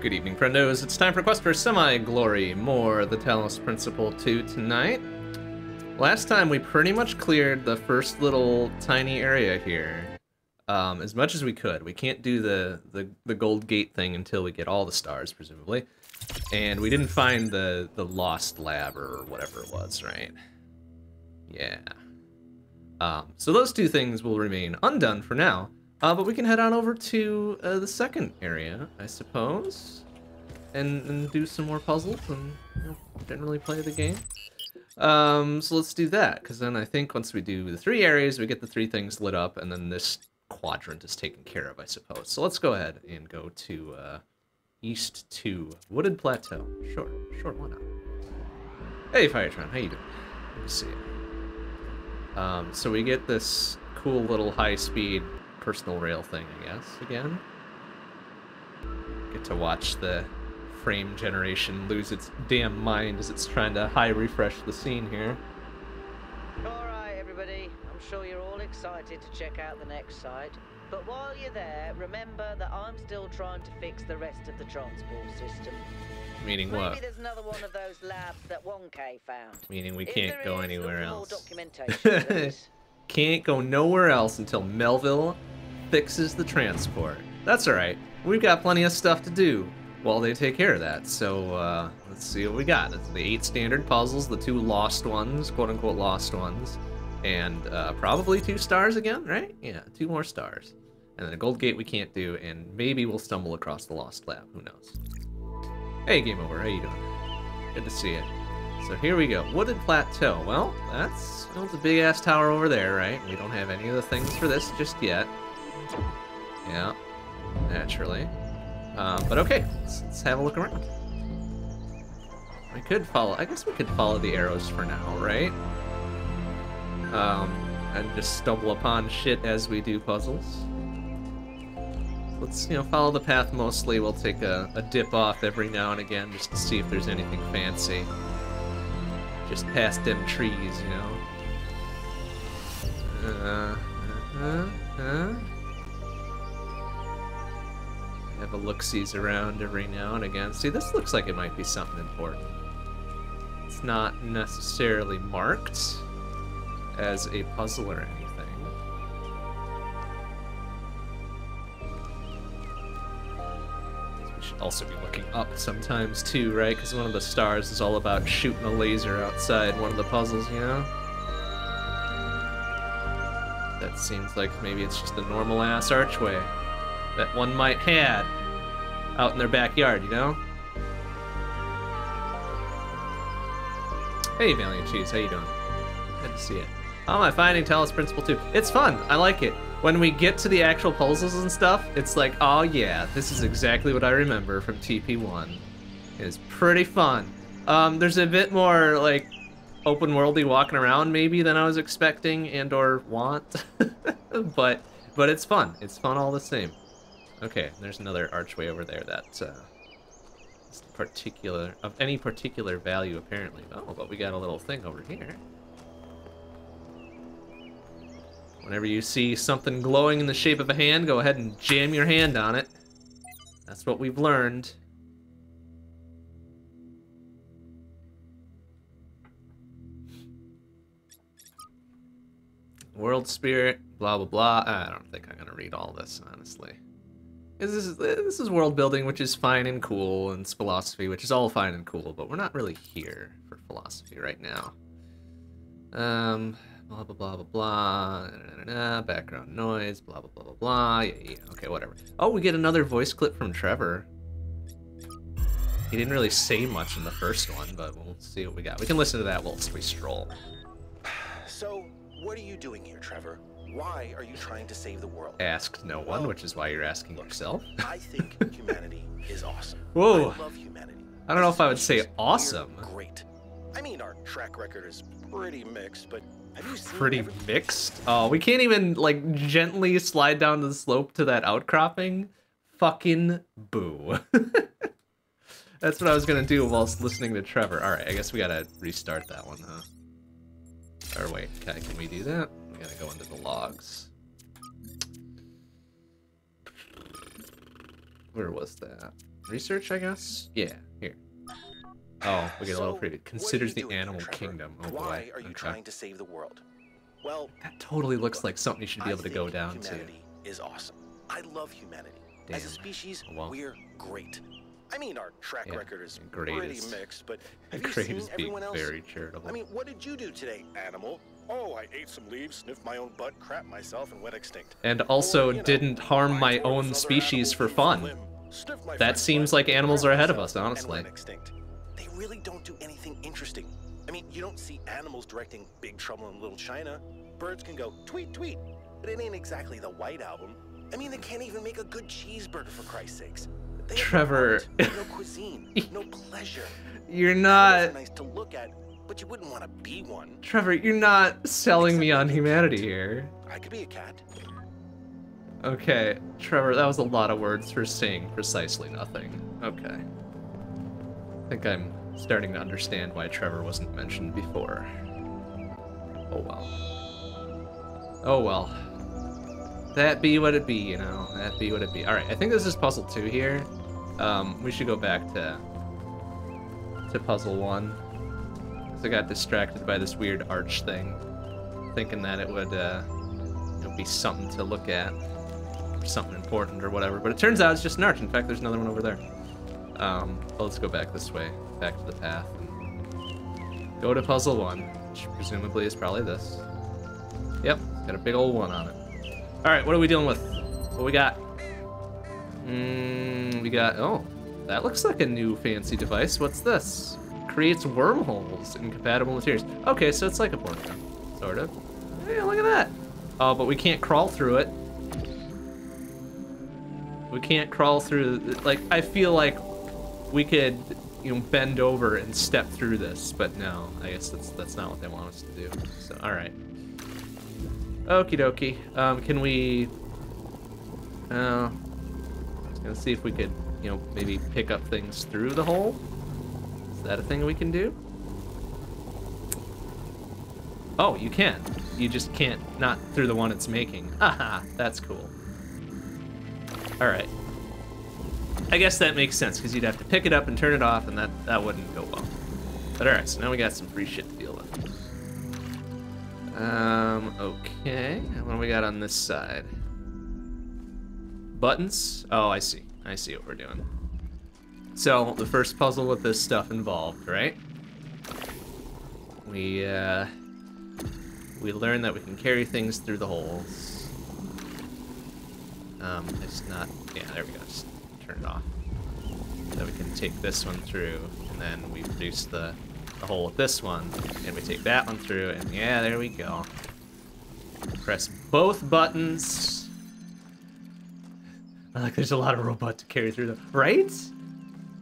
Good evening, friendos. It's time for Quest for Semi-Glory, more the Talos Principle 2 tonight. Last time we pretty much cleared the first little tiny area here. Um, as much as we could. We can't do the, the, the gold gate thing until we get all the stars, presumably. And we didn't find the, the lost lab or whatever it was, right? Yeah. Um, so those two things will remain undone for now. Uh, but we can head on over to uh, the second area, I suppose, and, and do some more puzzles and you know, generally play the game. Um, so let's do that, because then I think once we do the three areas, we get the three things lit up, and then this quadrant is taken care of, I suppose. So let's go ahead and go to uh, East 2, Wooded Plateau. Sure, sure, why not? Hey, Firetron, how you doing? Good to see. Um, so we get this cool little high-speed personal rail thing, I guess, again. Get to watch the frame generation lose its damn mind as it's trying to high refresh the scene here. Alright, everybody. I'm sure you're all excited to check out the next site. But while you're there, remember that I'm still trying to fix the rest of the transport system. Meaning what? Maybe there's another one of those labs that Wonka found. Meaning we If can't go is, anywhere look for more else. Can't go nowhere else until Melville fixes the transport. That's alright. We've got plenty of stuff to do while they take care of that. So uh, let's see what we got. The eight standard puzzles, the two lost ones, quote unquote lost ones, and uh, probably two stars again, right? Yeah, two more stars. And then a gold gate we can't do, and maybe we'll stumble across the lost lab. Who knows? Hey, Game Over, how you doing? Good to see you. So here we go. Wooded Plateau. Well, that's it's a big ass tower over there, right? We don't have any of the things for this just yet. Yeah, naturally. Um, but okay, let's, let's have a look around. I could follow. I guess we could follow the arrows for now, right? Um, and just stumble upon shit as we do puzzles. Let's you know follow the path mostly. We'll take a, a dip off every now and again just to see if there's anything fancy. Just past them trees, you know. Uh, uh, uh. Have a look-sees around every now and again. See, this looks like it might be something important. It's not necessarily marked as a puzzle or anything. Should also be looking up sometimes too, right? Because one of the stars is all about shooting a laser outside one of the puzzles, you know? That seems like maybe it's just a normal ass archway that one might had out in their backyard, you know? Hey, Valiant Cheese, how you doing? Good to see you. Oh, my finding Talos Principle 2. It's fun. I like it. When we get to the actual puzzles and stuff, it's like, oh yeah, this is exactly what I remember from TP1. It's pretty fun. Um, there's a bit more, like, open worldy walking around maybe than I was expecting and or want. but but it's fun. It's fun all the same. Okay, there's another archway over there that uh, is particular of any particular value apparently. Oh, but we got a little thing over here. Whenever you see something glowing in the shape of a hand, go ahead and jam your hand on it. That's what we've learned. World spirit, blah blah blah. I don't think I'm gonna read all this honestly. This is this is world building, which is fine and cool, and philosophy, which is all fine and cool, but we're not really here for philosophy right now. Um, blah blah blah blah blah. nah, nah, nah, background noise, blah blah blah blah blah. Yeah, yeah, okay, whatever. Oh, we get another voice clip from Trevor. He didn't really say much in the first one, but we'll see what we got. We can listen to that whilst we stroll. So, what are you doing here, Trevor? Why are you trying to save the world? Asked no one, which is why you're asking yourself. I think humanity is awesome. Whoa. I love humanity. I don't know if I would say awesome. Great. I mean, our track record is pretty mixed, but have you seen Pretty mixed. Oh, we can't even like gently slide down the slope to that outcropping. Fucking boo. That's what I was gonna do whilst listening to Trevor. All right, I guess we gotta restart that one, huh? Or wait, can, can we do that? We gotta go into the logs. Where was that? research, I guess? Yeah. Oh, we get a little So, preview. Considers the doing animal Trevor? kingdom. Oh Why boy. are you okay. trying to save the world? Well, That totally looks like something you should be I able to go down to. humanity is awesome. I love humanity. As a Damn. species, oh, Well. we're great. I mean, our track Yeah, record is great pretty is- mixed, but have you Great seen everyone else? very charitable. I mean, what did you do today, animal? Oh, I ate some leaves, sniffed my own butt, crapped myself, and went extinct. and also oh, Or, didn't harm my own species for gave it a fun. That seems like animals are ahead of us, honestly. Went extinct. They really don't do anything interesting. I mean, you don't see animals directing Big Trouble in Little China. Birds can go tweet tweet, but it ain't exactly the White Album. I mean, they can't even make a good cheeseburger for Christ's sakes. They no Trevor. art, no cuisine, no pleasure. You're not. nice to look at, but you wouldn't want to be one. Trevor, you're not selling me on humanity here. I could be a cat. Okay, Trevor, that was a lot of words for saying precisely nothing. Okay. I think I'm starting to understand why Trevor wasn't mentioned before. Oh well. Oh well. That be what it be, you know. That be what it be. Alright, I think this is puzzle two here. Um, we should go back to to puzzle one. I got distracted by this weird arch thing. Thinking that it would uh you know, be something to look at or something important or whatever. But it turns out it's just an arch. In fact, there's another one over there. Um, but let's go back this way, back to the path, and go to puzzle one, which presumably is probably this. Yep, got a big old one on it. All right, what are we dealing with? What we got? Mm, we got. Oh, that looks like a new fancy device. What's this? Creates wormholes in compatible materials. Okay, so it's like a portal sort of. Hey, look at that. Oh, but we can't crawl through it. We can't crawl through. Like, I feel like we could, you know, bend over and step through this, but no. I guess that's that's not what they want us to do. So, all right. Okie dokie. Um, can we? Uh, I was gonna see if we could, you know, maybe pick up things through the hole. Is that a thing we can do? Oh, you can. You just can't not through the one it's making. Haha, that's cool. All right. I guess that makes sense because you'd have to pick it up and turn it off, and that that wouldn't go well. But all right, so now we got some free shit to deal with. Um. Okay. What do we got on this side? Buttons. Oh, I see. I see what we're doing. So the first puzzle with this stuff involved, right? We uh, we learn that we can carry things through the holes. Um, it's not. Yeah, there we go. Just turn it off. So we can take this one through, and then we produce the the hole with this one, and we take that one through, and yeah, there we go. Press both buttons. Like there's a lot of robot to carry through them, right?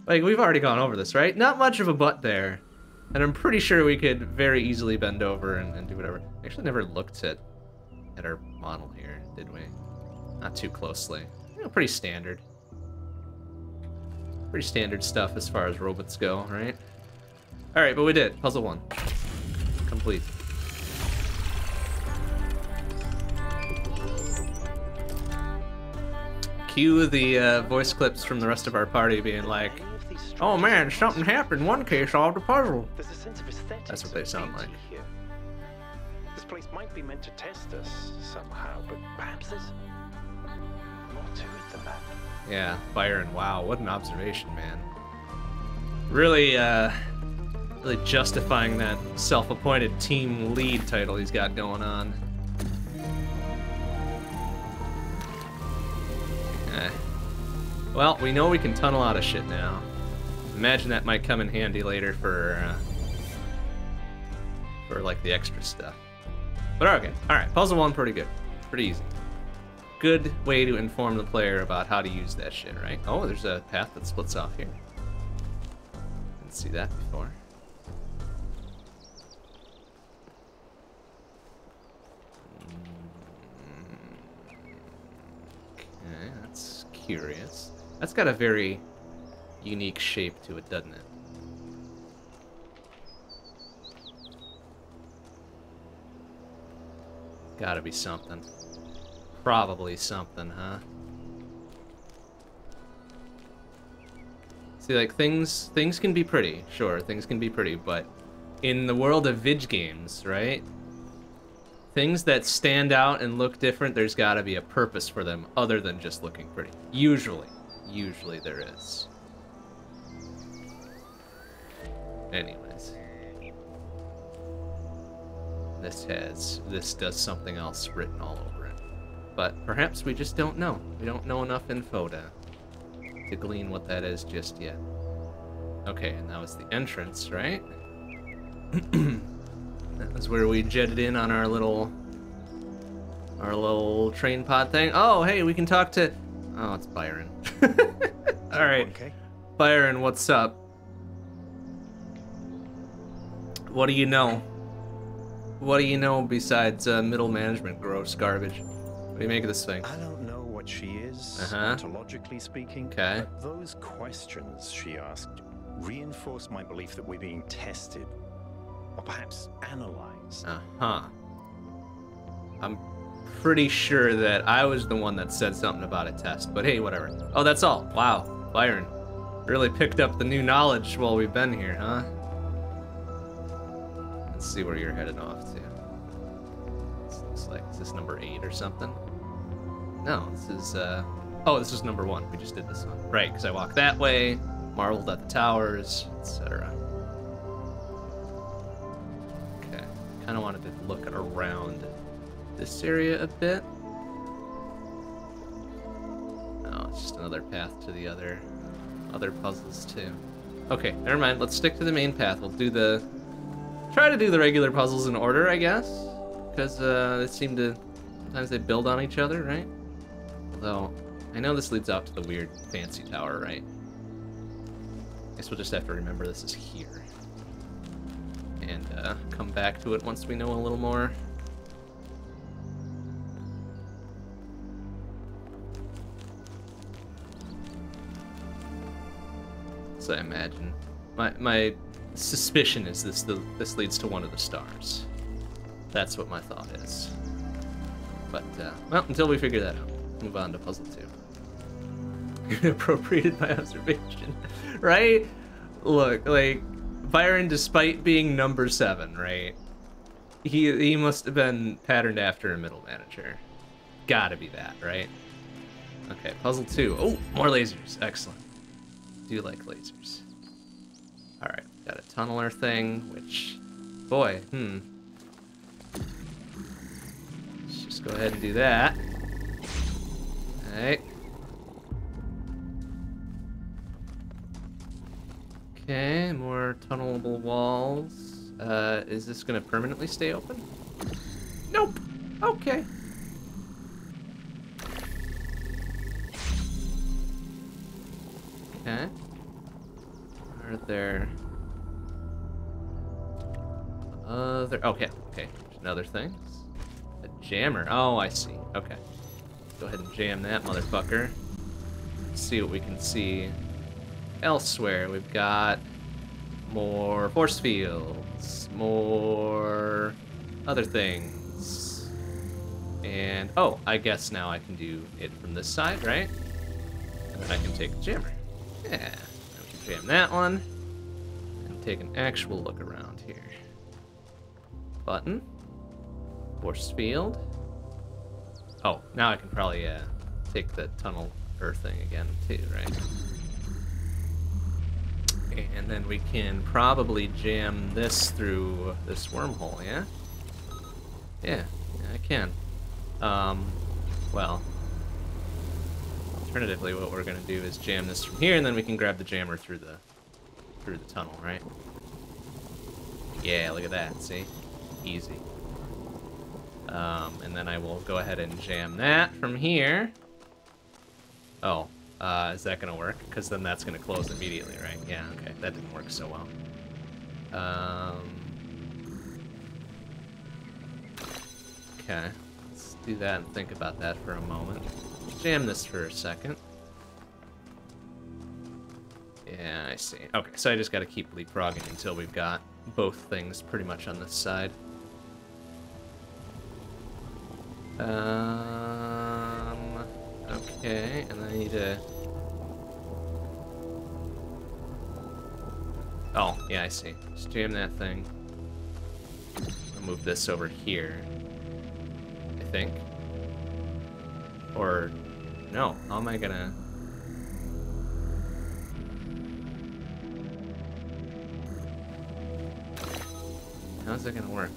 Like we've already gone over this, right? Not much of a butt there, and I'm pretty sure we could very easily bend over and, and do whatever. Actually, never looked at at our model here, did we? Not too closely. You know, pretty standard. Pretty standard stuff as far as robots go, right? All right, but we did. Puzzle one. Complete. Cue the uh, voice clips from the rest of our party being like, "Oh man, something happened. 1K's solved a puzzle." There's a sense of That's what they sound like. Here. This place might be meant to test us somehow, but perhaps there's more to it than that. Yeah, Byron. Wow, what an observation, man. Really, uh, really justifying that self-appointed team lead title he's got going on. Eh. Well, we know we can tunnel out of shit now. Imagine that might come in handy later for, uh, for like the extra stuff. But okay, all right. Puzzle one, pretty good, pretty easy good way to inform the player about how to use that shit, right? Oh, there's a path that splits off here. Didn't see that before. Okay, that's curious. That's got a very unique shape to it, doesn't it? Gotta be something. Probably something, huh? See, like things things can be pretty, sure, things can be pretty, but in the world of vid games, right? Things that stand out and look different, there's got to be a purpose for them other than just looking pretty. Usually, usually there is. Anyways. This has this does something else written all over. But perhaps we just don't know. We don't know enough info to to glean what that is just yet. Okay, and that was the entrance, right? that was where we jetted in on our little our little train pod thing. Oh, hey, we can talk to Oh, it's Byron. All right. Okay. Byron, what's up? What do you know? What do you know besides uh, middle management gross garbage? What do you make of this thing? I don't know what she is, Uh-huh. ontologically speaking. Okay. But those questions she asked reinforce my belief that we're being tested, or perhaps analyzed. Uh huh. I'm pretty sure that I was the one that said something about a test, but hey, whatever. Oh, that's all. Wow, Byron really picked up the new knowledge while we've been here, huh? Let's see where you're headed off to. This looks like is this number eight or something? No, this is uh. Oh, this is number one. We just did this one, right? Because I walked that way, marveled at the towers, etc. Okay, kind of wanted to look around this area a bit. Oh, it's just another path to the other other puzzles too. Okay, never mind. Let's stick to the main path. We'll do the try to do the regular puzzles in order, I guess, because uh, they seem to sometimes they build on each other, right? Although I know this leads out to the weird fancy tower, right? I Guess we'll just have to remember this is here and uh, come back to it once we know a little more. So I imagine my my suspicion is this the, this leads to one of the stars. That's what my thought is. But uh, well, until we figure that out, move on to puzzle two. Appropriated by observation, right? Look, like Byron, despite being number seven, right? He he must have been patterned after a middle manager. Gotta be that, right? Okay, puzzle two. Oh, more lasers. Excellent. Do like lasers. All right, got a tunneler thing, which, boy, hmm. Let's just go ahead and do that. Right. Okay, more tunnelable walls. Uh, is this gonna permanently stay open? Nope. Okay. Okay. Are there other? Okay, okay. Another thing. A jammer. Oh, I see. Okay. Go ahead and jam that motherfucker. See what we can see elsewhere. We've got more force fields, more other things. And, oh, I guess now I can do it from this side, right? And then I can take a jammer. Yeah, we can jam that one. And take an actual look around here. Button. Force field. Oh, now I can probably uh, take the tunnel earth thing again too, right? And then we can probably jam this through this wormhole, yeah? Yeah, yeah I can. Um, well, alternatively, what we're gonna do is jam this from here, and then we can grab the jammer through the through the tunnel, right? Yeah, look at that. See, easy. Um, and then I will go ahead and jam that from here. Oh, uh, is that gonna work? Because then that's gonna close immediately, right? Yeah, okay, that didn't work so well. Um, okay, let's do that and think about that for a moment. Jam this for a second. Yeah, I see. Okay, so I just gotta keep leapfrogging until we've got both things pretty much on this side. Um, okay, and I need to Oh, yeah, I see. Just jam that thing. I'll move this over here. I think. Or, no, how am I gonna... How's that gonna work?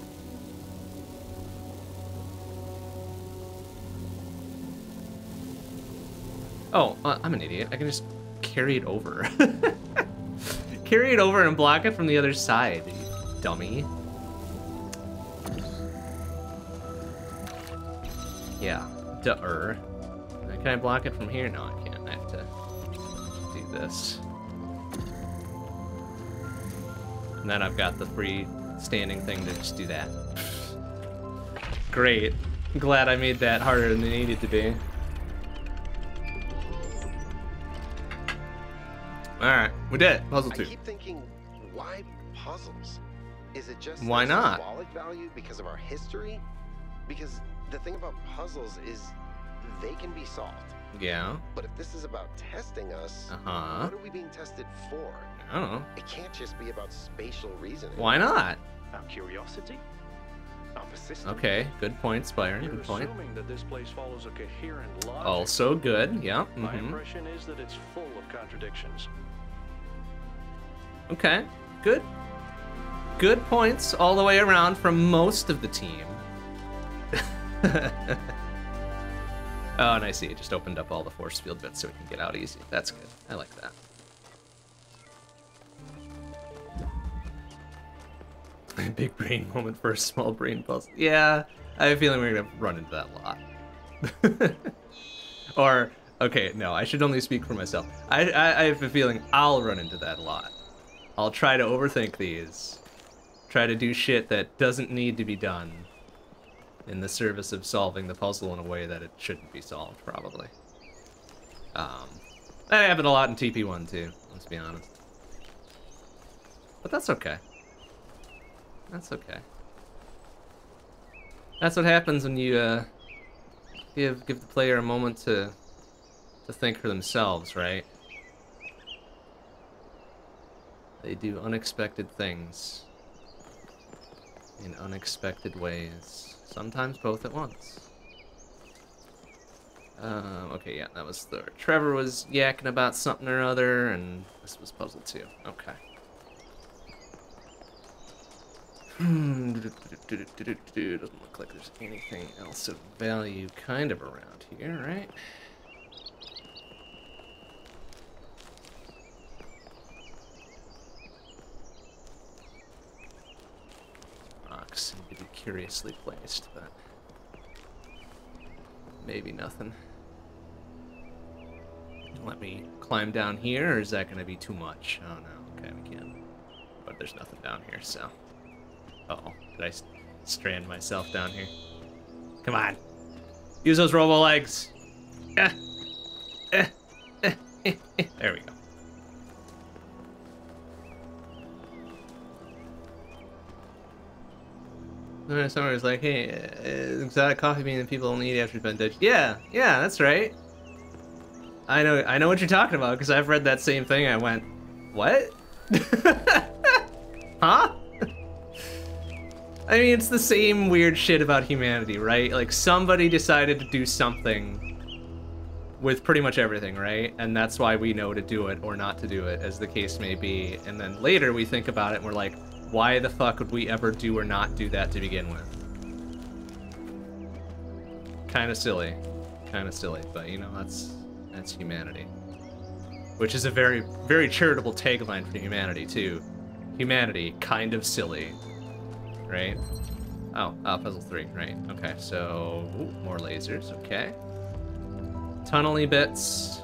Oh, uh, I'm an idiot. I can just carry it over. carry it over and block it from the other side, dummy. Yeah, duh-er. Can I block it from here? No, I can't. I have to do this. And then I've got the free standing thing to just do that. Great. Glad I made that harder than it needed to be. Alright, we did it. Puzzle I 2. keep thinking, why puzzles? Is it just Why not? symbolic value because of our history? Because the thing about puzzles is they can be solved. Yeah. But if this is about testing us, Uh-huh. what are we being tested for? I don't know. It can't just be about spatial reasoning. Why not? Our curiosity? Our persistence? Okay, good point, Byron. You're Good point. assuming that this place follows a coherent logic. Also good, yeah. My mhm. impression is that it's full of contradictions. Okay, good. Good points all the way around from most of the team. oh, and I see it just opened up all the force field bits so we can get out easy. That's good. I like that. Big brain moment for a small brain puzzle. Yeah, I have a feeling we're gonna run into that a lot. or, okay, no, I should only speak for myself. I, I, I have a feeling I'll run into that a lot. I'll try to overthink these. Try to do shit that doesn't need to be done in the service of solving the puzzle in a way that it shouldn't be solved, probably. Um, that happened a lot in TP1 too, let's be honest. But that's okay. That's okay. That's what happens when you uh, give give the player a moment to to think for themselves, right? They do unexpected things in unexpected ways. Sometimes both at once. Um, okay, yeah, that was the Trevor was yakking about something or other, and this was puzzle two. Okay. Hmm, Doesn't look like there's anything else of value kind of around here, right? Seem to be curiously placed, but maybe nothing. Let me climb down here, or is that going to be too much? Oh no, okay, we can. But there's nothing down here, so. Uh oh, did I strand myself down here? Come on, use those robo legs. Eh. Eh. Eh. There we go. Someone was like, hey, uh, exotic coffee bean that people only eat after it's been dead. Yeah, yeah, that's right. I know, I know what you're talking about because I've read that same thing. I went, what? huh? I mean, it's the same weird shit about humanity, right? Like somebody decided to do something with pretty much everything, right? And that's why we know to do it or not to do it, as the case may be. And then later we think about it and we're like, why the fuck would we ever do or not do that to begin with? Kind of silly, kind of silly, but you know that's that's humanity, which is a very very charitable tagline for humanity too. Humanity, kind of silly, right? Oh, uh, puzzle three, right? Okay, so ooh, more lasers. Okay, tunnely bits.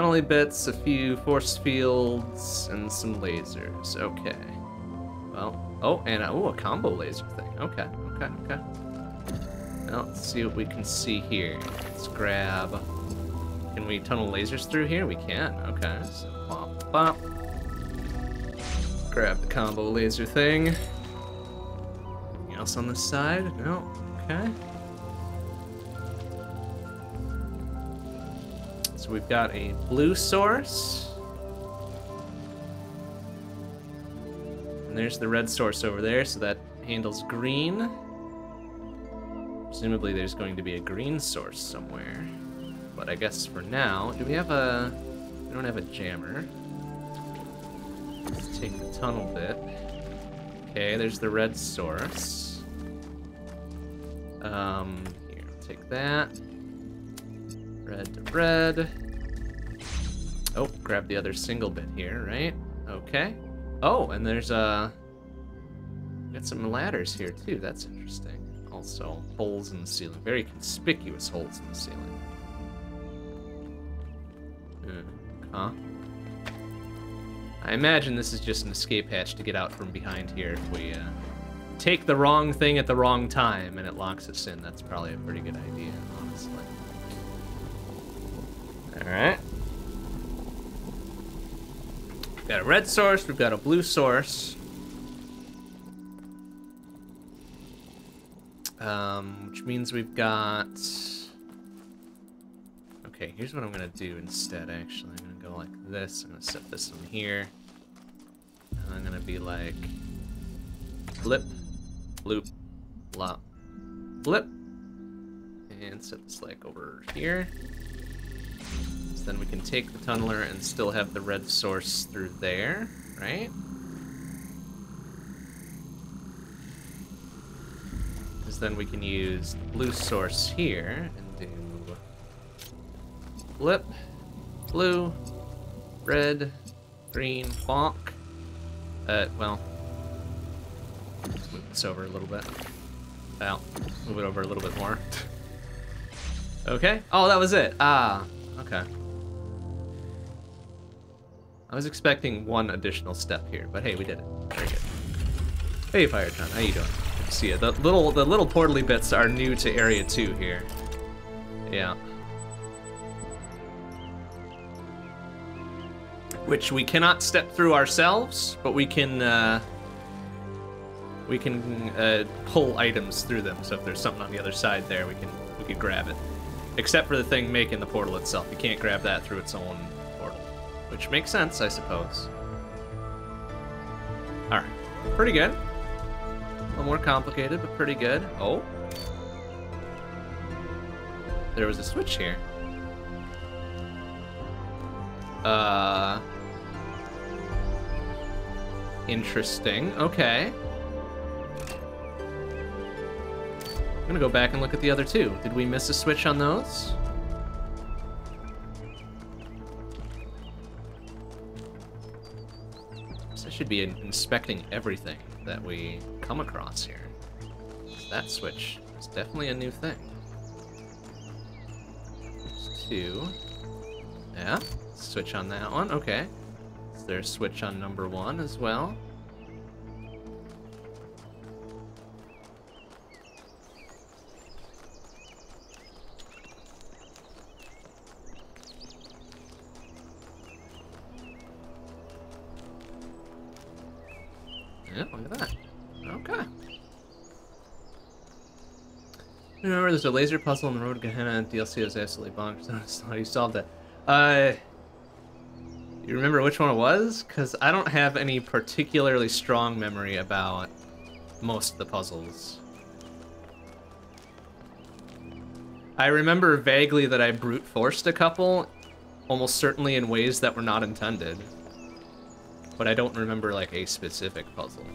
Tunnely bits, a few force fields, and some lasers. Okay. Well, oh, and oh, a combo laser thing. Okay, okay, okay. Now, let's see what we can see here. Let's grab. Can we tunnel lasers through here? We can. Okay. So, bop, bop. Grab the combo laser thing. Anything else on this side? No. Okay. We've got a blue source. And there's the red source over there, so that handles green. Presumably there's going to be a green source somewhere. But I guess for now, do we have a... We don't have a jammer. Let's take the tunnel bit. Okay, there's the red source. Um, here, take that. Red to red. Oh, grab the other single bit here, right? Okay. Oh, and there's uh got some ladders here too. That's interesting. Also, holes in the ceiling. Very conspicuous holes in the ceiling. Uh, huh? I imagine this is just an escape hatch to get out from behind here if we uh, take the wrong thing at the wrong time and it locks us in. That's probably a pretty good idea. Alright. Got a red source, we've got a blue source. Um, which means we've got... Okay, here's what I'm gonna do instead, actually. I'm gonna go like this, I'm gonna set this in here. And I'm gonna be like... Flip, loop, blop, flip. And set this like over here. So then we can take the tunneler and still have the red source through there, right? Because then we can use blue source here and do flip, blue, red, green, bonk. Uh, well, let's move this over a little bit. Well, move it over a little bit more. okay. Oh, that was it. Ah, okay. I was expecting one additional step here, but hey, we did it. Very good. Hey, Firetron, how you doing? Good to see you. The little, the little portally bits are new to Area 2 here. Yeah. Which we cannot step through ourselves, but we can, uh, we can uh, pull items through them. So if there's something on the other side there, we can we can grab it. Except for the thing making the portal itself, you can't grab that through its own portal, which makes sense, I suppose. All right, pretty good. A little more complicated, but pretty good. Oh, there was a switch here. Uh, interesting. Okay. I'm gonna go back and look at the other two. Did we miss a switch on those? So I should be inspecting everything that we come across here. That switch is definitely a new thing. Two. Yeah, switch on that one. Okay. Is there a switch on number one as well? Remember, there's a laser puzzle on the road to Gehenna and DLC is absolutely bonkers. That's how you solved it. Uh, you remember which one it was? Because I don't have any particularly strong memory about most of the puzzles. I remember vaguely that I brute forced a couple, almost certainly in ways that were not intended. But I don't remember like a specific puzzle.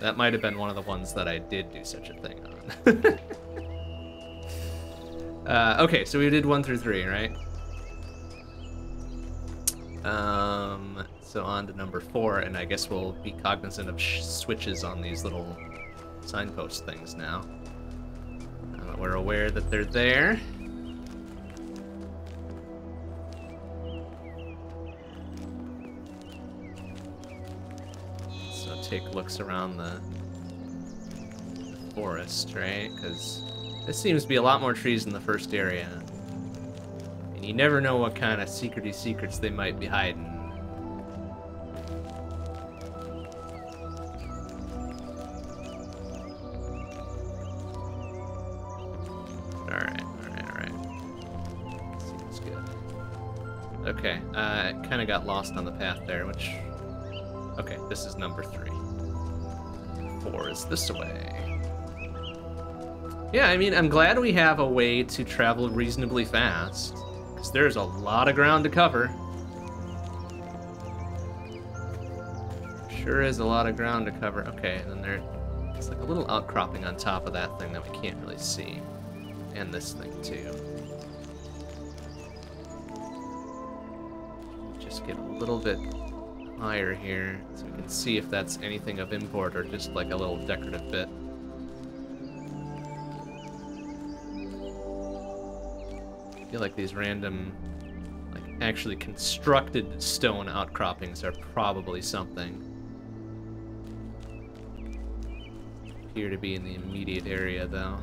That might have been one of the ones that I did do such a thing on. uh, okay, so we did one through three, right? Um, so on to number four, and I guess we'll be cognizant of switches on these little signpost things now. Uh, we're aware that they're there. So take looks around the, the forest, right? Because this seems to be a lot more trees in the first area. And you never know what kind of secrety secrets they might be hiding. Alright, alright, alright. Seems good. Okay, uh, kind of got lost on the path there, which... Okay, this is number three. Four is this way. Yeah, I mean, I'm glad we have a way to travel reasonably fast, because there's a lot of ground to cover. Sure is a lot of ground to cover. Okay, and then there, it's like a little outcropping on top of that thing that we can't really see. And this thing too. Just get a little bit higher here so we can see if that's anything of import or just like a little decorative bit. Feel like these random, like actually constructed stone outcroppings are probably something. Appear to be in the immediate area though.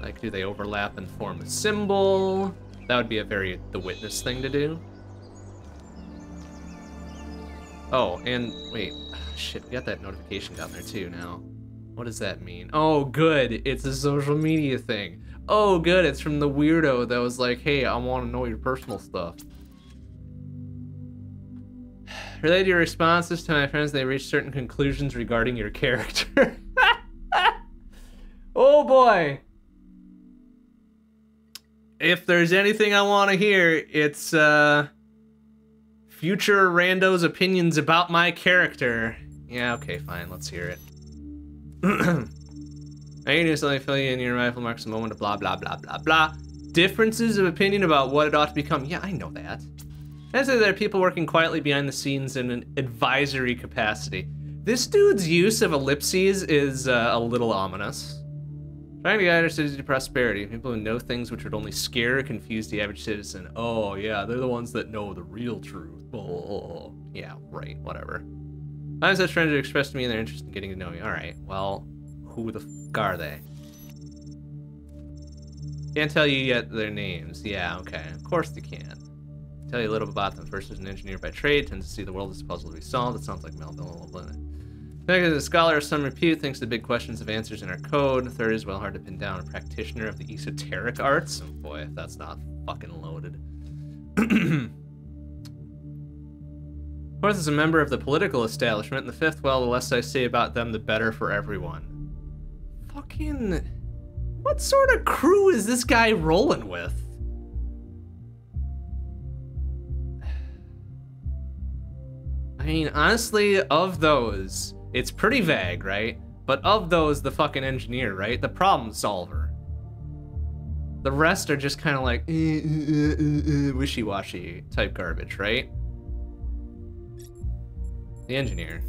Like, do they overlap and form a symbol? That would be a very The Witness thing to do. Oh, and wait. Shit, we got that notification down there too now. What does that mean? Oh, good. It's a social media thing. Oh, good. It's from the weirdo that was like, hey, I want to know your personal stuff. Related your responses to my friends, they reached certain conclusions regarding your character. oh boy. If there's anything I want to hear, it's uh future randos opinions about my character. Yeah, okay, fine, let's hear it. I instantly fill you in your rifle marks a moment of blah blah blah blah blah. Differences of opinion about what it ought to become. Yeah, I know that. As there are people working quietly behind the scenes in an advisory capacity. This dude's use of ellipses is uh, a little ominous. Trying to guide our city to prosperity. People who know things which would only scare or confuse the average citizen. Oh, yeah, they're the ones that know the real truth. Oh, yeah, right, whatever. I have such friends who expressed to me their interest in getting to know me. Alright, well, who the f are they? Can't tell you yet their names. Yeah, okay. Of course they can. Tell you a little about them. First is an engineer by trade, tends to see the world as a puzzle to be solved. It sounds like Melville Second is a scholar of some repute, thinks the big questions of answers in our code. Third is well hard to pin down, a practitioner of the esoteric arts. Oh boy, if that's not fucking loaded. Fourth is a member of the political establishment, and the fifth, well, the less I say about them, the better for everyone. Fucking... What sort of crew is this guy rolling with? I mean, honestly, of those, it's pretty vague, right? But of those, the fucking engineer, right? The problem solver. The rest are just kind of like eh, eh, eh, wishy-washy type garbage, right? The engineer.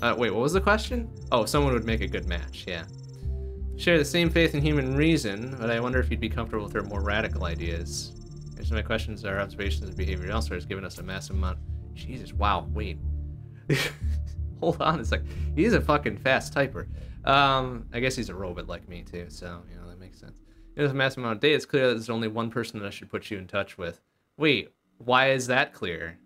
Uh, wait, what was the question? Oh, someone would make a good match, yeah. Share the same faith in human reason, but I wonder if you'd be comfortable with her more radical ideas. Here's my questions our observations of behavior elsewhere has given us a massive amount. Jesus, wow, wait. Hold on, it's like he's a fucking fast typer. Um, I guess he's a robot like me too, so you know that makes sense. In a massive amount of data, it's clear that there's only one person that I should put you in touch with. Wait, why is that clear?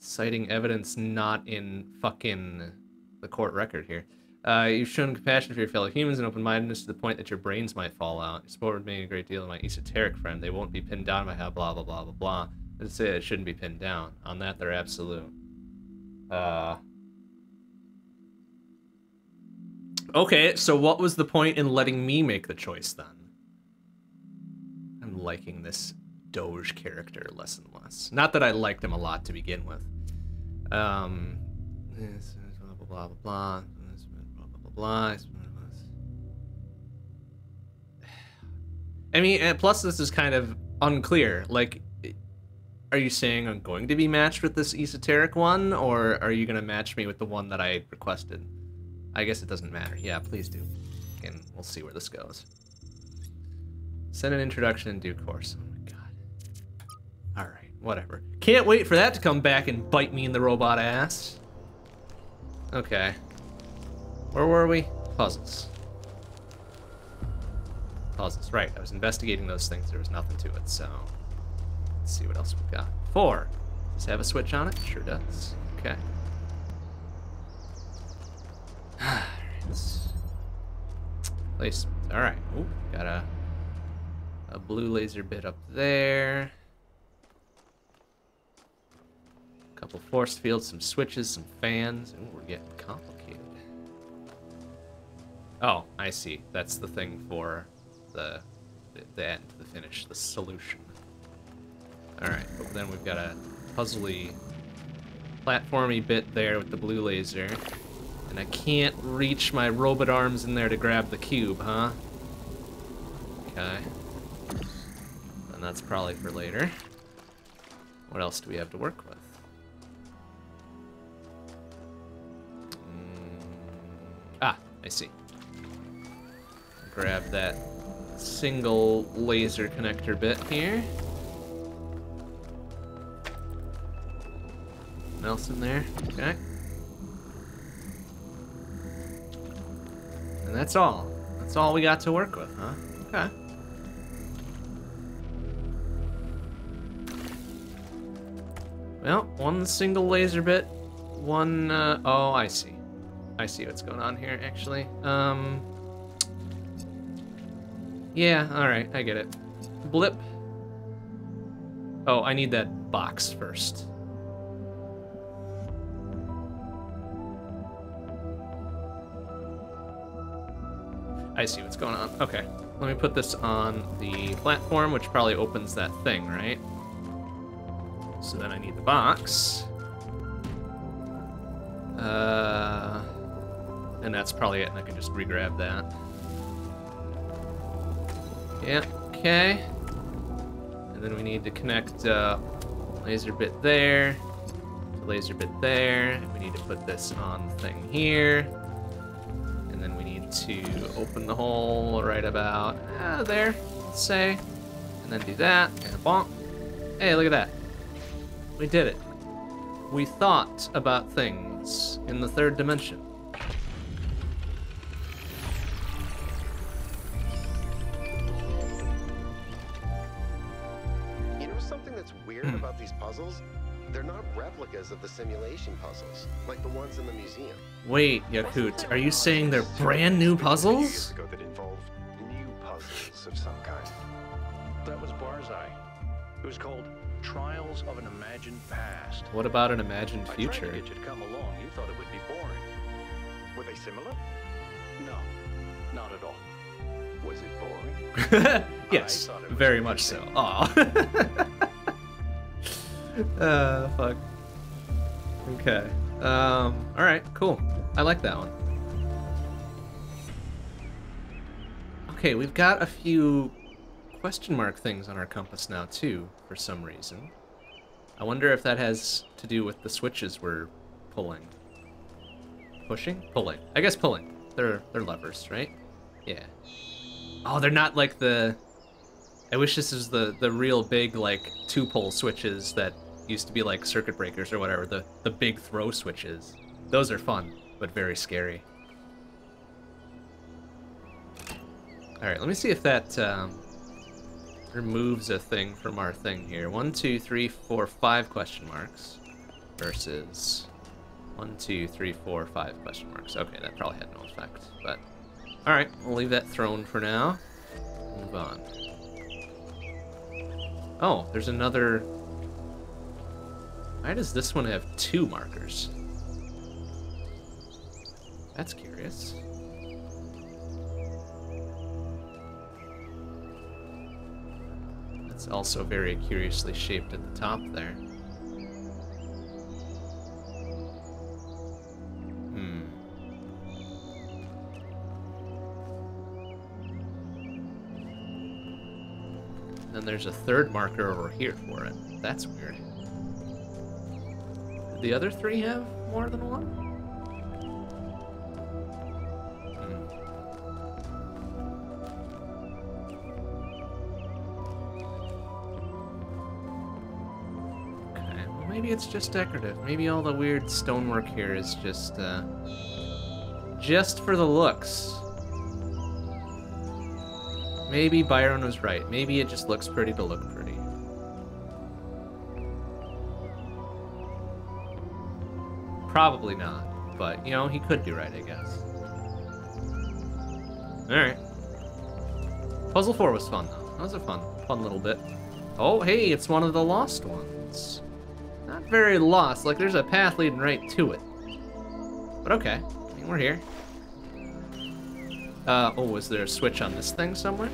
Citing evidence not in fucking the court record here. Uh, you've shown compassion for your fellow humans and open-mindedness to the point that your brains might fall out. You support me a great deal of my esoteric friend. They won't be pinned down by how blah blah blah blah blah. Let's say it shouldn't be pinned down. On that, they're absolute. Uh. Okay, so what was the point in letting me make the choice then? I'm liking this Doge character less and less. Not that I liked him a lot to begin with. Um, blah blah blah blah blah. I mean, plus this is kind of unclear. Like, are you saying I'm going to be matched with this esoteric one, or are you going to match me with the one that I requested? I guess it doesn't matter. Yeah, please do. And we'll see where this goes. Send an introduction in due course. Oh my god. Alright, whatever. Can't wait for that to come back and bite me in the robot ass. Okay. Where were we? Puzzles. Puzzles, right. I was investigating those things. There was nothing to it, so... Let's see what else we've got. Four. Does it have a switch on it? Sure does. Okay. Place. Alright. Ooh, got a A blue laser bit up there. A couple force fields, some switches, some fans. Ooh, we're getting complicated. Oh, I see. That's the thing for the the, the end, the finish, the solution. All right, but then we've got a puzzly, platformy bit there with the blue laser, and I can't reach my robot arms in there to grab the cube, huh? Okay. And that's probably for later. What else do we have to work with? Mm, Ah, I see. Grab that single laser connector bit here. Else in there? Okay. And that's all. That's all we got to work with, huh? Okay. Well, one single laser bit, one, uh, oh, I see. I see what's going on here, actually. Um, yeah, alright, I get it. Blip. Oh, I need that box first. I see what's going on. Okay, let me put this on the platform, which probably opens that thing, right? So then I need the box. Uh, and that's probably it, and I can just re-grab that. Yeah, okay. And then we need to connect uh, laser bit there, laser bit there. We need to put this on the thing here. And then we need to open the hole right about uh, there, let's say. And then do that, and bonk. Hey, look at that. We did it. We thought about things in the third dimension. Weird Hmm. about these puzzles? They're not replicas of the simulation puzzles, like the ones in the museum. Wait, Yaqut, are you saying they're brand new puzzles? that involved new puzzles of some kind. That was Barzai. It was called Trials of an Imagined Past. What about an imagined I tried future? to get you to come along. You thought it would be boring. Were they similar? No, not at all. Was it boring? yes, it very much so. Aw. uh, fuck. Okay. Um, alright, cool. I like that one. Okay, we've got a few question mark things on our compass now, too, for some reason. I wonder if that has to do with the switches we're pulling. Pushing? Pulling. I guess pulling. They're they're levers, right? Yeah. Oh, they're not like the. I wish this was the the real big like two pole switches that used to be like circuit breakers or whatever. The the big throw switches. Those are fun, but very scary. All right, let me see if that um, removes a thing from our thing here. One, two, three, four, five question marks versus one, two, three, four, five question marks. Okay, that probably had no effect, but all right, we'll leave that thrown for now. Move on. Oh, there's another. Why does this one have two markers? That's curious. It's also very curiously shaped at the top there. Hmm. Then there's a third marker over here for it. That's weird. The other three have more than one? Hmm. Okay, well maybe it's just decorative. Maybe all the weird stonework here is just, uh, just for the looks. Maybe Byron was right. Maybe it just looks pretty to look pretty. Probably not, but you know, he could be right, I guess. Alright. Puzzle 4 was fun though. That was a fun, fun little bit. Oh, hey, it's one of the lost ones. Not very lost. Like, there's a path leading right to it. But okay, I mean, we're here. Uh, oh, was there a switch on this thing somewhere?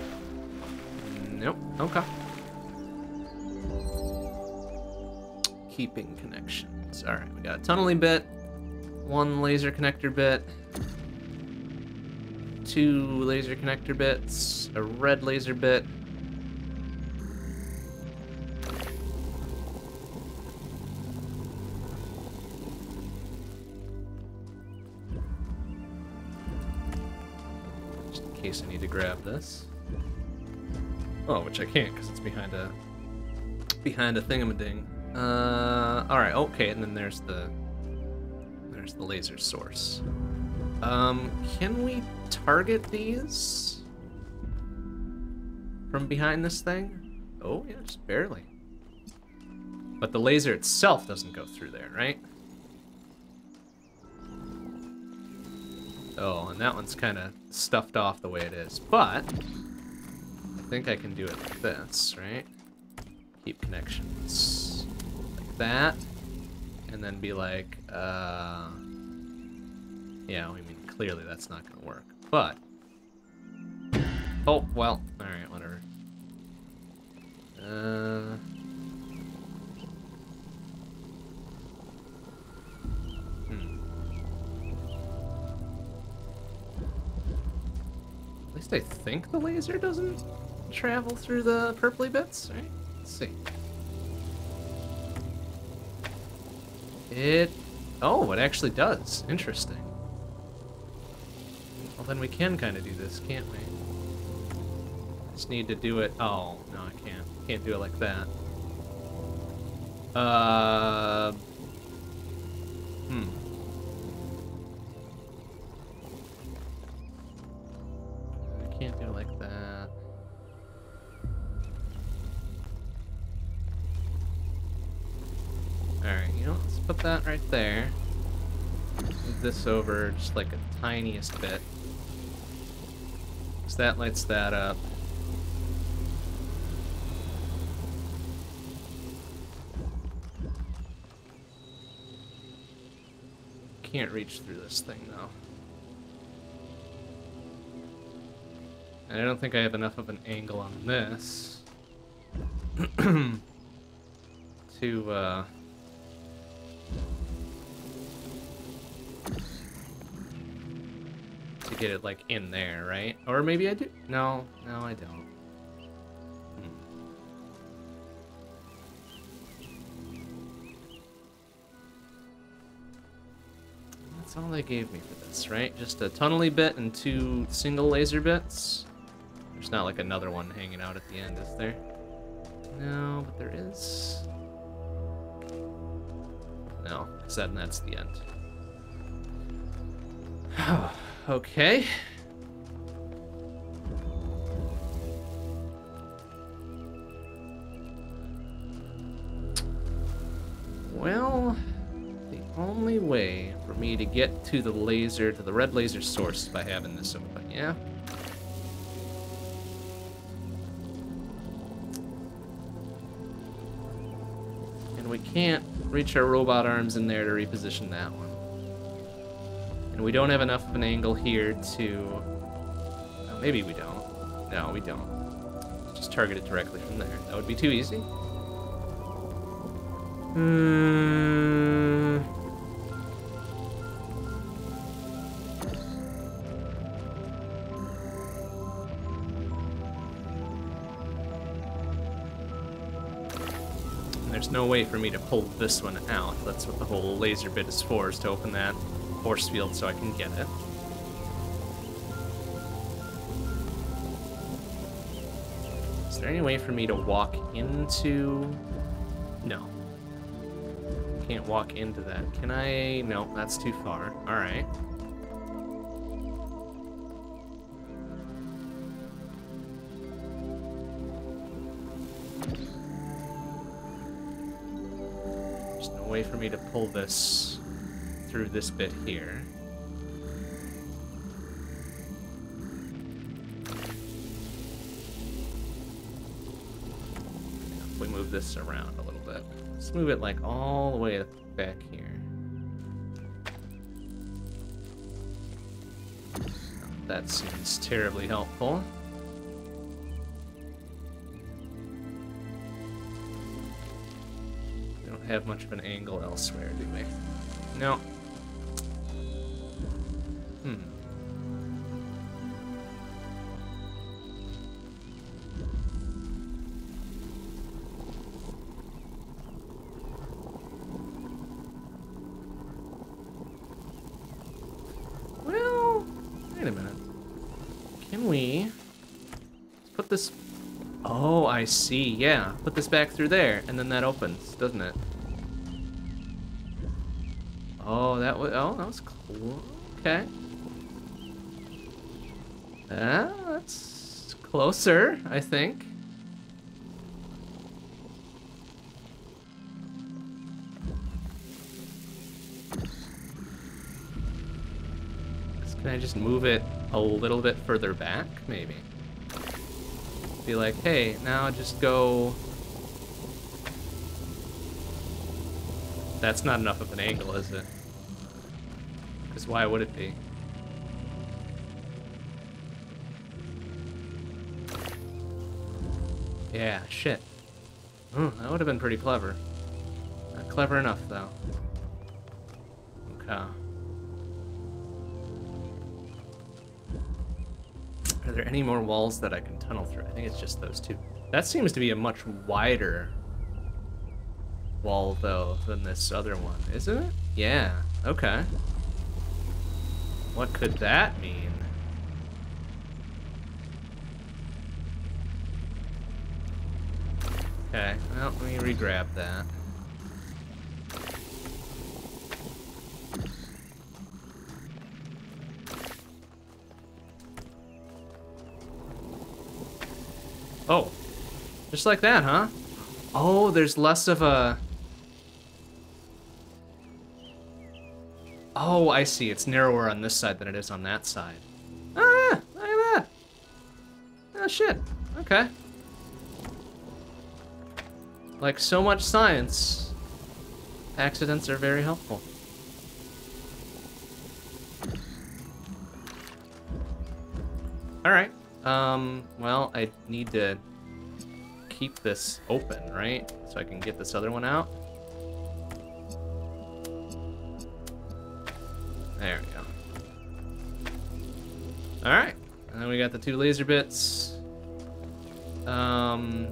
Nope. Okay. Keeping connections. All right, we got a tunneling bit, one laser connector bit, two laser connector bits, a red laser bit. Just in case I need to grab this. Oh, which I can't because it's behind a behind a thingamading. Uh, all right, okay, and then there's the there's the laser source. Um, can we target these from behind this thing? Oh, yeah, just barely. But the laser itself doesn't go through there, right? Oh, and that one's kind of stuffed off the way it is. But, I think I can do it like this, right? Keep connections. That. And then be like, uh... Yeah, I mean, clearly that's not going to work. But... Oh, well, alright, whatever. Uh... Hmm. At least I think the laser doesn't travel through the purpley bits, right? Let's see. It... Oh, it actually does. Interesting. Well, then we can kind of do this, can't we? Just need to do it... Oh, no, I can't. Can't do it like that. Uh... Hmm. I can't do it like that. Alright, you know, let's put that right there. Move this over just like a tiniest bit. So that lights that up. Can't reach through this thing though. And I don't think I have enough of an angle on this to uh get it like in there, right? Or maybe I do. No, no, I don't. Hmm. That's all they gave me for this, right? Just a tunnely bit and two single laser bits. There's not like another one hanging out at the end, is there? No, but there is. No, I said that's the end. okay. Well, the only way for me to get to the laser, to the red laser source is by having this open, yeah? And we can't reach our robot arms in there to reposition that one. And we don't have enough of an angle here to... Oh, maybe we don't. No, we don't. Just target it directly from there. That would be too easy. Hmm... There's no way for me to pull this one out. That's what the whole laser bit is for, is to open that force field so I can get it. Is there any way for me to walk into... No. Can't walk into that. Can I... No, that's too far. Alright. There's no way for me to pull this through this bit here. We move this around a little bit. Let's move it like all the way back here. That seems terribly helpful. We don't have much of an angle elsewhere, do we? No. I see. Yeah, put this back through there, and then that opens, doesn't it? Oh, that was. Oh, that was cool. Okay. Ah, that's closer, I think. Can I just move it a little bit further back, maybe? Be like, hey, now just go... That's not enough of an angle, is it? Because why would it be? Yeah, shit. Hmm, that would have been pretty clever. Not clever enough, though. Okay. Are there any more walls that I can tunnel through? I think it's just those two. That seems to be a much wider wall, though, than this other one, isn't it? Yeah, okay. What could that mean? Okay, well, let me re-grab that. Oh, just like that, huh? Oh, there's less of a... Oh, I see. It's narrower on this side than it is on that side. Ah, look at that. Oh, shit. Okay. Like so much science, accidents are very helpful. Um, well, I need to keep this open, right? So I can get this other one out. There we go. Alright. And then we got the two laser bits. Um...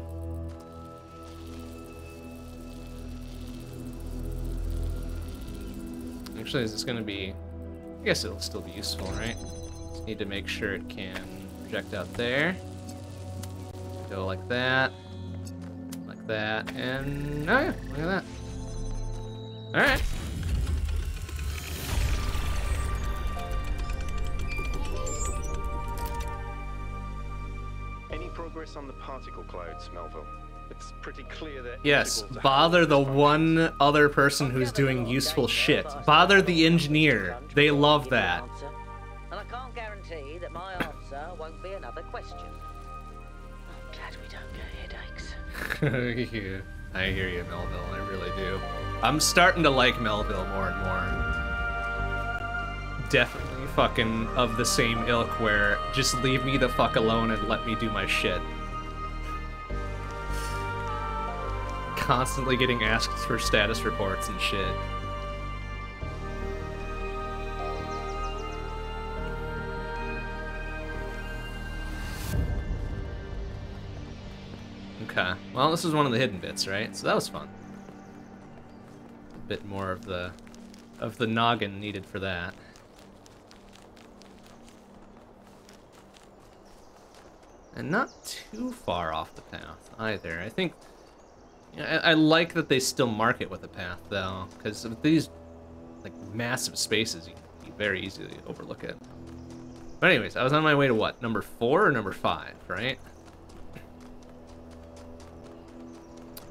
Actually, is this gonna be... I guess it'll still be useful, right? Just need to make sure it can project out there. Go like that. Like that. And... Oh yeah, look at that. Alright. Any progress on the particle clouds, Melville? It's pretty clear that Yes, bother the one other person who's doing useful shit. Bother the engineer. They love that. I hear you, Melville. I really do. I'm starting to like Melville more and more. Definitely fucking of the same ilk where just leave me the fuck alone and let me do my shit. Constantly getting asked for status reports and shit. Well, this is one of the hidden bits, right? So that was fun. A bit more of the of the noggin needed for that. And not too far off the path either. I think I, I like that they still mark it with a path though, because with these like massive spaces, you, you very easily overlook it. But anyways, I was on my way to what? Number four or number five, right?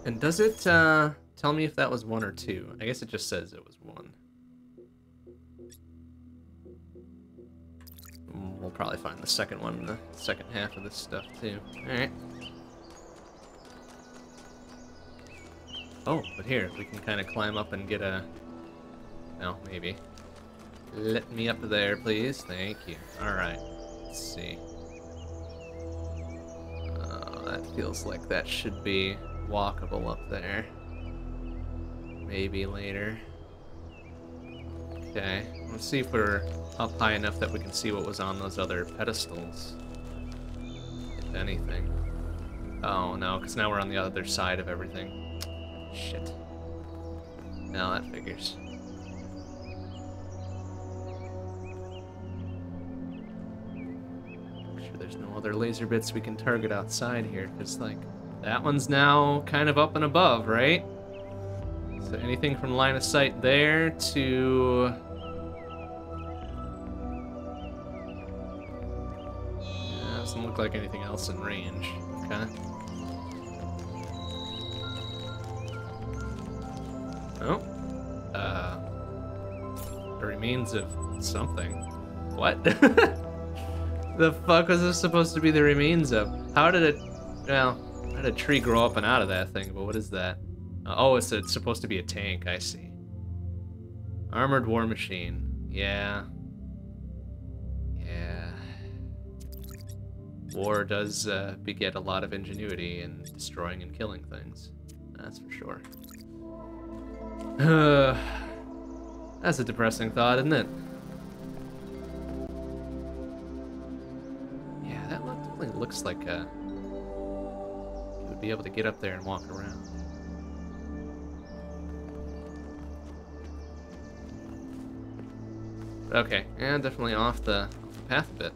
And does it uh, tell me if that was one or two? I guess it just says it was one. We'll probably find the second one in the second half of this stuff too. Alright. Oh, but here, we can kind of climb up and get a... No, maybe. Let me up there, please. Thank you. Alright. Let's see. Uh, that feels like that should be walkable up there. Maybe later. Okay, let's see if we're up high enough that we can see what was on those other pedestals. If anything. Oh no, because now we're on the other side of everything. Shit. Now that figures. Make sure there's no other laser bits we can target outside here, because like that one's now kind of up and above, right? So anything from line of sight there to Yeah, doesn't look like anything else in range. Okay. Oh. Uh. The remains of something. What? the fuck was this supposed to be the remains of? How did it. Well, how did a tree grow up and out of that thing? But what is that? Uh, oh, it's, it's supposed to be a tank. I see. Armored war machine. Yeah. Yeah. War does uh, beget a lot of ingenuity in destroying and killing things. That's for sure. Uh, that's a depressing thought, isn't it? Yeah, that definitely looks like a. Be able to get up there and walk around. Okay, and definitely off the, off the path a bit.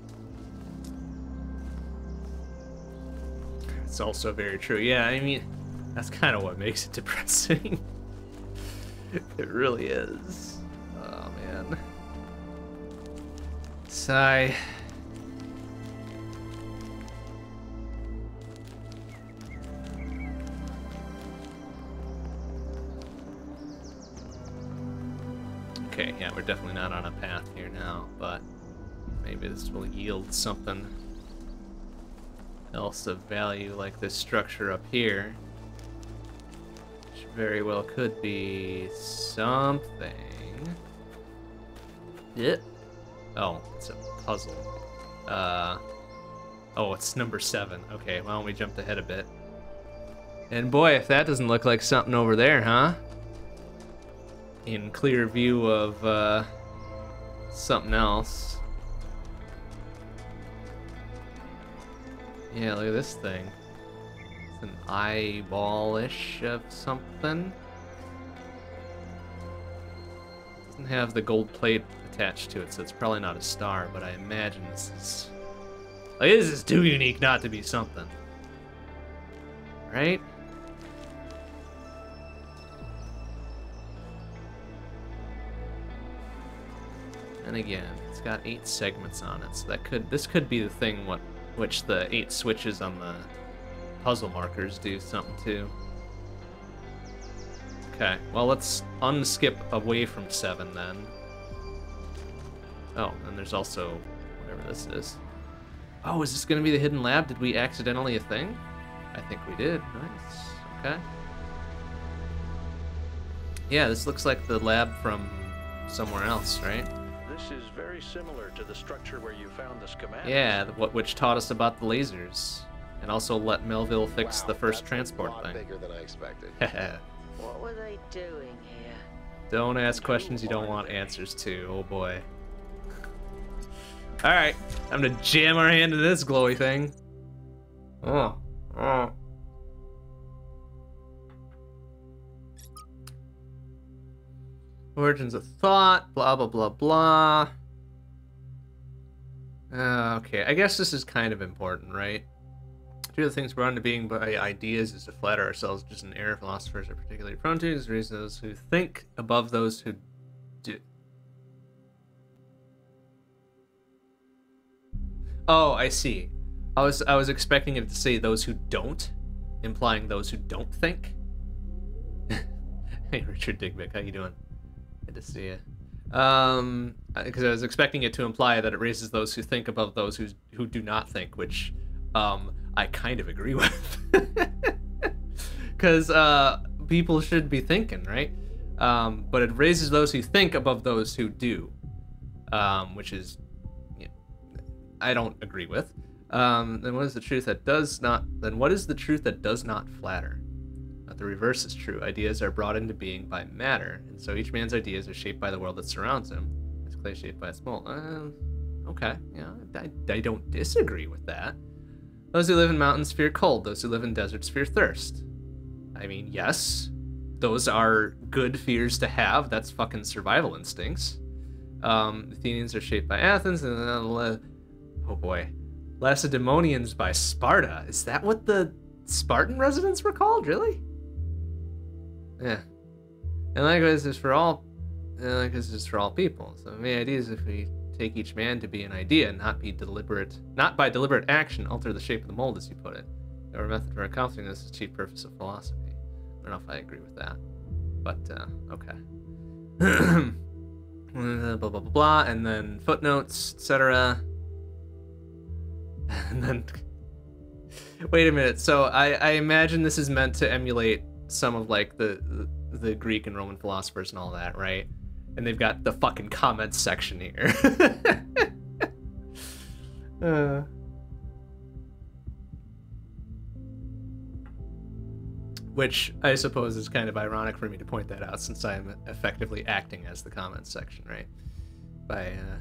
It's also very true. Yeah, I mean, that's kind of what makes it depressing. it really is. Oh, man. Sigh. Maybe this will yield something else of value like this structure up here. Which very well could be something. Yeah. Oh, it's a puzzle. Uh, oh, it's number seven. Okay, why don't we jump ahead a bit? And boy, if that doesn't look like something over there, huh? in clear view of uh, something else. Yeah, look at this thing. It's an eyeball-ish of something. It Doesn't have the gold plate attached to it, so it's probably not a star, but I imagine this is... Like, this is too unique not to be something. Right? And again, it's got eight segments on it, so that could this could be the thing what which the eight switches on the puzzle markers do something to. Okay, well let's unskip away from seven then. Oh, and there's also whatever this is. Oh, is this gonna be the hidden lab? Did we accidentally a thing? I think we did. Nice. Okay. Yeah, this looks like the lab from somewhere else, right? This is very similar to the structure where you found the schematics. Yeah, what which taught us about the lasers, and also let Melville fix Wow, the first that's transport a lot thing. bigger than I expected. What were they doing here? don't ask questions you don't want answers to. Oh boy. All right, I'm gonna jam our hand into this glowy thing. Oh, oh. Origins of thought, blah blah blah blah. Uh, okay, I guess this is kind of important, right? Two of the things brought into being by ideas is to flatter ourselves, just an error philosophers are particularly prone to, is those who think above those who do. Oh, I see. I was I was expecting it to say those who don't, implying those who don't think. hey, Richard Digbick, how you doing? Good to see you. Um, because I was expecting it to imply that it raises those who think above those who who do not think, which um I kind of agree with. Because uh, people should be thinking, right? Um, but it raises those who think above those who do, um, which is, you know, I don't agree with. Um, then what is the truth that does not? Then what is the truth that does not flatter? But the reverse is true. Ideas are brought into being by matter, and so each man's ideas are shaped by the world that surrounds him. As clay shaped by its mold. Uh, okay, yeah, I, I don't disagree with that. Those who live in mountains fear cold. Those who live in deserts fear thirst. I mean, yes, those are good fears to have. That's fucking survival instincts. Um, Athenians are shaped by Athens, and then uh, oh boy, Lacedaemonians by Sparta. Is that what the Spartan residents were called? Really? Yeah. And likewise is for all. And likewise is for all people. So the idea is if we take each man to be an idea, not be deliberate, not by deliberate action alter the shape of the mold, as you put it. Our method for accomplishing this is the chief purpose of philosophy. I don't know if I agree with that, but uh, okay. blah blah blah blah, and then footnotes, etc. And then, wait a minute. So I, I imagine this is meant to emulate some of like the, the Greek and Roman philosophers and all that, right? And they've got the fucking comments section here. uh. Which I suppose is kind of ironic for me to point that out since I'm effectively acting as the comments section, right? By uh,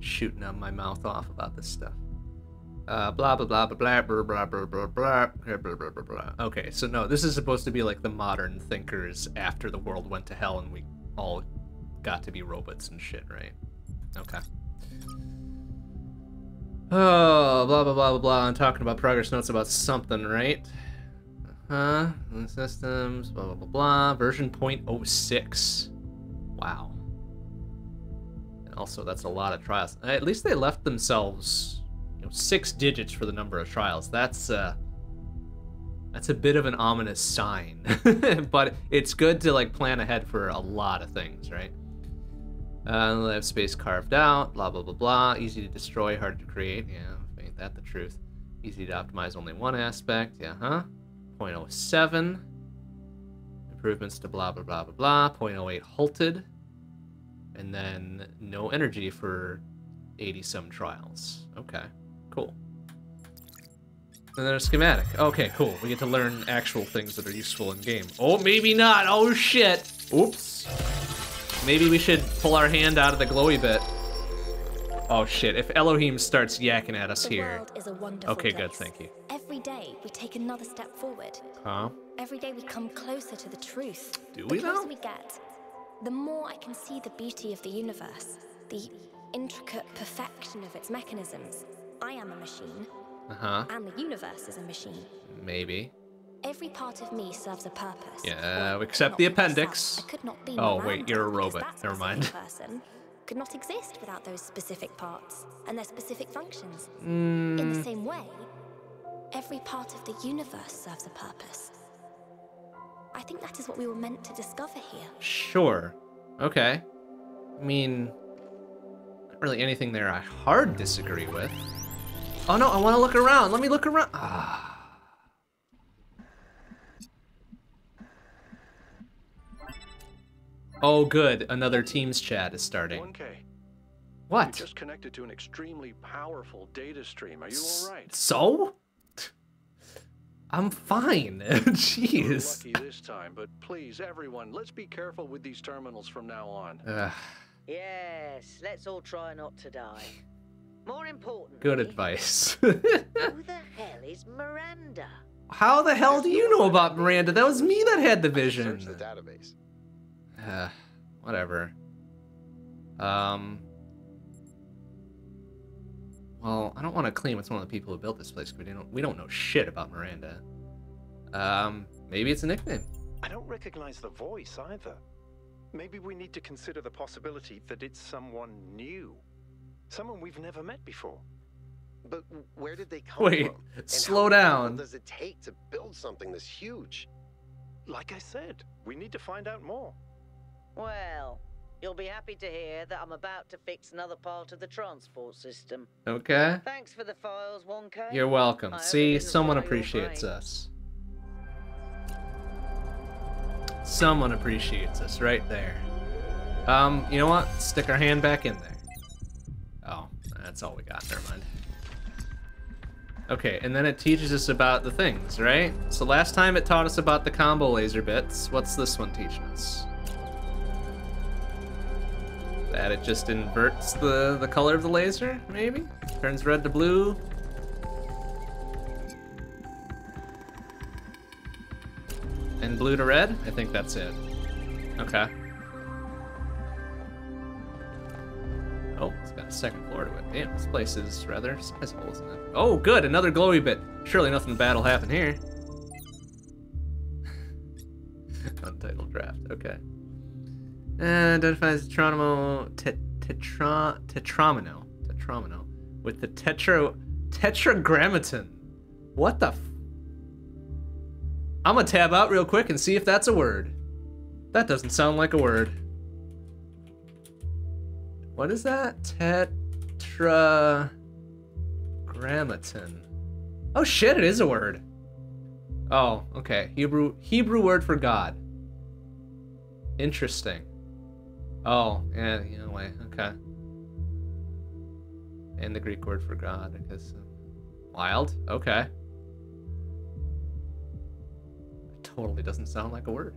shooting up my mouth off about this stuff. Uh, blah blah blah blah blah blah blah blah blah blah blah blah blah. Okay, so no, this is supposed to be like the modern thinkers after the world went to hell and we all got to be robots and shit, right? Okay. Oh, blah blah blah blah blah. I'm talking about progress notes about something, right? Huh? Systems, blah blah blah blah. Version 0.06. Wow. And also, that's a lot of trials. At least they left themselves know, six digits for the number of trials. That's uh, that's a bit of an ominous sign, but it's good to like plan ahead for a lot of things, right? Uh, they have space carved out, blah blah blah blah. Easy to destroy, hard to create. Yeah, ain't that the truth? Easy to optimize only one aspect. Yeah, huh? 0.07. Improvements to blah blah blah blah blah. 0.08 halted. And then no energy for 80 some trials. Okay. Cool. And then a schematic. Okay, cool. We get to learn actual things that are useful in game. Oh, maybe not. Oh, shit. Oops. Maybe we should pull our hand out of the glowy bit. Oh, shit. If Elohim starts yakking at us the here. World is a wonderful Okay, place. good. Thank you. Every day we take another step forward. Huh? Every day we come closer to the truth. Do we the closer we get, the more I can see the beauty of the universe, the intricate perfection of its mechanisms. I am a machine, Uh-huh. and the universe is a machine. Maybe. Every part of me serves a purpose. Yeah, except the appendix. Could not be Oh, wait, you're a robot. Never mind. person could not exist without those specific parts and their specific functions. Mm. In the same way, every part of the universe serves a purpose. I think that is what we were meant to discover here. Sure. Okay. I mean, not really anything there I hard disagree with. Oh no, I want to look around. Let me look around. Ah. Oh, good. Another Teams chat is starting. 1K. We What? just connected to an extremely powerful data stream. Are you all right? So? I'm fine. We're Jeez. lucky this time, but please, everyone, let's be careful with these terminals from now on. Ugh, Yes, let's all try not to die. More importantly, good advice. Who the hell is Miranda? How the hell do you know about Miranda? That was me that had the vision. Search the database. Uh, whatever. Um. Well, I don't want to claim it's one of the people who built this place. 'cause We don't. We don't know shit about Miranda. Um. Maybe it's a nickname. I don't recognize the voice either. Maybe we need to consider the possibility that it's someone new. Someone we've never met before. But where did they come Wait. from? Wait, Slow how down. long does it take to build something this huge? Like I said, we need to find out more. Well, you'll be happy to hear that I'm about to fix another part of the transport system. Okay. Thanks for the files, 1K. You're welcome. I See, someone appreciates us. Someone appreciates us right there. Um, you know what? Stick our hand back in there. That's all we got. Never mind. Okay, and then it teaches us about the things, right? So last time it taught us about the combo laser bits. What's this one teaching us? That it just inverts the, the color of the laser, maybe? Turns red to blue. And blue to red? I think that's it. Okay. Oh, a second floor to it. Damn, this place is rather sizable, isn't it? Oh, good, another glowy bit. Surely nothing bad will happen here. Untitled draft, okay. And identifies Tetronomo, tet, tetra, tetramino, tetramino, with the tetra, tetragrammaton. What the I'm gonna tab out real quick and see if that's a word. That doesn't sound like a word. What is that? Tetragrammaton. Oh shit, it is a word. Oh, okay. Hebrew Hebrew word for God. Interesting. Oh, yeah, you know, way, okay. And the Greek word for God, I guess. Uh, wild, okay. totally doesn't sound like a word.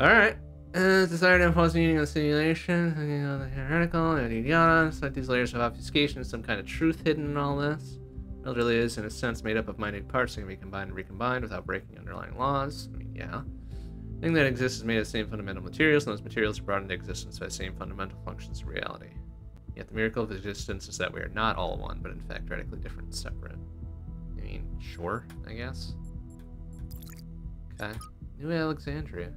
Alright. Uh, desire to impose meaning on simulation, you know, the heretical, yada yada. Cite these layers of obfuscation, some kind of truth hidden in all this. It really is, in a sense, made up of minute parts that can be combined and recombined without breaking underlying laws. I mean, yeah. The thing that exists is made of the same fundamental materials, and those materials are brought into existence by the same fundamental functions of reality. Yet the miracle of existence is that we are not all one, but in fact radically different and separate. I mean, sure, I guess. Okay. New Alexandria.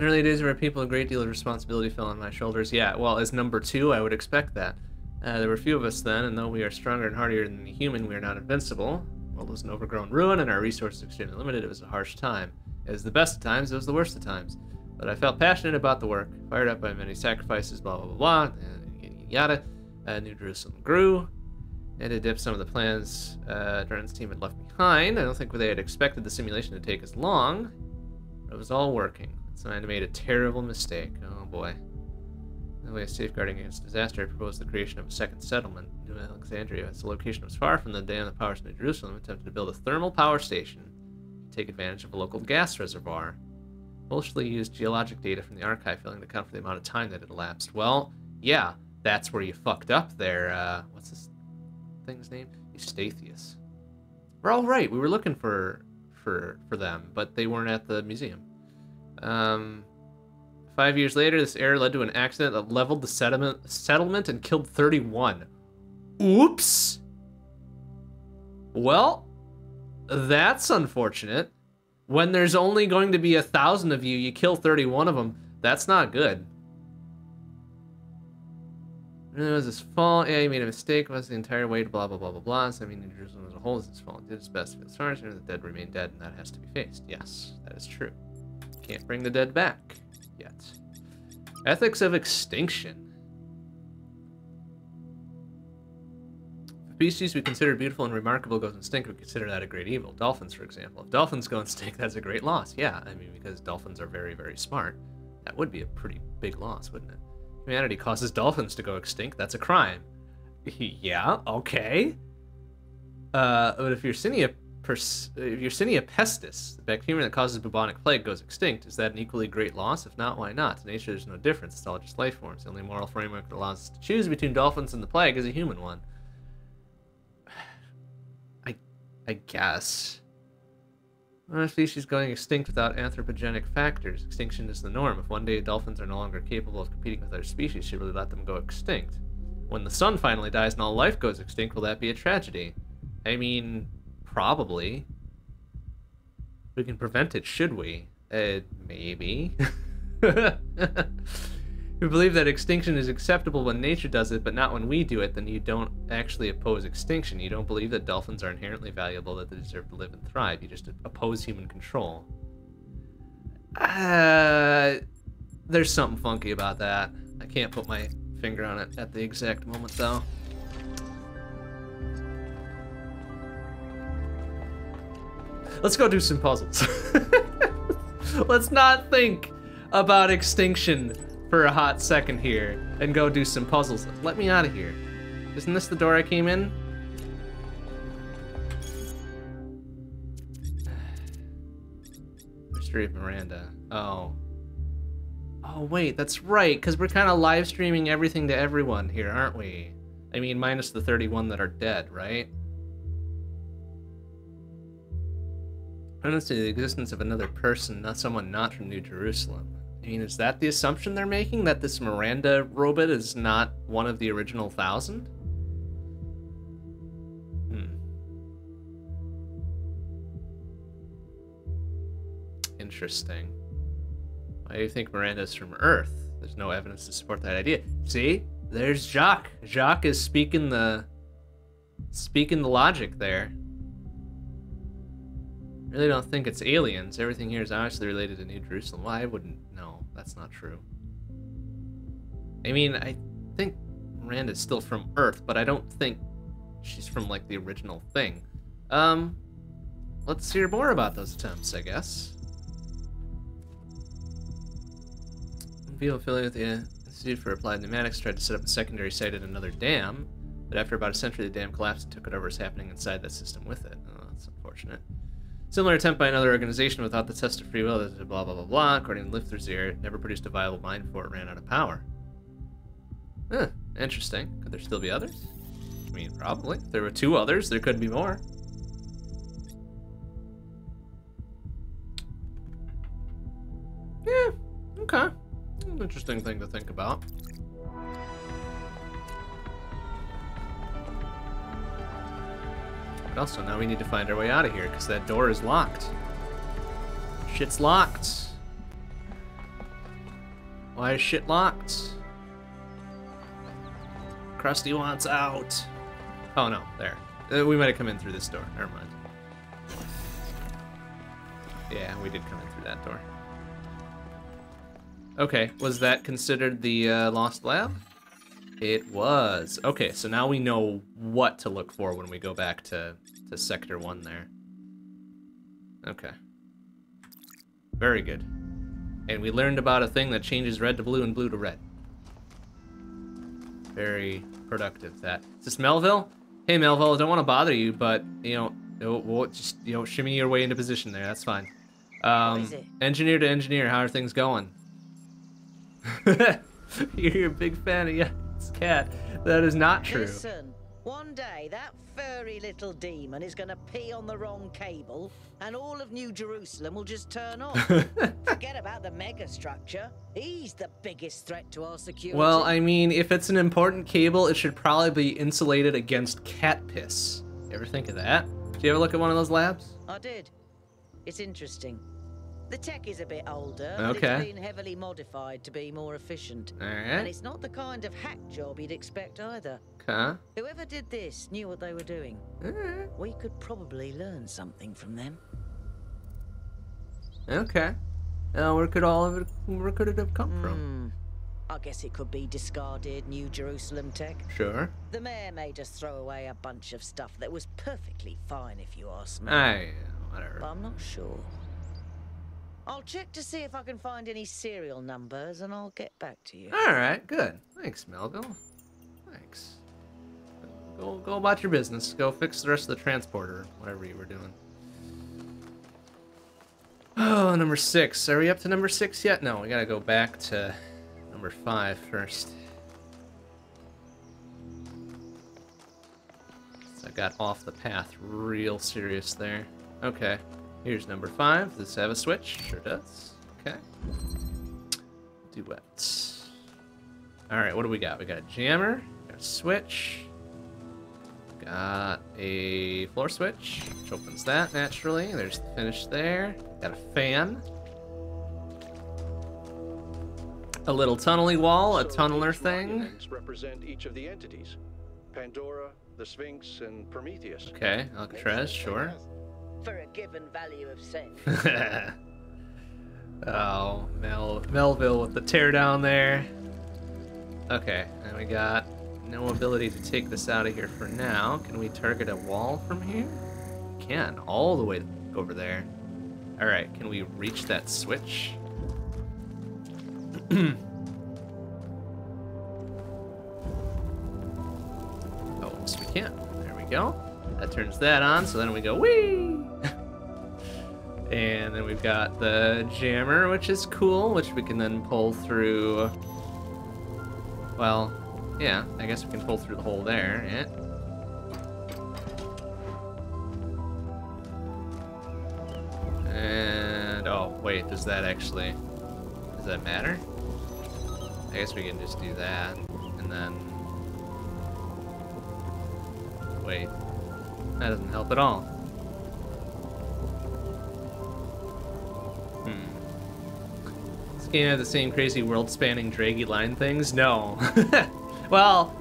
In early days where people a great deal of responsibility fell on my shoulders. Yeah, well, as number two, I would expect that. Uh, there were few of us then, and though we are stronger and hardier than the human, we are not invincible. The world was an overgrown ruin, and our resources extremely limited. It was a harsh time. It was the best of times, it was the worst of times. But I felt passionate about the work, fired up by many sacrifices, blah, blah, blah, blah, yada. Uh, New Jerusalem grew, and to dip some of the plans uh, Dren's team had left behind. I don't think they had expected the simulation to take as long. It was all working. So I made a terrible mistake. Oh boy. The way of safeguarding against disaster, I proposed the creation of a second settlement, New Alexandria. Its location was far from the dam that powers New Jerusalem. Attempted to build a thermal power station to take advantage of a local gas reservoir. Mostly used geologic data from the archive, failing to account for the amount of time that had elapsed. Well, yeah, that's where you fucked up there. Uh, what's this thing's name? Eustathius. We're all right. We were looking for for for them, but they weren't at the museum. Um, five years later, this error led to an accident that leveled the settlement settlement and killed 31. Oops. Well, that's unfortunate. When there's only going to be a thousand of you, you kill 31 of them. That's not good. It was his fault. Yeah, he made a mistake. It was the entire way to blah, blah, blah, blah, blah. So, I mean, Jerusalem as a whole is his fault. Did his best to feel sorry. The dead remain dead, and that has to be faced. Yes, that is true. Can't bring the dead back yet. Ethics of extinction. Species we consider beautiful and remarkable goes extinct, we consider that a great evil. Dolphins, for example. If dolphins go extinct, that's a great loss. Yeah, I mean, because dolphins are very, very smart. That would be a pretty big loss, wouldn't it? Humanity causes dolphins to go extinct. That's a crime. yeah, okay. Uh, but if Yersinia, pers- Yersinia pestis, the bacterium that causes bubonic plague, goes extinct, is that an equally great loss? If not, why not? To nature, there's no difference. It's all just life forms. The only moral framework that allows us to choose between dolphins and the plague is a human one. I, I guess. A species going extinct without anthropogenic factors. Extinction is the norm. If one day dolphins are no longer capable of competing with other species, should we let them go extinct? When the sun finally dies and all life goes extinct, will that be a tragedy? I mean, probably. We can prevent it, should we? Uh, maybe. If you believe that extinction is acceptable when nature does it, but not when we do it, then you don't actually oppose extinction. You don't believe that dolphins are inherently valuable, that they deserve to live and thrive. You just oppose human control. Uh, there's something funky about that. I can't put my finger on it at the exact moment, though. Let's go do some puzzles. Let's not think about extinction for a hot second here and go do some puzzles. Let me out of here. Isn't this the door I came in? Mystery of Miranda. Oh. Oh, wait, that's right, because we're kind of live streaming everything to everyone here, aren't we? I mean, minus the 31 that are dead, right? Honestly, the existence of another person, not someone not from New Jerusalem. I mean, is that the assumption they're making? That this Miranda robot is not one of the original thousand? Hmm. Interesting. Why do you think Miranda's from Earth? There's no evidence to support that idea. See? There's Jacques. Jacques is speaking the speaking the logic there. I really don't think it's aliens. Everything here is obviously related to New Jerusalem. Well, I wouldn't know. That's not true. I mean, I think Miranda's still from Earth, but I don't think she's from like the original thing. Um, let's hear more about those attempts, I guess. People affiliated with the Institute for Applied Noematics tried to set up a secondary site at another dam, but after about a century, the dam collapsed and took whatever was happening inside that system with it. Oh, that's unfortunate. Similar attempt by another organization without the test of free will, blah blah blah blah. According to Lifters never produced a viable mine before it ran out of power. Huh, interesting. Could there still be others? I mean, probably. If there were two others, there could be more. Yeah, okay. Interesting thing to think about. But also, now we need to find our way out of here, because that door is locked. Shit's locked. Why is shit locked? Krusty wants out. Oh no, there. Uh, we might have come in through this door. Never mind. Yeah, we did come in through that door. Okay, was that considered the uh, lost lab? It was. Okay, so now we know what to look for when we go back to, to Sector 1 there. Okay. Very good. And we learned about a thing that changes red to blue and blue to red. Very productive, that. Is this Melville? Hey, Melville, I don't want to bother you, but, you know, we'll just, you know, shimmy your way into position there. That's fine. Um, engineer to engineer, how are things going? You're a big fan of Cat. That is not true. Listen, one day that furry little demon is going to pee on the wrong cable, and all of New Jerusalem will just turn off. Forget about the megastructure. He's the biggest threat to our security. Well, I mean, if it's an important cable, it should probably be insulated against cat piss. You ever think of that? Did you ever look at one of those labs? I did. It's interesting. The tech is a bit older, okay. but it's been heavily modified to be more efficient. All right. And it's not the kind of hack job you'd expect either. Okay. Whoever did this knew what they were doing. Right. We could probably learn something from them. Okay. Now, where could all of it, where could it have come mm. from? Hmm. I guess it could be discarded New Jerusalem tech. Sure. The mayor made us throw away a bunch of stuff that was perfectly fine, if you ask me. Aye, whatever. But I'm not sure. I'll check to see if I can find any serial numbers, and I'll get back to you. All right, good. Thanks, Melville. Thanks. Go, go about your business. Go fix the rest of the transporter, whatever you were doing. Oh, number six. Are we up to number six yet? No, we gotta go back to number five first. I got off the path real serious there. Okay. Here's number five. Does this have a switch? Sure does. Okay. Duet. Alright, what do we got? We got a jammer, got a switch, got a floor switch, which opens that naturally. There's the finish there. Got a fan. A little tunnely wall, a tunneler thing. represent each of the entities. Pandora, the Sphinx, and Prometheus. Okay, Alcatraz, sure for a given value of cent. oh, Mel Melville with the teardown there. Okay, and we got no ability to take this out of here for now. Can we target a wall from here? We can, all the way. over there. All right, can we reach that switch? oh, yes, we can. There we go. That turns that on, so then we go wee. and then we've got the jammer, which is cool, which we can then pull through. Well, yeah, I guess we can pull through the hole there. Yeah. And oh wait, does that actually does that matter? I guess we can just do that and then wait. That doesn't help at all. Hmm. This game have the same crazy world-spanning draggy line things? No. well,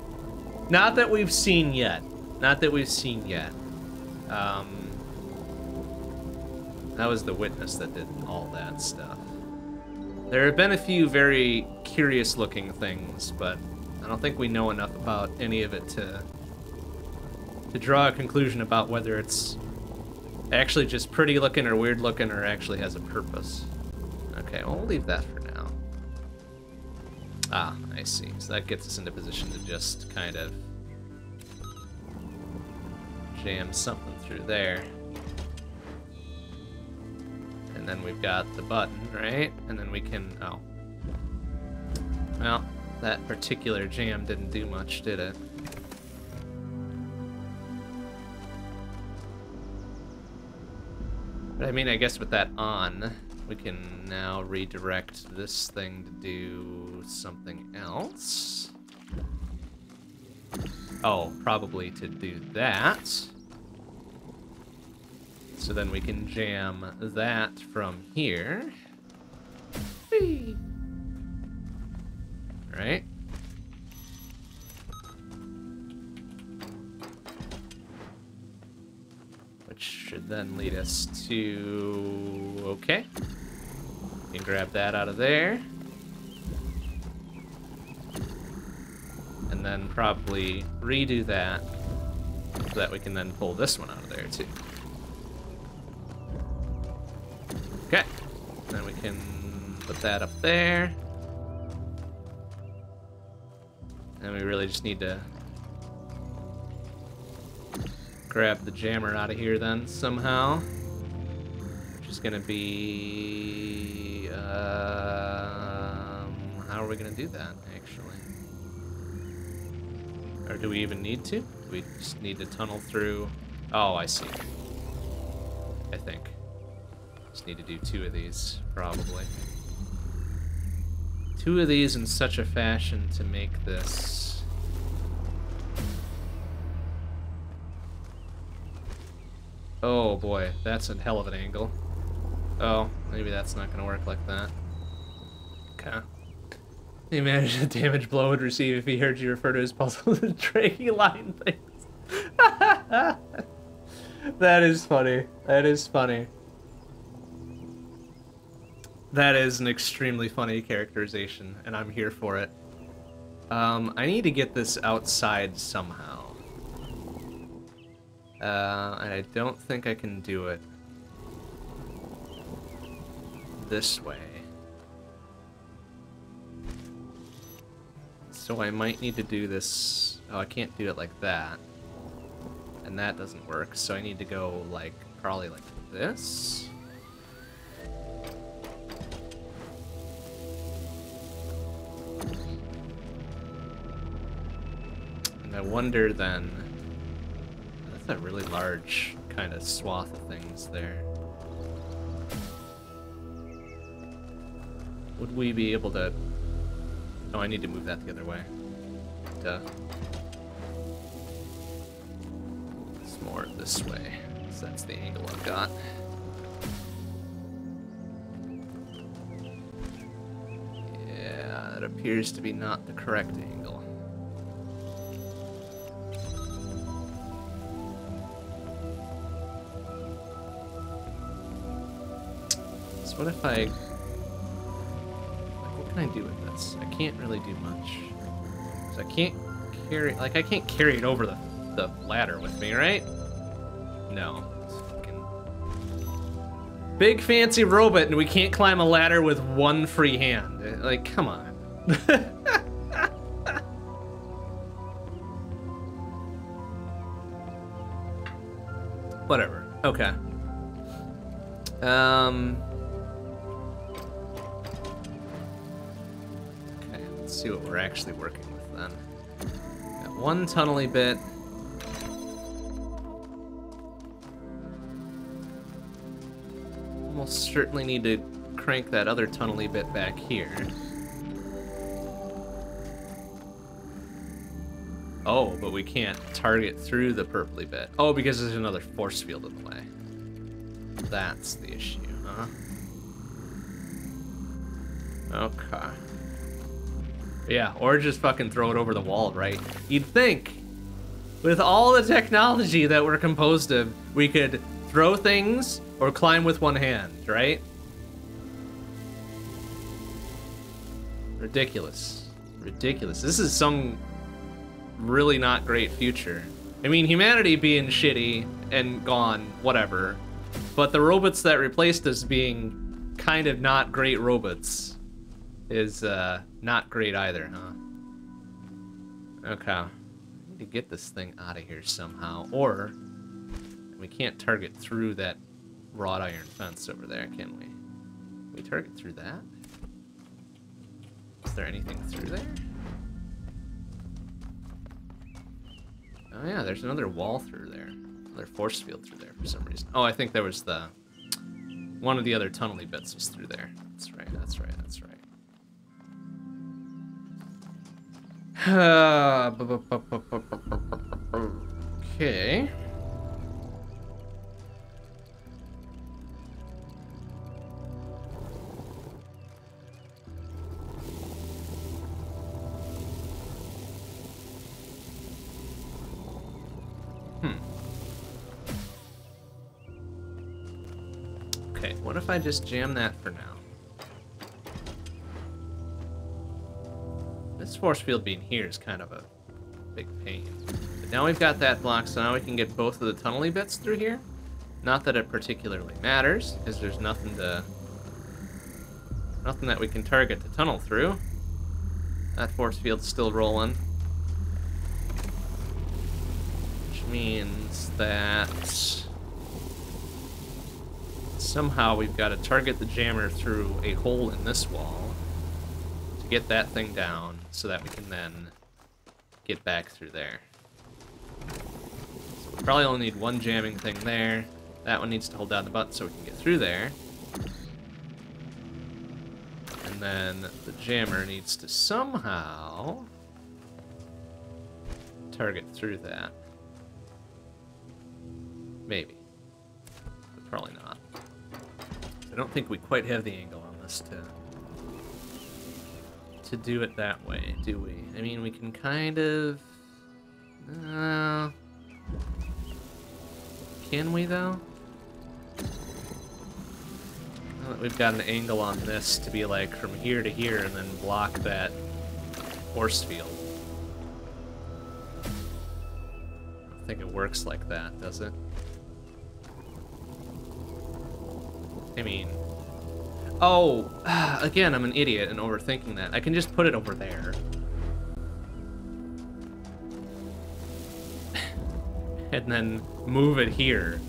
not that we've seen yet. Not that we've seen yet. Um, that was the witness that did all that stuff. There have been a few very curious looking things, but I don't think we know enough about any of it to to draw a conclusion about whether it's actually just pretty looking or weird looking or actually has a purpose. Okay, well, we'll leave that for now. Ah, I see. So that gets us into position to just kind of jam something through there. And then we've got the button, right? And then we can, oh. Well, that particular jam didn't do much, did it? But I mean, I guess with that on, we can now redirect this thing to do something else. Oh, probably to do that. So then we can jam that from here. Whee! Right? Should then lead us to... Okay. We can grab that out of there. And then probably redo that so that we can then pull this one out of there too. Okay. Then we can put that up there. And we really just need to grab the jammer out of here then somehow. Which is gonna be... Um, how are we gonna do that, actually? Or do we even need to? We just need to tunnel through... Oh, I see. I think. Just need to do two of these, probably. Two of these in such a fashion to make this... Oh boy, that's a hell of an angle. Oh, maybe that's not gonna work like that. Okay. The imagine the damage blow would receive if he heard you refer to his puzzle as draggy line things. that is funny. That is funny. That is an extremely funny characterization, and I'm here for it. Um, I need to get this outside somehow. Uh, and I don't think I can do it this way. So I might need to do this... Oh, I can't do it like that. And that doesn't work, so I need to go, like, probably like this? And I wonder then... A really large kind of swath of things there. Would we be able to... Oh, I need to move that the other way. Duh. It's more this way, that's the angle I've got. Yeah, that appears to be not the correct angle. What if I Like, what can I do with this? I can't really do much. So I can't carry, like, I can't carry it over the, the ladder with me, right? No. Fucking... big fancy robot and we can't climb a ladder with one free hand. Like, come on. Whatever. Okay. Um. See what we're actually working with then. Got one tunnely bit. Almost certainly need to crank that other tunnely bit back here. Oh, but we can't target through the purpley bit. Oh, because there's another force field in the way. That's the issue, huh? Okay. Yeah, or just fucking throw it over the wall, right? You'd think, with all the technology that we're composed of, we could throw things or climb with one hand, right? Ridiculous. Ridiculous. This is some really not great future. I mean, humanity being shitty and gone, whatever. But the robots that replaced us being kind of not great robots is uh, not great either, huh? Okay. We need to get this thing out of here somehow. Or we can't target through that wrought iron fence over there, can we? Can we target through that? Is there anything through there? Oh yeah, there's another wall through there. Another force field through there for some reason. Oh, I think there was the... One of the other tunnely bits was through there. That's right, that's right, that's right. Okay. Hmm. Okay, what if I just jam that for now? This force field being here is kind of a big pain. But now we've got that block, so now we can get both of the tunnely bits through here. Not that it particularly matters, because there's nothing to... Nothing that we can target to tunnel through. That force field's still rolling. Which means that somehow we've got to target the jammer through a hole in this wall to get that thing down so that we can then get back through there. So we probably only need one jamming thing there. That one needs to hold down the button so we can get through there. And then the jammer needs to somehow target through that. Maybe. But probably not. I don't think we quite have the angle on this to to do it that way, do we? I mean, we can kind of... Uh, can we, though? Now that we've got an angle on this to be like from here to here and then block that force field. I don't think it works like that, does it? I mean, oh, again, I'm an idiot and overthinking that. I can just put it over there. and then move it here.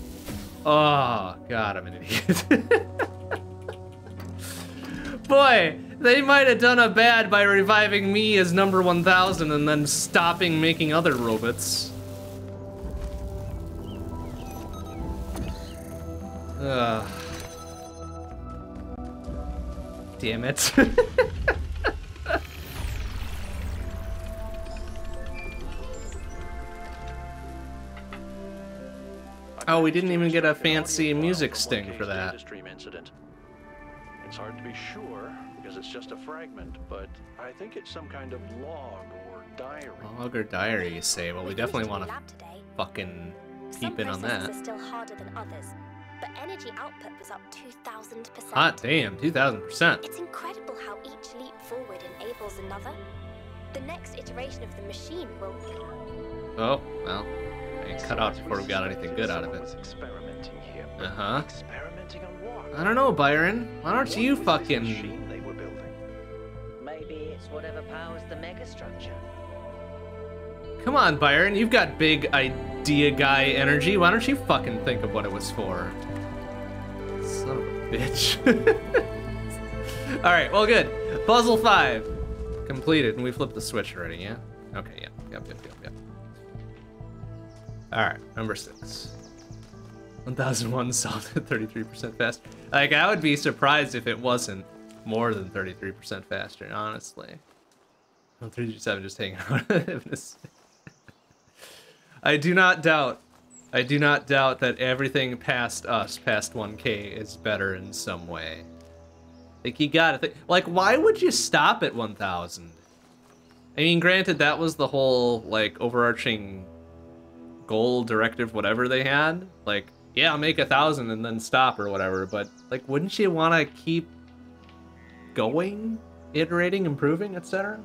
Oh, God, I'm an idiot. Boy, they might have done a bad by reviving me as number 1000 and then stopping making other robots. Ugh. Damn it. oh, we didn't even get a fancy music sting for that. It's hard to be sure because it's just a fragment, but I think it's some kind of log or diary. Log or diary, you say? Well, we definitely want to fucking keep in on that. Are still harder than others, but energy output was up 2,000%. Hot damn, 2,000%. It's incredible how each leap forward enables another. The next iteration of the machine will. Oh, well. I cut out before we got anything good out of it. was experimenting Uh-huh. Experimenting on what? I don't know, Byron. Why don't you fucking... machine they were building? Maybe it's whatever powers the megastructure. Come on, Byron. You've got big idea guy energy. Why don't you fucking think of what it was for? Son of a bitch. Alright, well, good. Puzzle 5. Completed, and we flipped the switch already, yeah? Okay, yeah. Yep, yep, yep, yep. Alright, number 6. 1001 solved at 33% faster. Like, I would be surprised if it wasn't more than 33% faster, honestly. Well, 337 just hanging out. I do not doubt, I do not doubt that everything past us, past 1K, is better in some way. Like, you gotta think, like, why would you stop at 1000? I mean, granted, that was the whole, like, overarching goal, directive, whatever they had. Like, yeah, make a thousand and then stop or whatever, but, like, wouldn't you want to keep going, iterating, improving, etc.?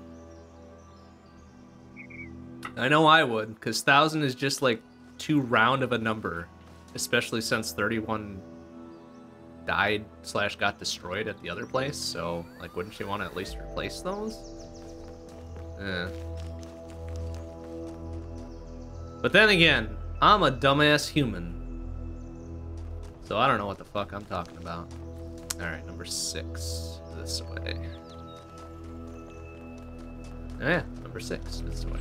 I know I would, because thousand is just like too round of a number, especially since 31 died slash got destroyed at the other place. So, like, wouldn't you want to at least replace those? Eh. But then again, I'm a dumbass human, so I don't know what the fuck I'm talking about. All right, number six, this way. Oh yeah, number six, this way.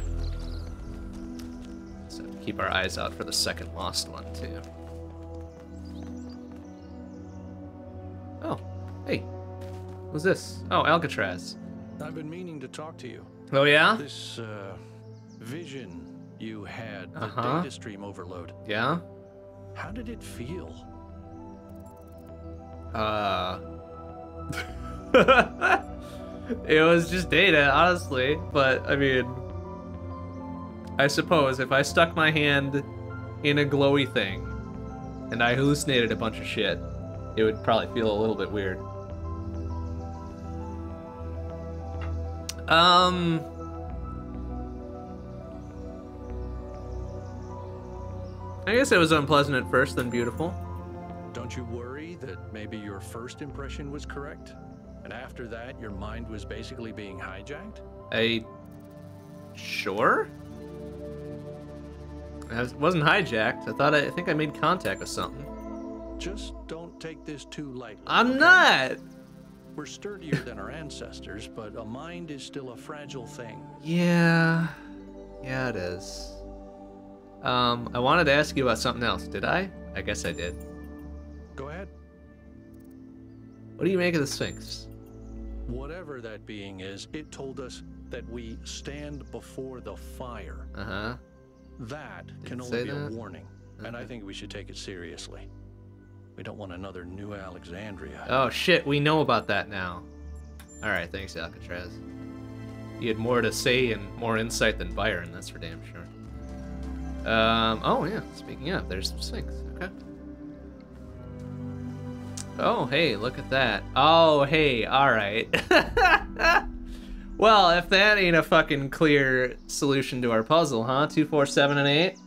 So keep our eyes out for the second lost one too. Oh, hey, who's this? Oh, Alcatraz. I've been meaning to talk to you. Oh yeah, This uh, vision you had, the Uh-huh. data stream overload. yeah. How did it feel? Uh, it was just data, honestly. But I mean, I suppose if I stuck my hand in a glowy thing and I hallucinated a bunch of shit, it would probably feel a little bit weird. Um. I guess it was unpleasant at first, then beautiful. Don't you worry that maybe your first impression was correct? And after that, your mind was basically being hijacked? I sure. I was- wasn't hijacked. I thought I, I think I made contact with something. Just don't take this too lightly. I'm okay? not. We're sturdier than our ancestors, but a mind is still a fragile thing. Yeah, yeah, it is. Um, I wanted to ask you about something else. Did I? I guess I did. Go ahead. What do you make of the Sphinx? Whatever that being is, it told us that we stand before the fire. Uh huh. That Did can only be that? a warning, and I think we should take it seriously. We don't want another new Alexandria. Oh shit, we know about that now. All right, thanks, Alcatraz. You had more to say and more insight than Byron. That's for damn sure. Um. Oh yeah. Speaking of, there's some Sphinx. Okay. Oh hey, look at that. Oh hey, all right. well, if that ain't a fucking clear solution to our puzzle, huh? Two, four, seven, and eight.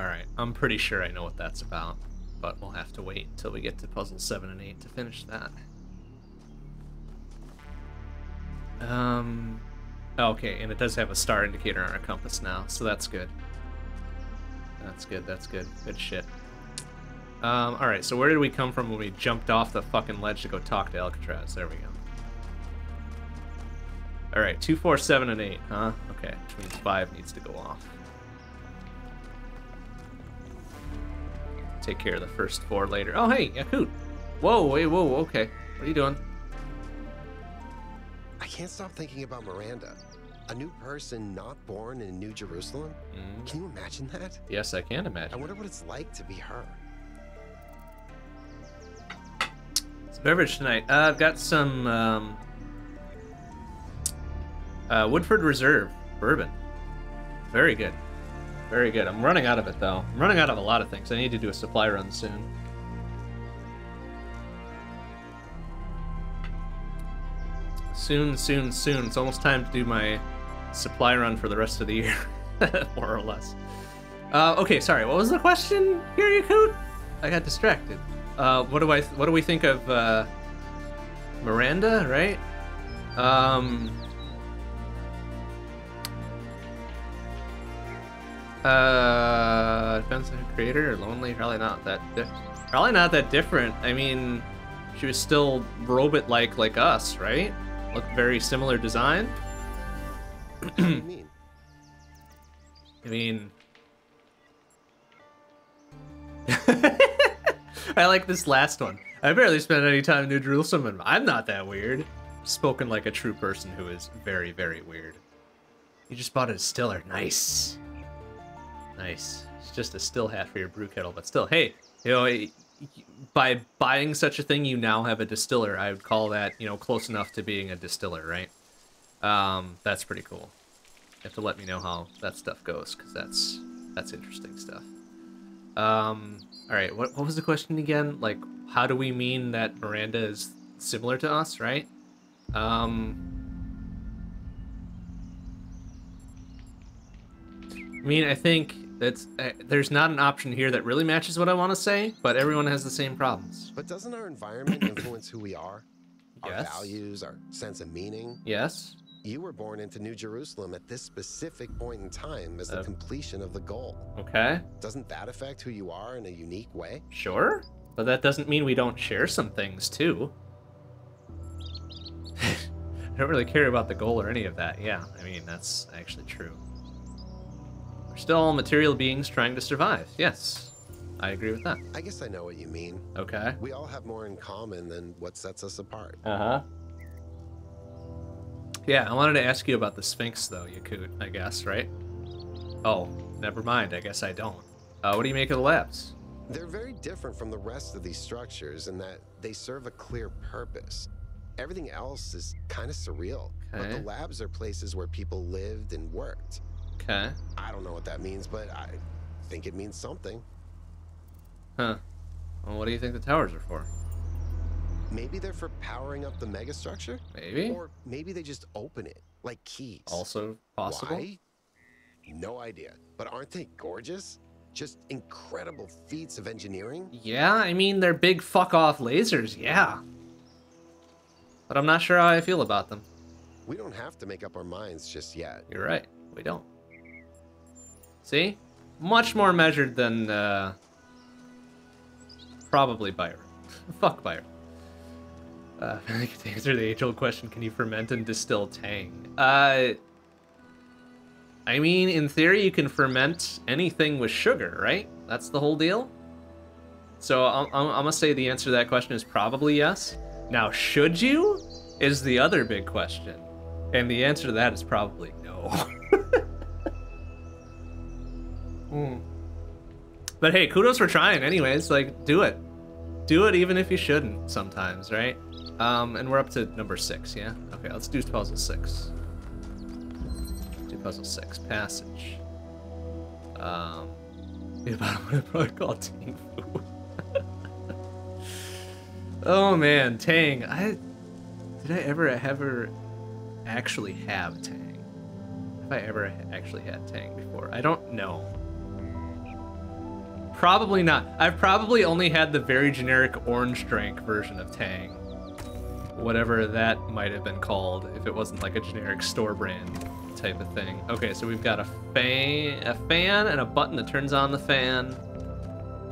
All right, I'm pretty sure I know what that's about, but we'll have to wait until we get to puzzle 7 and 8 to finish that. Um, okay, and it does have a star indicator on our compass now, so that's good. That's good, that's good. Good shit. Um, alright, so where did we come from when we jumped off the fucking ledge to go talk to Alcatraz? There we go. Alright, 2, 4, 7, and 8, huh? Okay, which means 5 needs to go off. take care of the first four later. Oh, hey, Yaqut. Whoa, wait, whoa, okay. What are you doing? I can't stop thinking about Miranda. A new person not born in New Jerusalem? Mm, Can you imagine that? yes, I can imagine. I wonder what it's like to be her. Beverage tonight. Uh, I've got some um, uh, Woodford Reserve bourbon. Very good. Very good. I'm running out of it, though. I'm running out of a lot of things. I need to do a supply run soon. Soon, soon, soon. It's almost time to do my supply run for the rest of the year, more or less. Uh, okay, sorry. What was the question here, Yaqut? I got distracted. Uh, what do I? What do we think of uh, Miranda? Right? Um. Uh, depends on the creator or lonely. Probably not that. Probably not that different. I mean, she was still robot-like like us, right? Look very similar design. What do you mean? I mean, I like this last one. I barely spent any time in New Jerusalem, and I'm not that weird. Spoken like a true person who is very, very weird. You just bought a distiller. Nice. Nice. It's just a still hat for your brew kettle, but still, hey, you know, by buying such a thing, you now have a distiller. I would call that, you know, close enough to being a distiller, right? Um, that's pretty cool. You have to let me know how that stuff goes, because that's that's interesting stuff. Um, all right, what what was the question again? Like, how do we mean that Miranda is similar to us, right? Um, I mean, I think that's uh, there's not an option here that really matches what I want to say, but everyone has the same problems. But doesn't our environment influence who we are? Our Yes. values, our sense of meaning? Yes. You were born into New Jerusalem at this specific point in time as the Uh, completion of the goal. Okay. Doesn't that affect who you are in a unique way? Sure, but that doesn't mean we don't share some things too. I don't really care about the goal or any of that. Yeah, I mean, that's actually true. We're still all material beings trying to survive. Yes, I agree with that. I guess I know what you mean. Okay. We all have more in common than what sets us apart. Uh huh. Yeah, I wanted to ask you about the Sphinx, though, Yaqut, I guess, right? Oh, never mind. I guess I don't. Uh, what do you make of the labs? They're very different from the rest of these structures in that they serve a clear purpose. Everything else is kind of surreal, but the labs are places where people lived and worked. Okay. I don't know what that means, but I think it means something. Huh. Well, what do you think the towers are for? Maybe they're for powering up the megastructure? Maybe. Or maybe they just open it, like keys. Also possible. Why? No idea. But aren't they gorgeous? Just incredible feats of engineering? Yeah, I mean, they're big fuck off lasers, yeah. But I'm not sure how I feel about them. We don't have to make up our minds just yet. You're right, we don't. See? Much more measured than, uh. Probably Byron. Fuck Byron. Uh, to answer the age old question, can you ferment and distill Tang? Uh. I mean, in theory, you can ferment anything with sugar, right? That's the whole deal? So I'm, I'm, I'm gonna say the answer to that question is probably yes. Now, should you? Is the other big question. And the answer to that is probably no. Hmm. But hey, kudos for trying anyways. Like, do it. Do it even if you shouldn't sometimes, right? Um, and we're up to number six, yeah? Okay, let's do puzzle six. Do puzzle six. Passage. Um, I'm gonna probably call Tang Fu. oh man, Tang. I did I ever ever actually have Tang? Have I ever actually had Tang before? I don't know. Probably not. I've probably only had the very generic orange drink version of Tang. Whatever that might have been called, if it wasn't like a generic store brand type of thing. Okay, so we've got a fan, a fan, and a button that turns on the fan,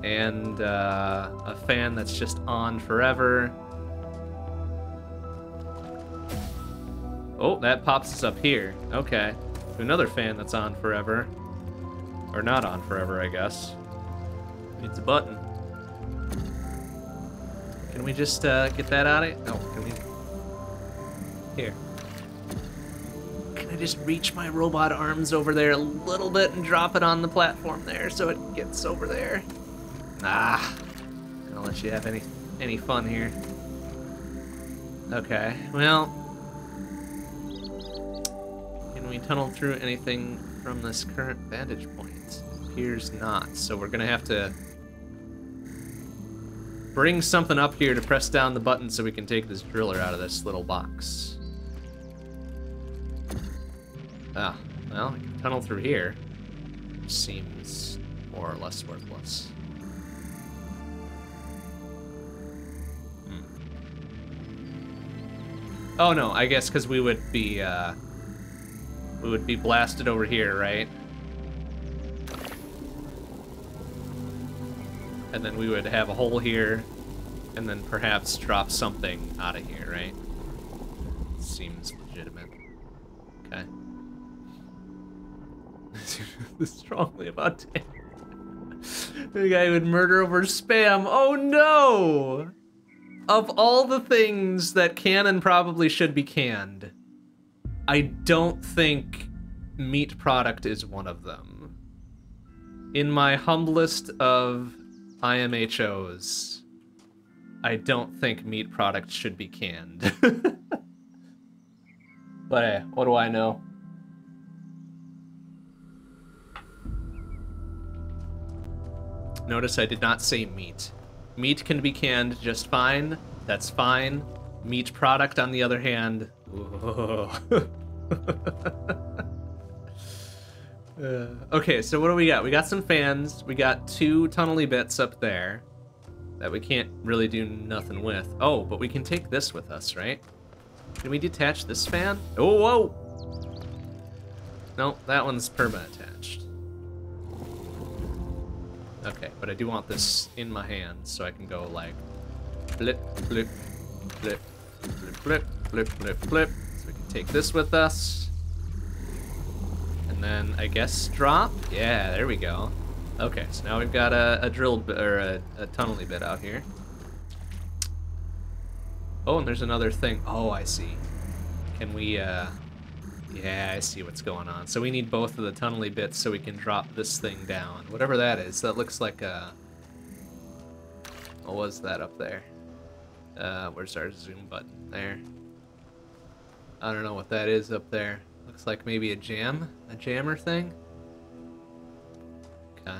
and uh, a fan that's just on forever. Oh, that pops us up here. Okay, another fan that's on forever, or not on forever, I guess. It's a button. Can we just uh, get that out of it? No, can we? Here. Can I just reach my robot arms over there a little bit and drop it on the platform there so it gets over there? Ah, I'll let you have any any fun here. Okay, well, can we tunnel through anything from this current vantage point? Appears not. So we're gonna have to bring something up here to press down the button so we can take this driller out of this little box. Ah, well, I can tunnel through here. Seems more or less worthless. Hmm. Oh no, I guess because we would be, uh, we would be blasted over here, right? And then we would have a hole here, and then perhaps drop something out of here, right? Seems legitimate. Okay. Strongly about Dan. the guy would murder over spam. Oh no! Of all the things that can and probably should be canned, I don't think meat product is one of them. In my humblest of IMHOs, I don't think meat products should be canned. but hey, what do I know? Notice I did not say meat. Meat can be canned just fine. That's fine. Meat product, on the other hand, Uh, okay, so what do we got? We got some fans. We got two tunnely bits up there that we can't really do nothing with. Oh, but we can take this with us, right? Can we detach this fan? Oh, whoa! No, that one's perma attached. Okay, but I do want this in my hand so I can go like flip, flip, flip, flip, flip, flip, flip, flip. So we can take this with us. And then I guess drop. Yeah, there we go. Okay, so now we've got a, a drill bit, or a, a tunnely bit out here. Oh, and there's another thing. Oh, I see. Can we, uh... Yeah, I see what's going on. So we need both of the tunnely bits so we can drop this thing down. Whatever that is. That looks like a... What was that up there? Uh, where's our zoom button? There. I don't know what that is up there. Looks like maybe a jam? A jammer thing? Okay.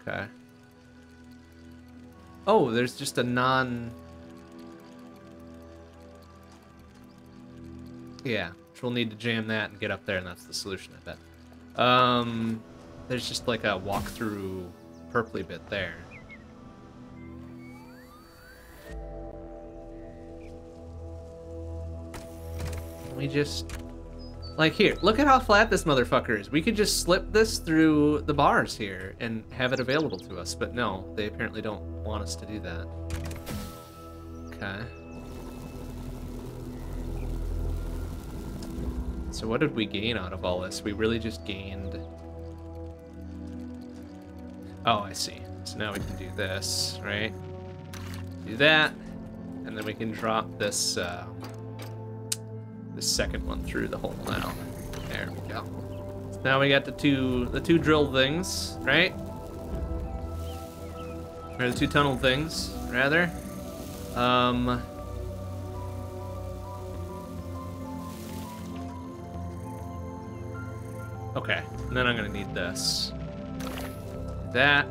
Okay. Oh, there's just a non... Yeah, we'll need to jam that and get up there, and that's the solution, I bet. Um, there's just like a walk-through purpley bit there. We just... Like, here, look at how flat this motherfucker is. We could just slip this through the bars here and have it available to us, but no, they apparently don't want us to do that. Okay. So what did we gain out of all this? We really just gained... Oh, I see. So now we can do this, right? Do that, and then we can drop this, uh, the second one through the hole now. There we go. So now we got the two the two drill things, right? Or the two tunnel things, rather. Um Okay, and then I'm gonna need this. That.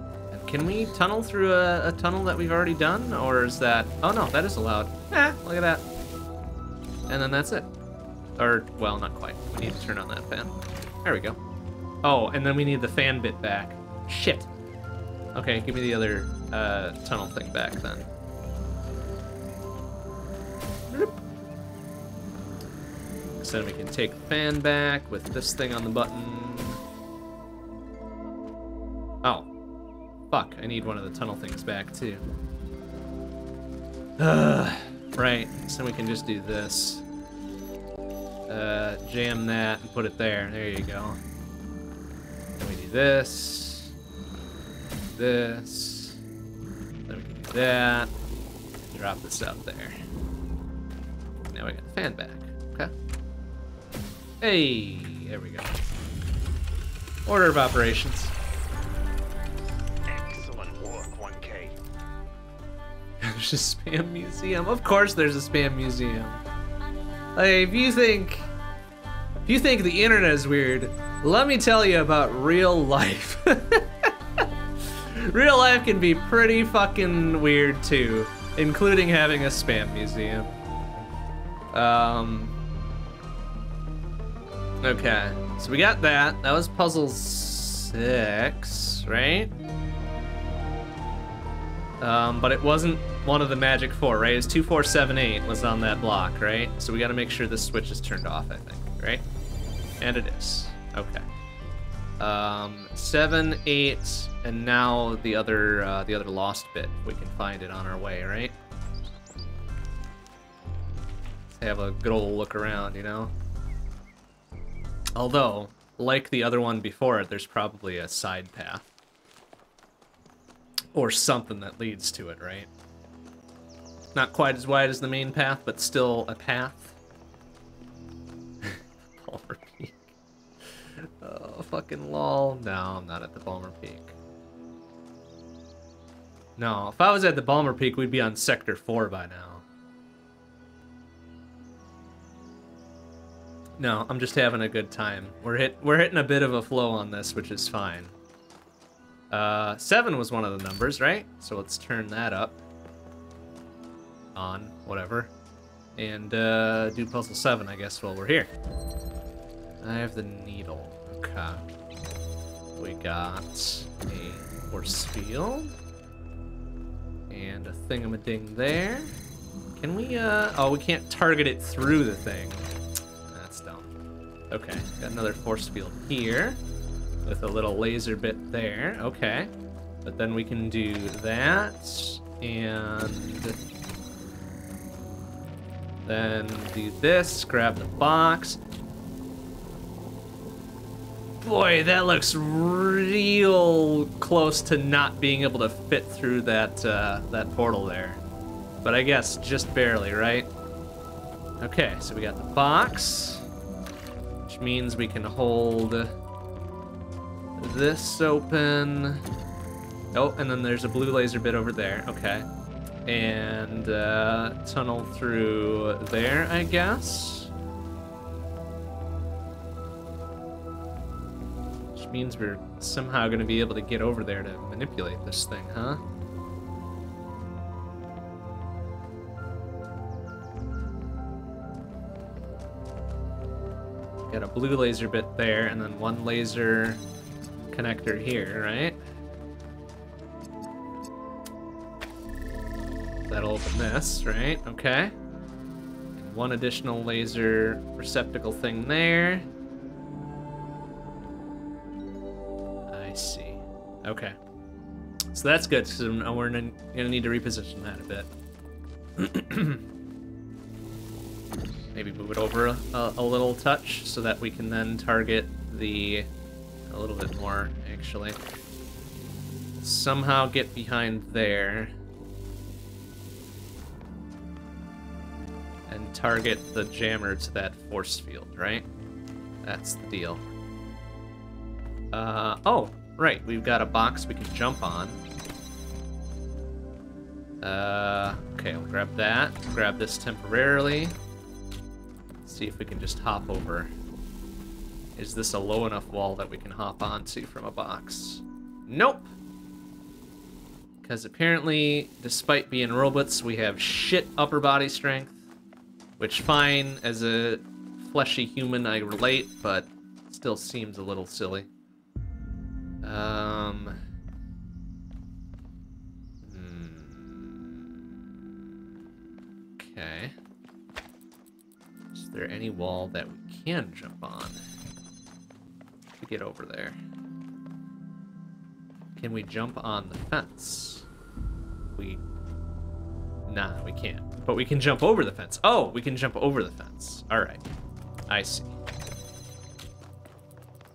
Can we tunnel through a, a tunnel that we've already done? Or is that... Oh no, that is allowed. Ah, look at that. And then that's it. Or, well, not quite. We need to turn on that fan. There we go. Oh, and then we need the fan bit back. Shit. Okay, give me the other uh, tunnel thing back then. So we can take the fan back with this thing on the button. Oh. Fuck, I need one of the tunnel things back too. Right, so we can just do this uh, jam that and put it there. There you go. Then we do this, this, then we can do that, drop this out there. Now we got the fan back. Okay. Hey, there we go. Order of operations. Excellent work, 1K. There's a spam museum. Of course there's a spam museum. Like, if you think if you think the internet is weird, let me tell you about real life. real life can be pretty fucking weird too, including having a spam museum. Um, Okay, so we got that. That was puzzle six, right? Um, but it wasn't one of the magic four, right? Seven, eight was on that block, right? So we got to make sure this switch is turned off, I think, right? And it is. Okay. Um, seven, eight, and now the other uh, the other lost bit. We can find it on our way, right? Have a good old look around, you know. Although, like the other one before it, there's probably a side path. Or something that leads to it, right? Not quite as wide as the main path, but still a path. Ballmer Peak. Oh, fucking lol. No, I'm not at the Ballmer Peak. No, if I was at the Ballmer Peak, we'd be on Sector 4 by now. No, I'm just having a good time. We're hit we're hitting a bit of a flow on this, which is fine. Uh, seven was one of the numbers, right? So let's turn that up. On, whatever. And uh, do puzzle seven, I guess, while we're here. I have the needle. Okay. We got a force field. And a thingamading there. Can we, uh... Oh, we can't target it through the thing. That's dumb. Okay, got another force field here. With a little laser bit there. Okay. But then we can do that. And... Then do this, grab the box. Boy, that looks real close to not being able to fit through that uh, that portal there. But I guess just barely, right? Okay, so we got the box, which means we can hold this open. Oh, and then there's a blue laser bit over there. Okay. And uh, tunnel through there, I guess. Which means we're somehow going to be able to get over there to manipulate this thing, huh? Got a blue laser bit there, and then one laser connector here, right? That'll open this, right? Okay. And one additional laser receptacle thing there. I see. Okay. So that's good, because we're gonna need to reposition that a bit. Maybe move it over a, a, little touch so that we can then target the... a little bit more, actually. Somehow get behind there. And target the jammer to that force field, right? That's the deal. Uh, oh, right, we've got a box we can jump on. Uh, okay, I'll grab that, grab this temporarily. See if we can just hop over. Is this a low enough wall that we can hop onto from a box? Nope! Because apparently, despite being robots, we have shit upper body strength which, fine, as a fleshy human, I relate, but still seems a little silly. Um... Hmm, okay. Is there any wall that we can jump on to get over there? Can we jump on the fence? We... Nah, we can't. But we can jump over the fence. Oh, we can jump over the fence. All right. I see.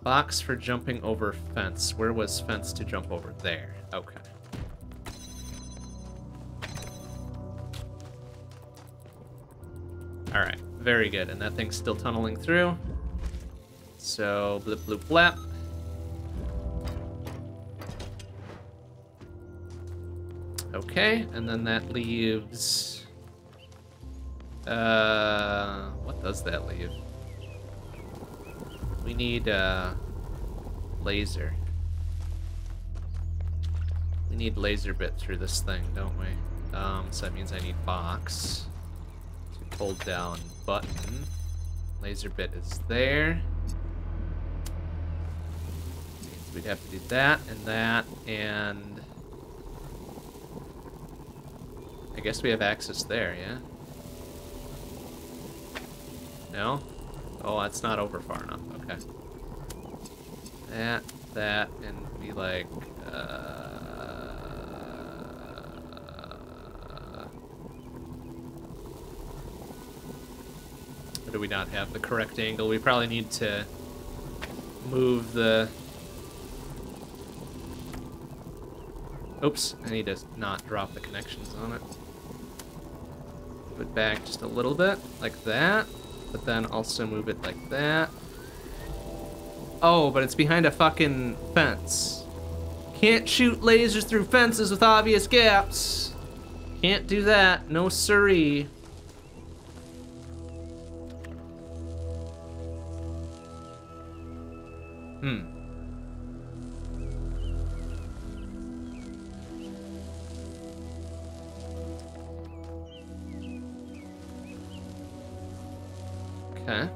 Box for jumping over fence. Where was fence to jump over? There. Okay. All right. Very good. And that thing's still tunneling through. So, blip, bloop, blap. Okay, and then that leaves... Uh, what does that leave? We need a uh, laser. We need laser bit through this thing, don't we? Um, so that means I need box to hold down button. Laser bit is there. we'd have to do that and that and I guess we have access there, yeah? No? Oh, that's not over far enough. Okay. That, that, and be like, uh... Or do we not have the correct angle? We probably need to move the... Oops, I need to not drop the connections on it. Move it back just a little bit, like that. But then also move it like that. Oh, but it's behind a fucking fence. Can't shoot lasers through fences with obvious gaps. Can't do that. No siree. Hmm. Okay.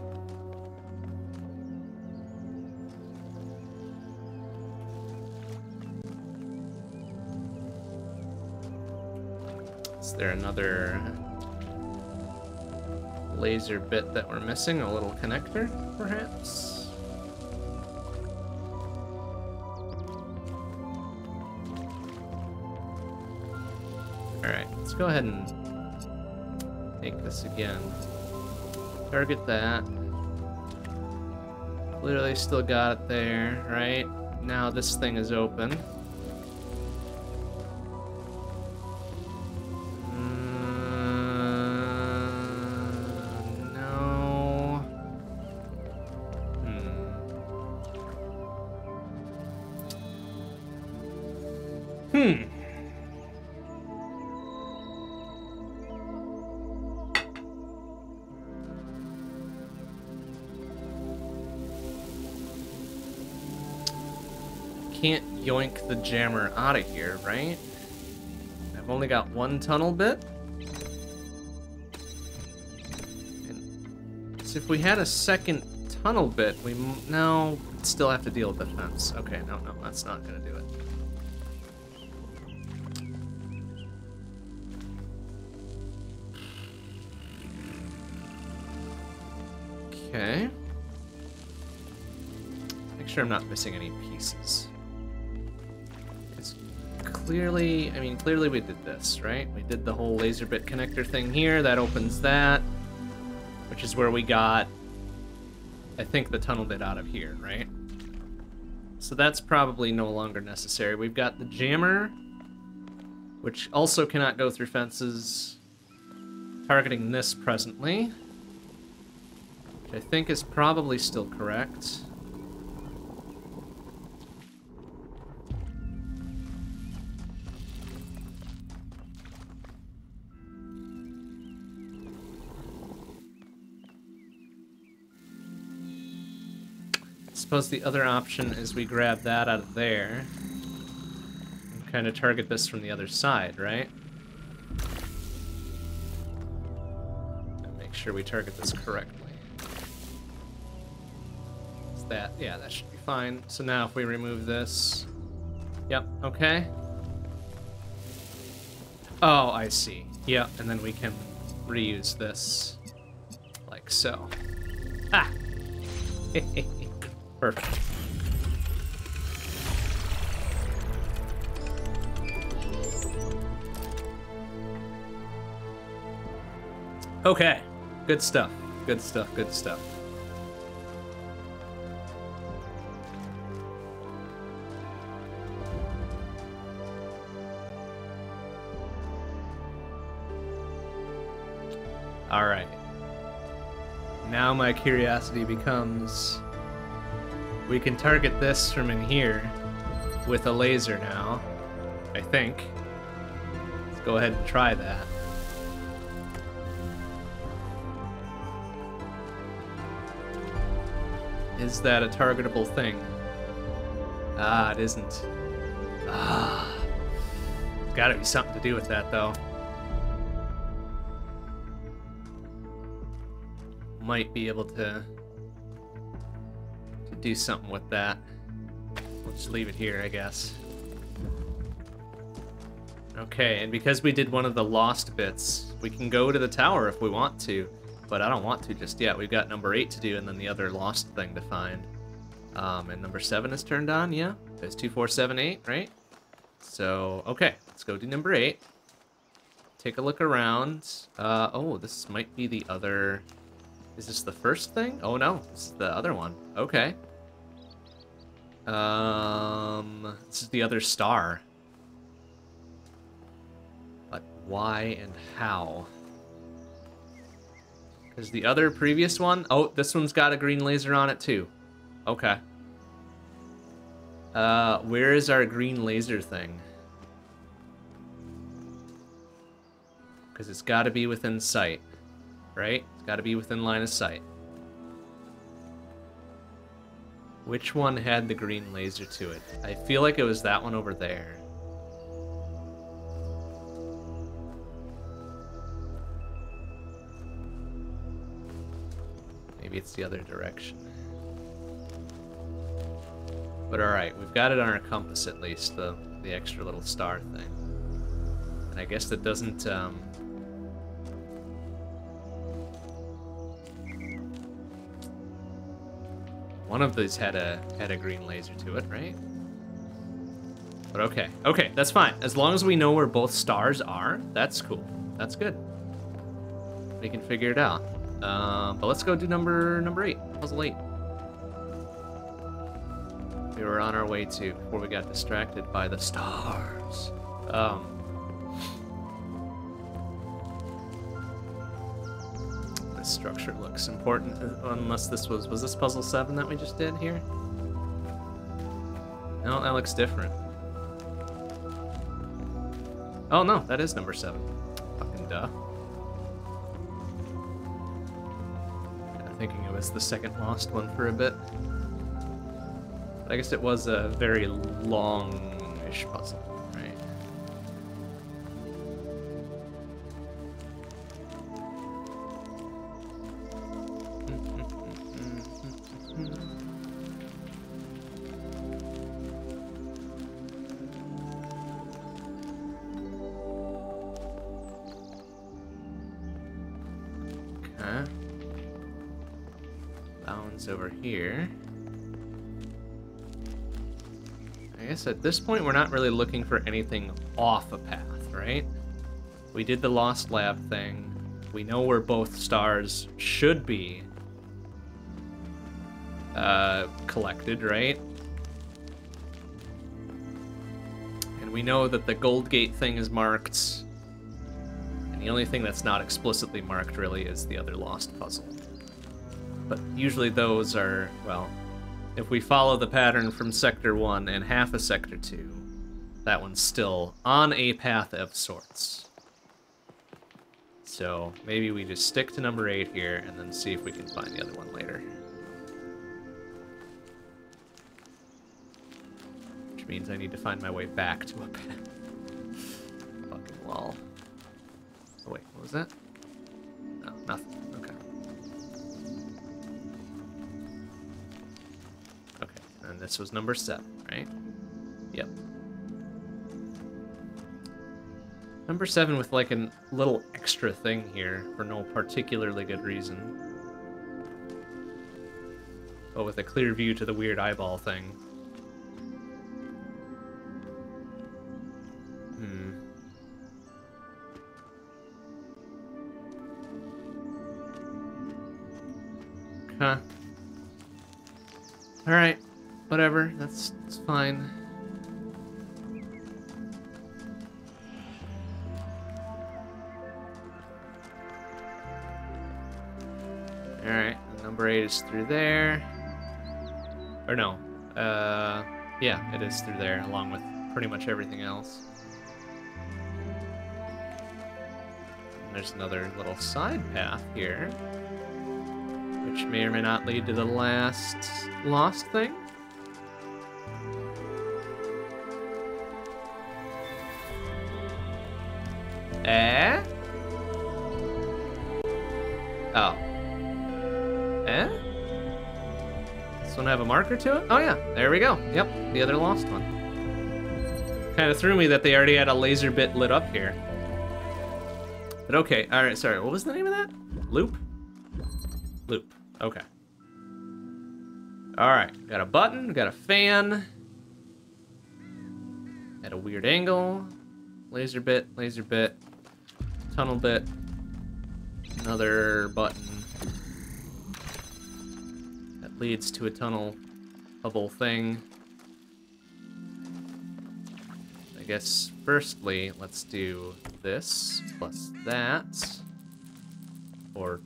Is there another laser bit that we're missing? A little connector, perhaps? Alright, let's go ahead and take this again. Target that. Literally still got it there, right? Now this thing is open. Jammer out of here, right? I've only got one tunnel bit. And so if we had a second tunnel bit, we now still have to deal with the fence. Okay, no, no, that's not gonna do it. Okay. Make sure I'm not missing any pieces. Clearly, I mean, clearly we did this, right? We did the whole laser bit connector thing here. That opens that, which is where we got, I think, the tunnel bit out of here, right? So that's probably no longer necessary. We've got the jammer, which also cannot go through fences, targeting this presently, which I think is probably still correct. Suppose the other option is we grab that out of there and kind of target this from the other side, right? And make sure we target this correctly. Is that, yeah, that should be fine. So now if we remove this, yep, okay. Oh, I see. Yep, and then we can reuse this like so. Ah! Perfect. Okay. Good stuff. Good stuff. Good stuff. All right. Now my curiosity becomes we can target this from in here with a laser now, I think. Let's go ahead and try that. Is that a targetable thing? Ah, it isn't. Ah. Gotta be something to do with that, though. Might be able to do something with that. We'll just leave it here, I guess. Okay, and because we did one of the lost bits, we can go to the tower if we want to, but I don't want to just yet. We've got number 8 to do and then the other lost thing to find. Um, and number 7 is turned on, yeah? There's 2478, right? So, okay, let's go do number 8. Take a look around. Uh, oh, this might be the other... Is this the first thing? Oh no, is the other one. Okay. Um, this is the other star. But why and how? Because the other previous one... Oh, this one's got a green laser on it too. Okay. Uh, where is our green laser thing? Because it's got to be within sight, right? It's got to be within line of sight. Which one had the green laser to it? I feel like it was that one over there. Maybe it's the other direction. But alright, we've got it on our compass at least, the, the extra little star thing. And I guess that doesn't, um... One of these had a had a green laser to it, right? But okay, okay, that's fine. As long as we know where both stars are, that's cool. That's good. We can figure it out. Um, but let's go do number number eight. Puzzle eight. We were on our way to before we got distracted by the stars. Um, this structure looks important, uh, unless this was was this puzzle seven that we just did here. No, that looks different. Oh no, that is number seven. Fucking duh. I'm thinking it was the second lost one for a bit. I guess it was a very long-ish puzzle, Okay. Bounds over here. I guess at this point we're not really looking for anything off a path, right? We did the Lost Lab thing. We know where both stars should be uh, collected, right? And we know that the Gold Gate thing is marked. The only thing that's not explicitly marked, really, is the other Lost puzzle. But usually those are, well, if we follow the pattern from Sector 1 and half of Sector 2, that one's still on a path of sorts. So maybe we just stick to number 8 here and then see if we can find the other one later. Which means I need to find my way back to a path. Fucking wall. Oh wait, what was that? No, nothing. Okay. Okay, and this was number seven, right? Yep. Number seven with like a little extra thing here for no particularly good reason. But with a clear view to the weird eyeball thing. Huh. Alright. Whatever. That's, that's fine. Alright. Number 8 is through there. Or no. Uh, yeah, it is through there, along with pretty much everything else. There's another little side path here may or may not lead to the last lost thing. Eh? Oh. Eh? This one have a marker to it? Oh yeah, there we go. Yep, the other lost one. Kind of threw me that they already had a laser bit lit up here. But okay, all right, sorry. What was the name of that? Got a fan. At a weird angle. Laser bit, laser bit, tunnel bit. Another button. That leads to a tunnel bubble thing. I guess firstly, let's do this plus that. Or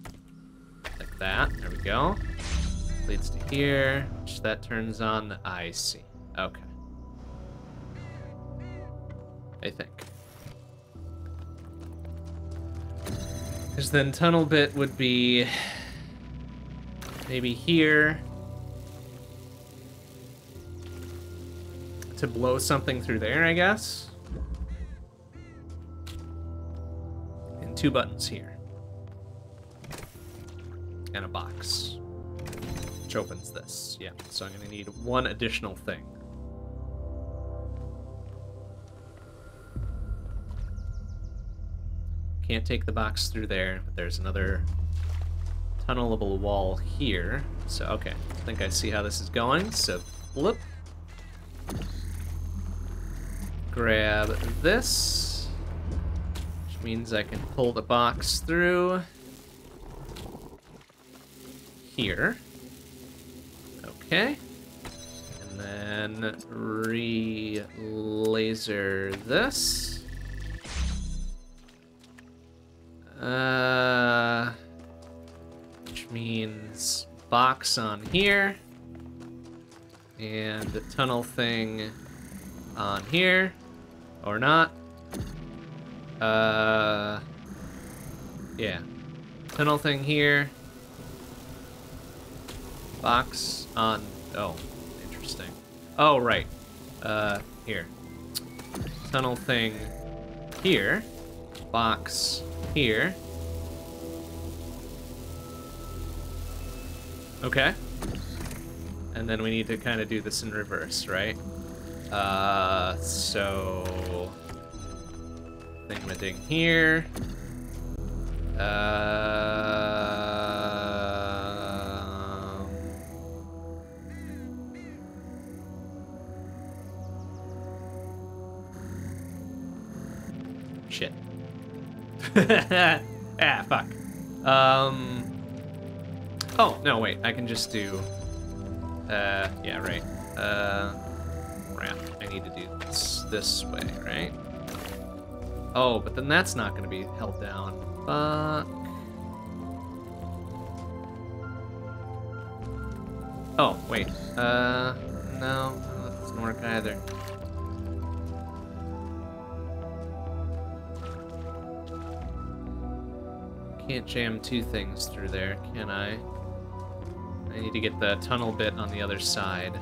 like that. There we go. Leads to here, which that turns on the I see. Okay. I think. Because then tunnel bit would be maybe here to blow something through there, I guess. And two buttons here. And a box. Which opens this. Yeah, so I'm gonna need one additional thing. Can't take the box through there, but there's another tunnelable wall here. So, okay, I think I see how this is going. So, flip. Grab this, which means I can pull the box through here. Okay. And then re-laser this. Uh, which means box on here. And the tunnel thing on here. Or not. Uh, yeah. Tunnel thing here. Box on, oh, interesting. Oh, right. Uh, here. Tunnel thing here. Box here. Okay. And then we need to kind of do this in reverse, right? Uh, so... Thingamading here. Uh... ah, fuck. Um. Oh, no, wait. I can just do. Uh, yeah, right. Uh. I need to do this this way, right? Oh, but then that's not going to be held down. Fuck. Oh, wait. Uh, no, that doesn't work either. Can't jam two things through there, can I? I need to get the tunnel bit on the other side.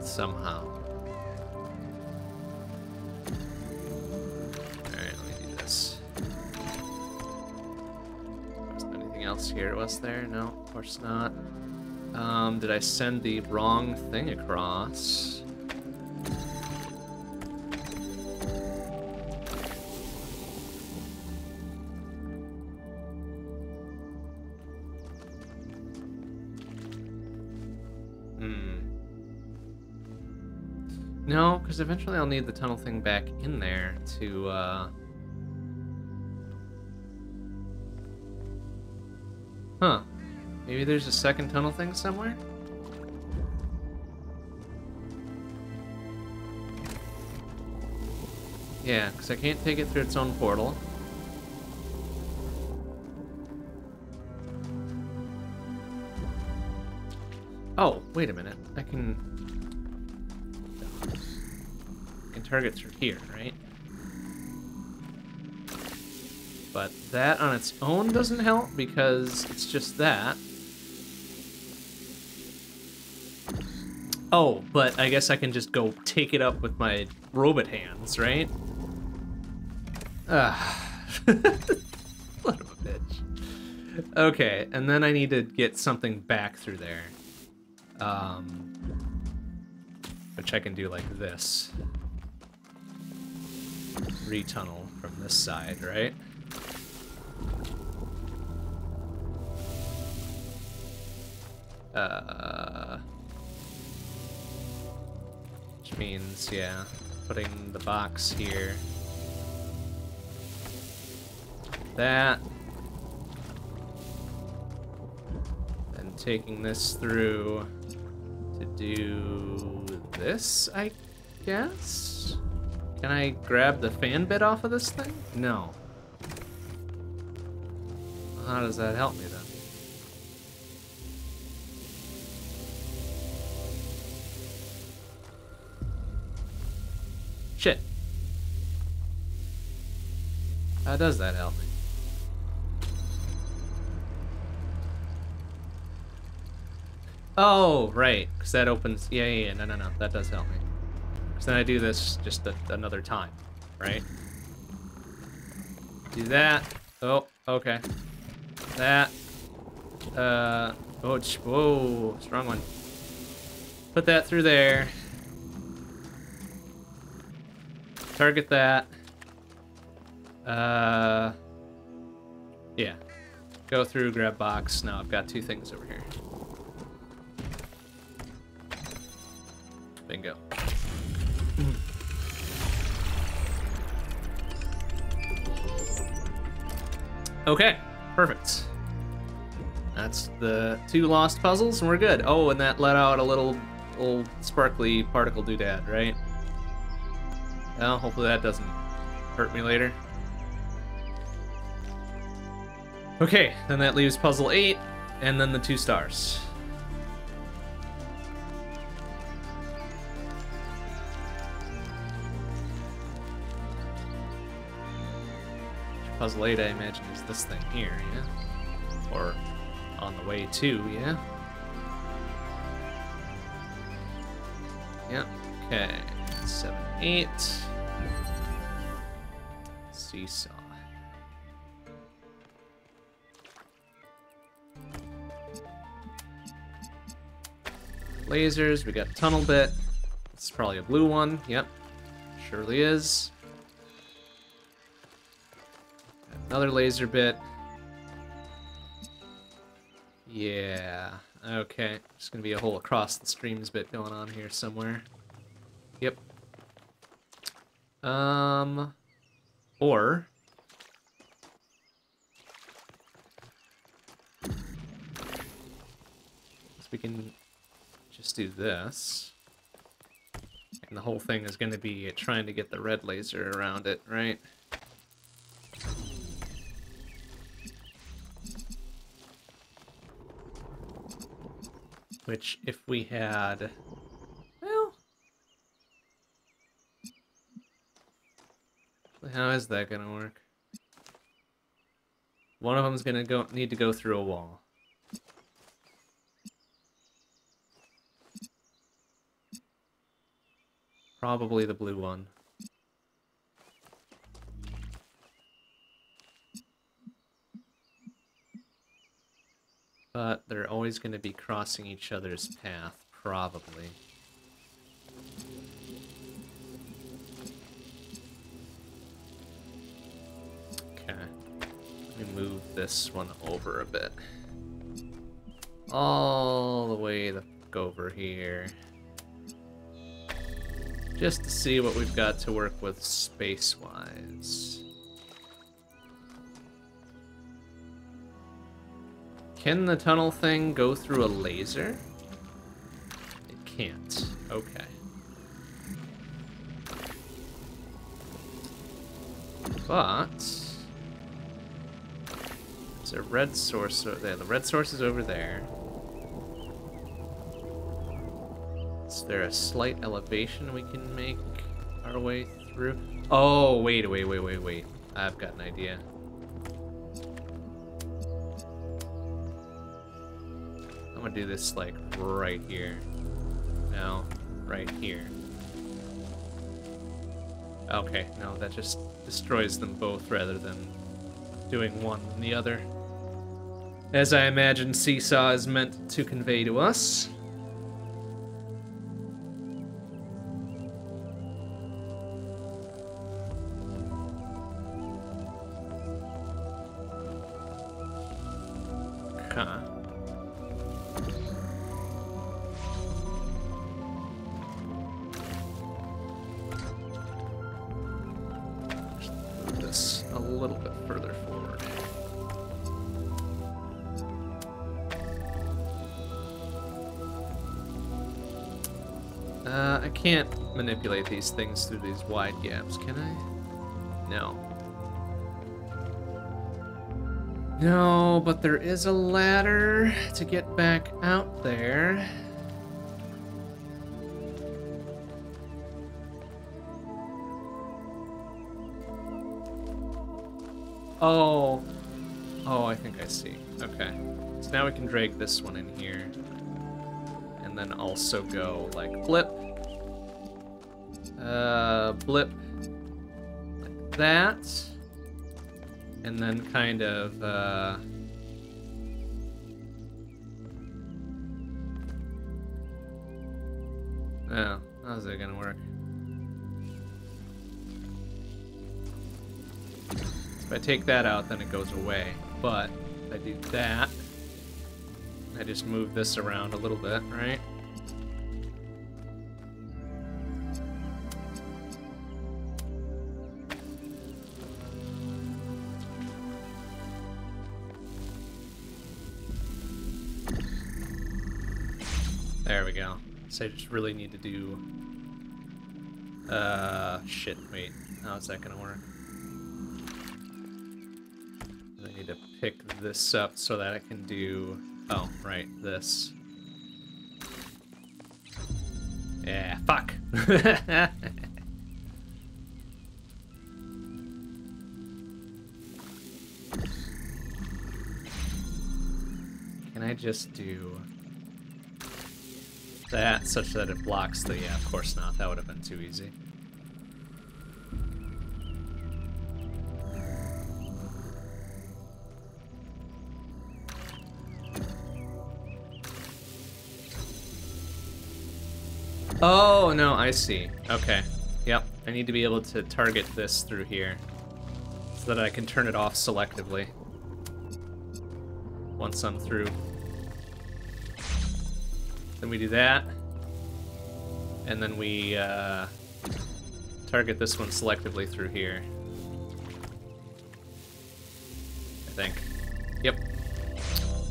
Somehow. Alright, let me do this. Wasn't anything else here, was there? No, of course not. Um, did I send the wrong thing across? Because eventually I'll need the tunnel thing back in there to, uh... Huh. Maybe there's a second tunnel thing somewhere? Yeah, because I can't take it through its own portal. Oh, wait a minute. I can... I are here, right? But that on its own doesn't help because it's just that. Oh, but I guess I can just go take it up with my robot hands, right? Ah. Son of a bitch. okay, and then I need to get something back through there. Um, which I can do like this. Retunnel from this side, right? Uh, which means, yeah, putting the box here. That. And taking this through to do this, I guess? Can I grab the fan bit off of this thing? No. How does that help me then? Shit. How does that help me? Oh, right. Because that opens... Yeah, yeah, yeah. No, no, no. That does help me. Then I do this just a, another time, right? Do that. Oh, okay. That. Uh... Oh, whoa. Strong one. Put that through there. Target that. Uh... Yeah. Go through, grab box. Now I've got two things over here. Bingo. Okay, perfect. That's the two lost puzzles, and we're good. Oh, and that let out a little, little sparkly particle doodad, right? Well, hopefully that doesn't hurt me later. Okay, then that leaves puzzle 8, and then the two stars. Puzzle 8, I imagine, is this thing here, yeah? Or on the way to, yeah? Yep, okay. 7, 8. Seesaw. Lasers, we got tunnel bit. Is probably a blue one, yep. Surely is. Another laser bit. Yeah, okay. There's gonna be a whole across the streams bit going on here somewhere. Yep. Um, or... we can just do this. And the whole thing is going to be trying to get the red laser around it, right? Which, if we had... Well... How is that gonna work? One of them's gonna go need to go through a wall. Probably the blue one. But they're always going to be crossing each other's path, probably. Okay. Let me move this one over a bit. All the way go over here. Just to see what we've got to work with space-wise. Can the tunnel thing go through a laser? It can't. Okay. But... There's a red source there. The red source is over there. Is there a slight elevation we can make our way through? Oh, wait, wait, wait, wait, wait. I've got an idea. Do this like right here. No, right here. Okay, no, that just destroys them both rather than doing one and the other. as I imagine Seesaw is meant to convey to us. These things through these wide gaps, can I? No. No, but there is a ladder to get back out there. Oh. Oh, I think I see. Okay. So now we can drag this one in here. And then also go like blip. Blip. Like that. And then kind of, uh... Oh, how's that gonna work? If I take that out, then it goes away. But if I do that, I just move this around a little bit, right? There we go. So I just really need to do... Uh, shit, wait. How's that gonna work? I need to pick this up so that I can do... Oh, right, this. Yeah, fuck! Can I just do that such that it blocks the... Yeah, of course not. That would have been too easy. Oh, no, I see. Okay. Yep, I need to be able to target this through here so that I can turn it off selectively once I'm through. Then we do that. And then we uh, target this one selectively through here. I think. Yep.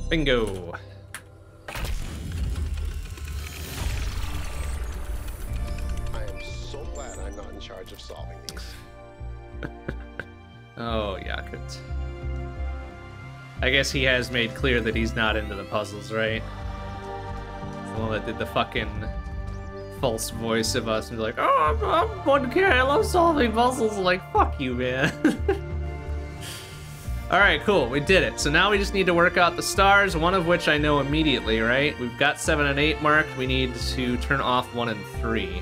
Bingo. I am so glad I'm not in charge of solving these. Oh, Yaqut. I guess he has made clear that he's not into the puzzles, right? One that did the fucking false voice of us and be like, oh, I'm, I'm 1K, I love solving puzzles. Like, fuck you, man. Alright, cool, we did it. So now we just need to work out the stars, one of which I know immediately, right? We've got 7 and 8 marked, we need to turn off 1 and 3.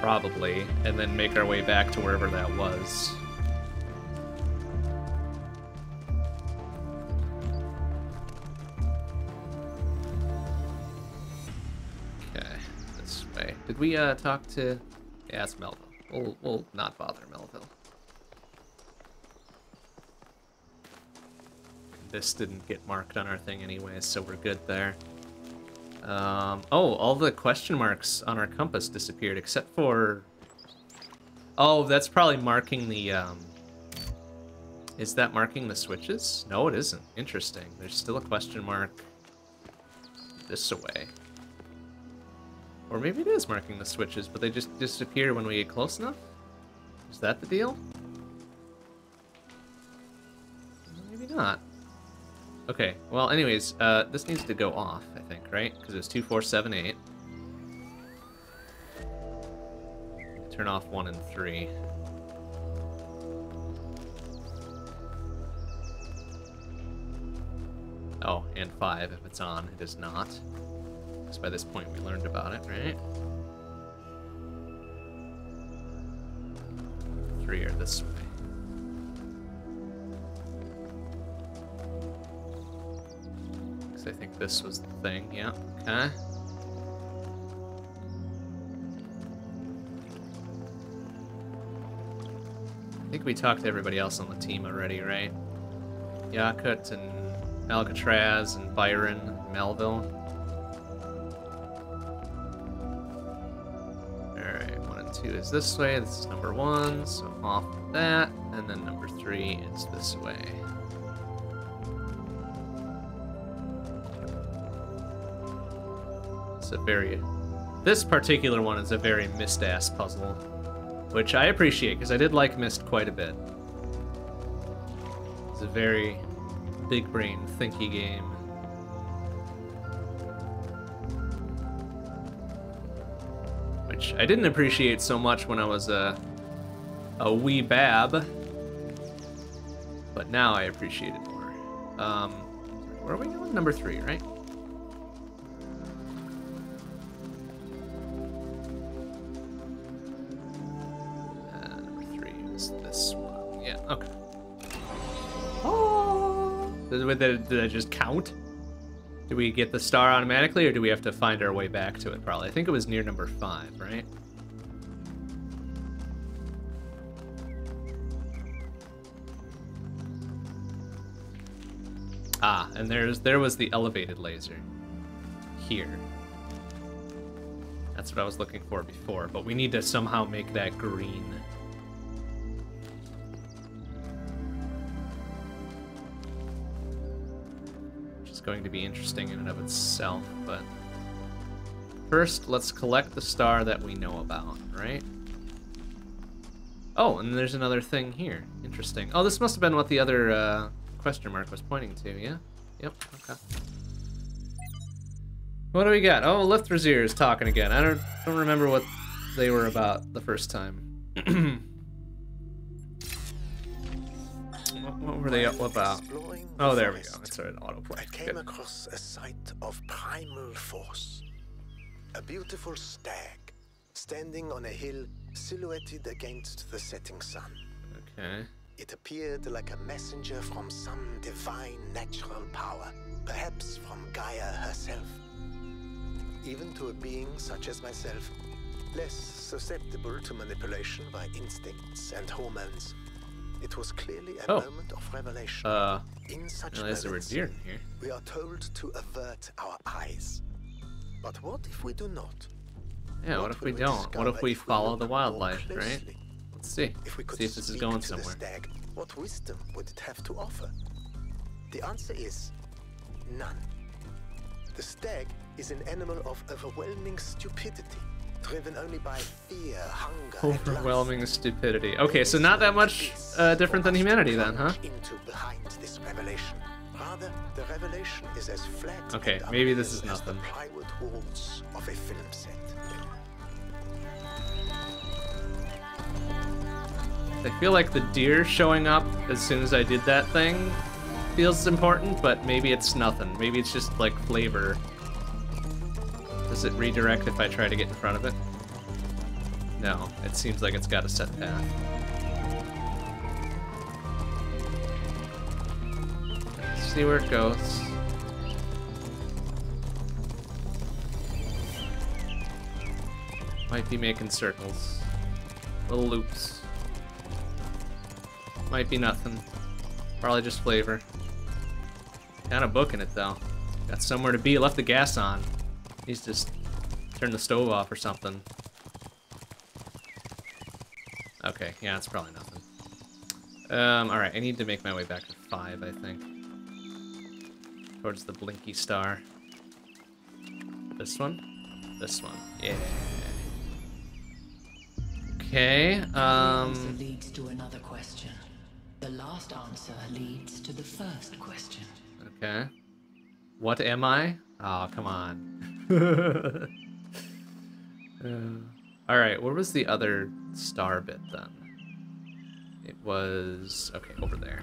Probably, and then make our way back to wherever that was. We uh talk to? It's Melville. We'll we'll not bother Melville. This didn't get marked on our thing anyway, so we're good there. Um, oh, all the question marks on our compass disappeared except for. Oh, that's probably marking the. Um... Is that marking the switches? No, it isn't. Interesting. There's still a question mark this away. Or maybe it is marking the switches, but they just disappear when we get close enough? Is that the deal? Maybe not. Okay, well, anyways, uh, this needs to go off, I think, right? Because it's 2478. Turn off 1 and 3. Oh, and 5 if it's on. It is not. Because by this point we learned about it, right? 3 are this way. Because I think this was the thing. Yeah. Okay. I think we talked to everybody else on the team already, right? Yaqut and Alcatraz and Byron and Melville. Two is this way. This is number one, so off with that. And then number three is this way. It's a very... This particular one is a very Myst-ass puzzle. Which I appreciate, because I did like Myst quite a bit. It's a very big brain thinky game. Which I didn't appreciate so much when I was a, a wee bab. But now I appreciate it more. Um, where are we going? Number three, right? Uh, number three is this one. Yeah, okay. Oh! Did, did, did I just count? Do we get the star automatically, or do we have to find our way back to it, probably? I think it was near number five, right? Ah, and there's there was the elevated laser. Here. That's what I was looking for before, but we need to somehow make that green. Going to be interesting in and of itself, but... First, let's collect the star that we know about, right? Oh, and there's another thing here. Interesting. Oh, this must have been what the other uh, question mark was pointing to, yeah? Yep, okay. What do we got? Oh, Lithrazir is talking again. I don't don't remember what they were about the first time. what, what were they about? Oh, the there we go. forest, It's an autoplay. I came Good. across a sight of primal force. A beautiful stag, standing on a hill silhouetted against the setting sun. Okay. It appeared like a messenger from some divine natural power, perhaps from Gaia herself. Even to a being such as myself, less susceptible to manipulation by instincts and hormones, it was clearly a Oh. moment of revelation. Uh, in such realize there were deer in here. we are told to avert our eyes. But what if we do not? Yeah, what if we will don't? What if we if follow look the wildlife, right? Let's see. If we could see if this is going somewhere. stag, what wisdom would it have to offer? The answer is none. The stag is an animal of overwhelming stupidity, driven only by fear, hunger. Overwhelming stupidity. Okay, so not that much uh, different than humanity then, huh? Into behind this revelation. Rather, the revelation is as flat Okay, maybe this is nothing. plywood walls of a film set. I feel like the deer showing up as soon as I did that thing feels important, but maybe it's nothing. Maybe it's just like flavor. Does it redirect if I try to get in front of it? No, it seems like it's got a set path. Let's see where it goes. Might be making circles. Little loops. Might be nothing. Probably just flavor. Kind of booking it though. Got somewhere to be. Left the gas on. Needs just turned the stove off or something. Okay, yeah, it's probably nothing. Um, alright, I need to make my way back to five, I think. Towards the blinky star. This one? This one. Yeah. Okay, um... leads to another question. The last answer leads to the first question. Okay. What am I? Oh, come on. uh, Alright, where was the other star bit then? It was... Okay, over there.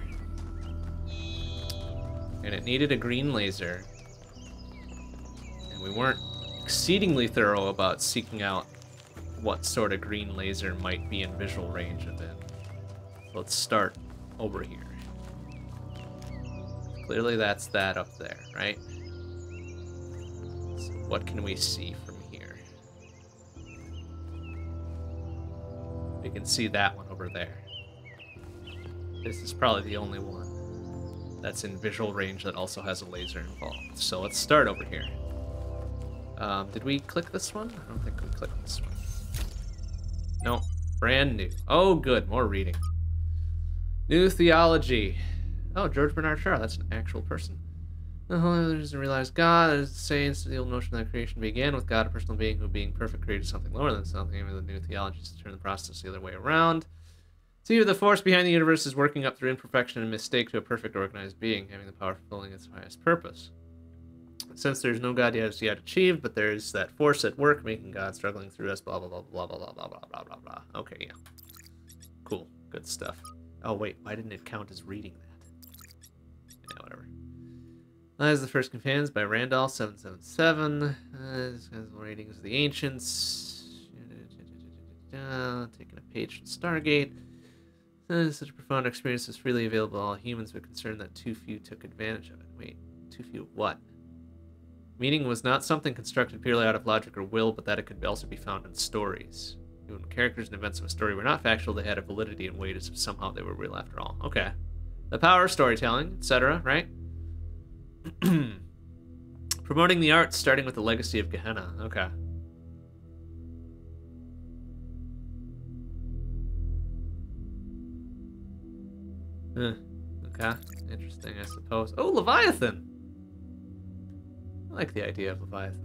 And it needed a green laser. And we weren't exceedingly thorough about seeking out what sort of green laser might be in visual range of it. Let's start over here. Clearly that's that up there, right? What can we see from here? We can see that one over there. This is probably the only one that's in visual range that also has a laser involved. So let's start over here. Um, did we click this one? I don't think we clicked this one. No, brand new. Oh, good, more reading. New theology. Oh, George Bernard Shaw, that's an actual person. The Holy Mother doesn't realize God is saying the old notion that creation began with God, a personal being who, being perfect, created something lower than something. Even the new to turn the process the other way around. See the force behind the universe is working up through imperfection and mistake to a perfect organized being, having the power of fulfilling its highest purpose. Since there's no God yet yet achieved, but there's that force at work making God struggling through us, blah blah blah blah blah blah blah blah blah blah blah. Okay, yeah. Cool. Good stuff. Oh wait, why didn't it count as reading that? Lies the First Companions by Randall, 777. Uh, ratings of the Ancients. Taking a page from Stargate. Uh, such a profound experience is freely available to all humans, but concerned that too few took advantage of it. Wait, too few what? Meaning was not something constructed purely out of logic or will, but that it could also be found in stories. When characters and events of a story were not factual, they had a validity and weight as if somehow they were real after all. Okay. The power of storytelling, etc., right? Promoting the arts, starting with the legacy of Gehenna. Okay. Huh. Okay. Interesting, I suppose. Oh, Leviathan! I like the idea of Leviathan.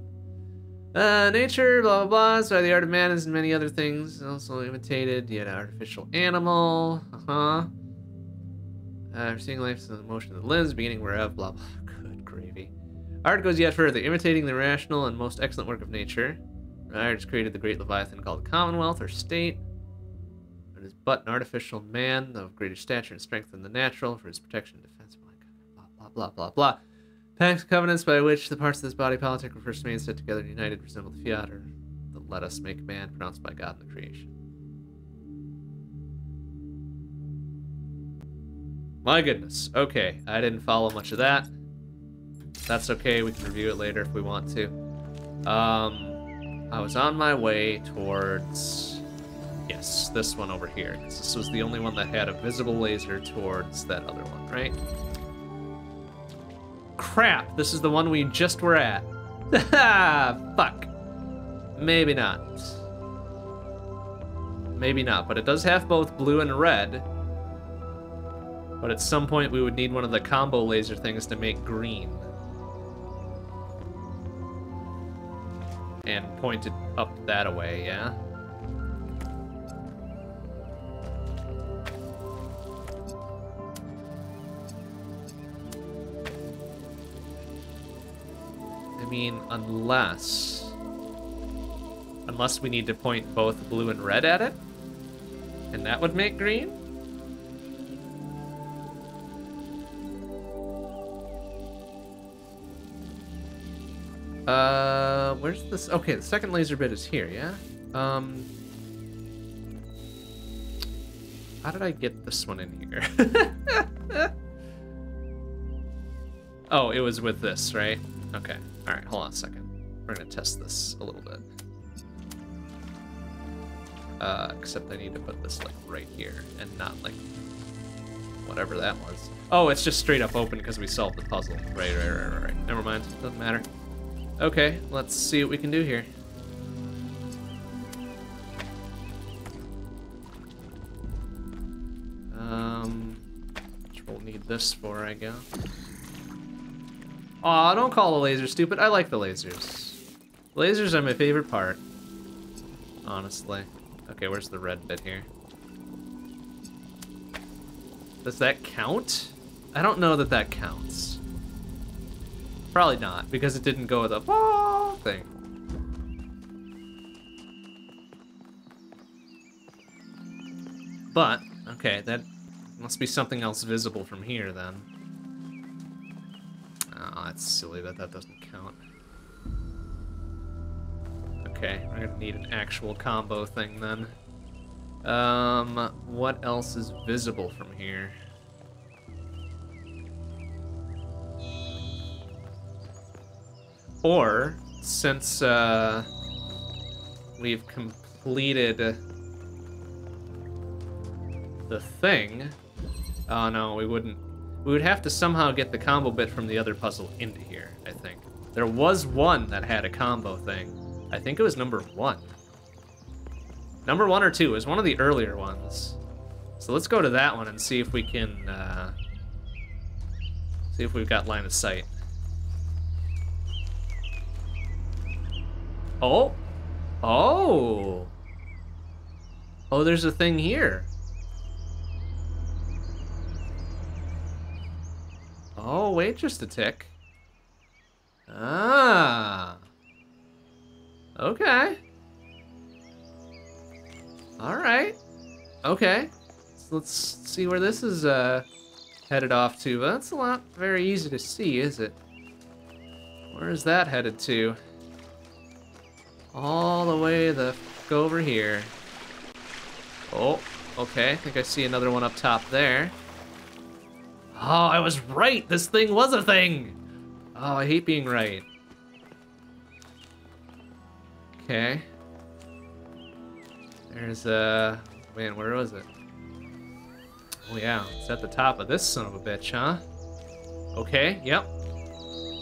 Uh, nature, blah, blah, blah. So the art of man is many other things. Also imitated, yet artificial animal. Uh-huh. Uh, seeing life is the motion of the limbs, beginning whereof, blah, blah. Gravy. Art goes yet further, imitating the rational and most excellent work of nature. Art has created the great Leviathan called Commonwealth or State. It is but an artificial man of greater stature and strength than the natural for his protection and defense. Blah, blah, blah, blah, blah. Pacts covenants by which the parts of this body politic were first made, set together, and united, resemble the fiat or the let us make man pronounced by God in the creation. My goodness. Okay, I didn't follow much of that. That's okay, we can review it later if we want to. Um, I was on my way towards... Yes, this one over here. Because This was the only one that had a visible laser towards that other one, right? Crap, this is the one we just were at. Fuck. Maybe not. Maybe not, but it does have both blue and red. But at some point we would need one of the combo laser things to make green. And point it up that away, yeah? I mean, unless... Unless we need to point both blue and red at it? And that would make green? Uh, where's this? Okay, the second laser bit is here, yeah? Um... How did I get this one in here? oh, it was with this, right? Okay. All right, hold on a second. We're gonna test this a little bit. Uh, except I need to put this like right here and not like whatever that was. Oh, it's just straight up open because we solved the puzzle. Right, right, right, right, right. Never mind. Doesn't matter. Okay, let's see what we can do here. Um, which we'll need this for, I guess. Aw, don't call the lasers stupid. I like the lasers. Lasers are my favorite part. Honestly. Okay, where's the red bit here? Does that count? I don't know that that counts. Probably not, because it didn't go with a thing. But, okay, that must be something else visible from here then. Oh, that's silly that that doesn't count. Okay, we're gonna need an actual combo thing then. Um, what else is visible from here? Or, since uh, we've completed the thing. Oh no, we wouldn't. We would have to somehow get the combo bit from the other puzzle into here, I think. There was one that had a combo thing. I think it was number one. Number one or two. Was one of the earlier ones. So let's go to that one and see if we can, uh, see if we've got line of sight. Oh. Oh. Oh, there's a thing here. Oh, wait just a tick. Ah. Okay. All right. Okay. So let's see where this is uh, headed off to. That's a lot very easy to see, is it? Where is that headed to? All the way the go over here. Oh, okay. I think I see another one up top there. Oh, I was right. This thing was a thing. Oh, I hate being right. Okay. There's a... Uh, man, where was it? Oh yeah, it's at the top of this son of a bitch, huh? Okay, yep.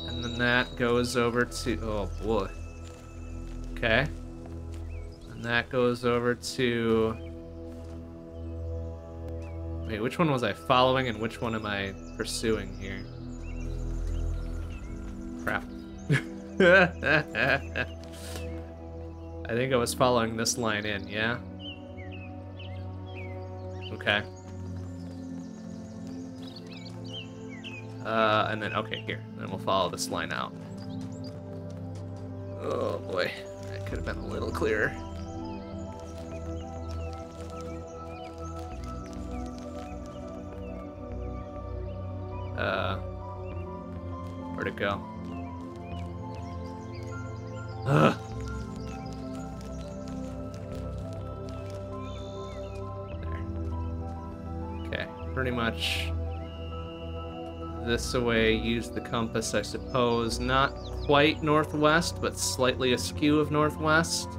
And then that goes over to... Oh, boy. Okay. And that goes over to... Wait, which one was I following and which one am I pursuing here? Crap. I think I was following this line in, yeah? Okay. Uh, and then, okay, here. Then we'll follow this line out. Oh boy, could have been a little clearer. Uh, where'd it go? Ugh. Okay, pretty much this away, use the compass, I suppose. Not quite northwest, but slightly askew of northwest.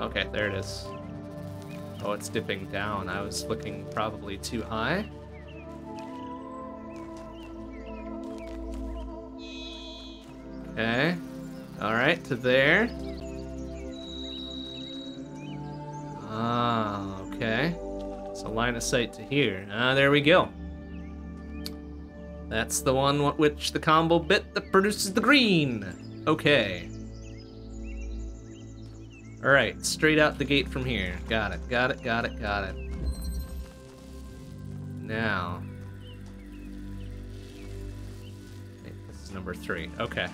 Okay, there it is. Oh, it's dipping down. I was looking probably too high. Okay. Alright, to there. Line of sight to here. Ah, there we go. That's the one which the combo bit that produces the green. Okay. All right, straight out the gate from here. Got it, got it, got it, got it. Now. This is number three. Okay.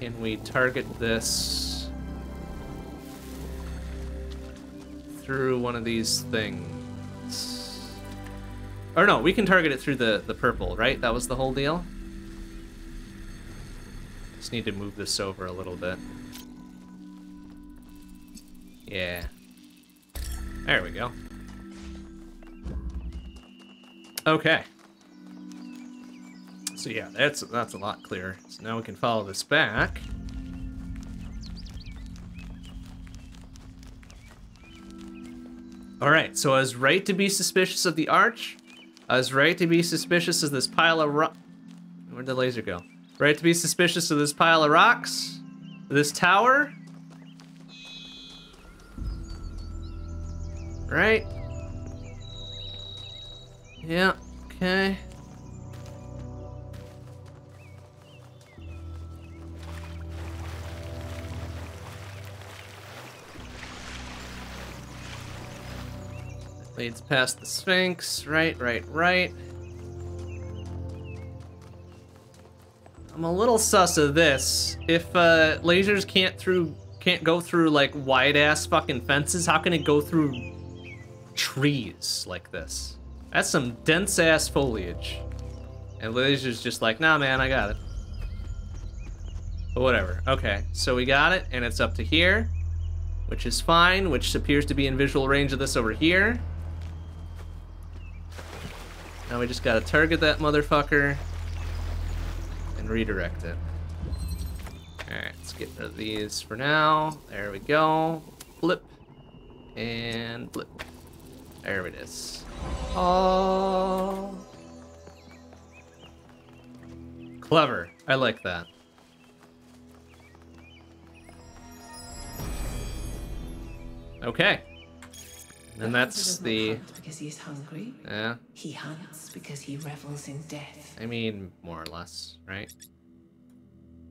Can we target this through one of these things? Or no, we can target it through the, the purple, right? That was the whole deal? Just need to move this over a little bit. Yeah. There we go. Okay. So yeah, that's that's a lot clearer. So now we can follow this back. All right, so I was right to be suspicious of the arch. I was right to be suspicious of this pile of rock. Where'd the laser go? Right to be suspicious of this pile of rocks. This tower. Right. Yeah, okay. Leads past the Sphinx. Right, right, right. I'm a little sus of this. If uh, lasers can't through can't go through like wide ass fucking fences, how can it go through trees like this? That's some dense ass foliage. And lasers just like, nah man, I got it. But whatever. Okay, so we got it, and it's up to here. which is fine, which appears to be in visual range of this over here. Now we just gotta target that motherfucker and redirect it. Alright, let's get rid of these for now. There we go. Blip. And blip. There it is. Oh. Clever. I like that. Okay. And that's the. Because he's hungry. Yeah. He hunts because he revels in death. I mean, more or less, right?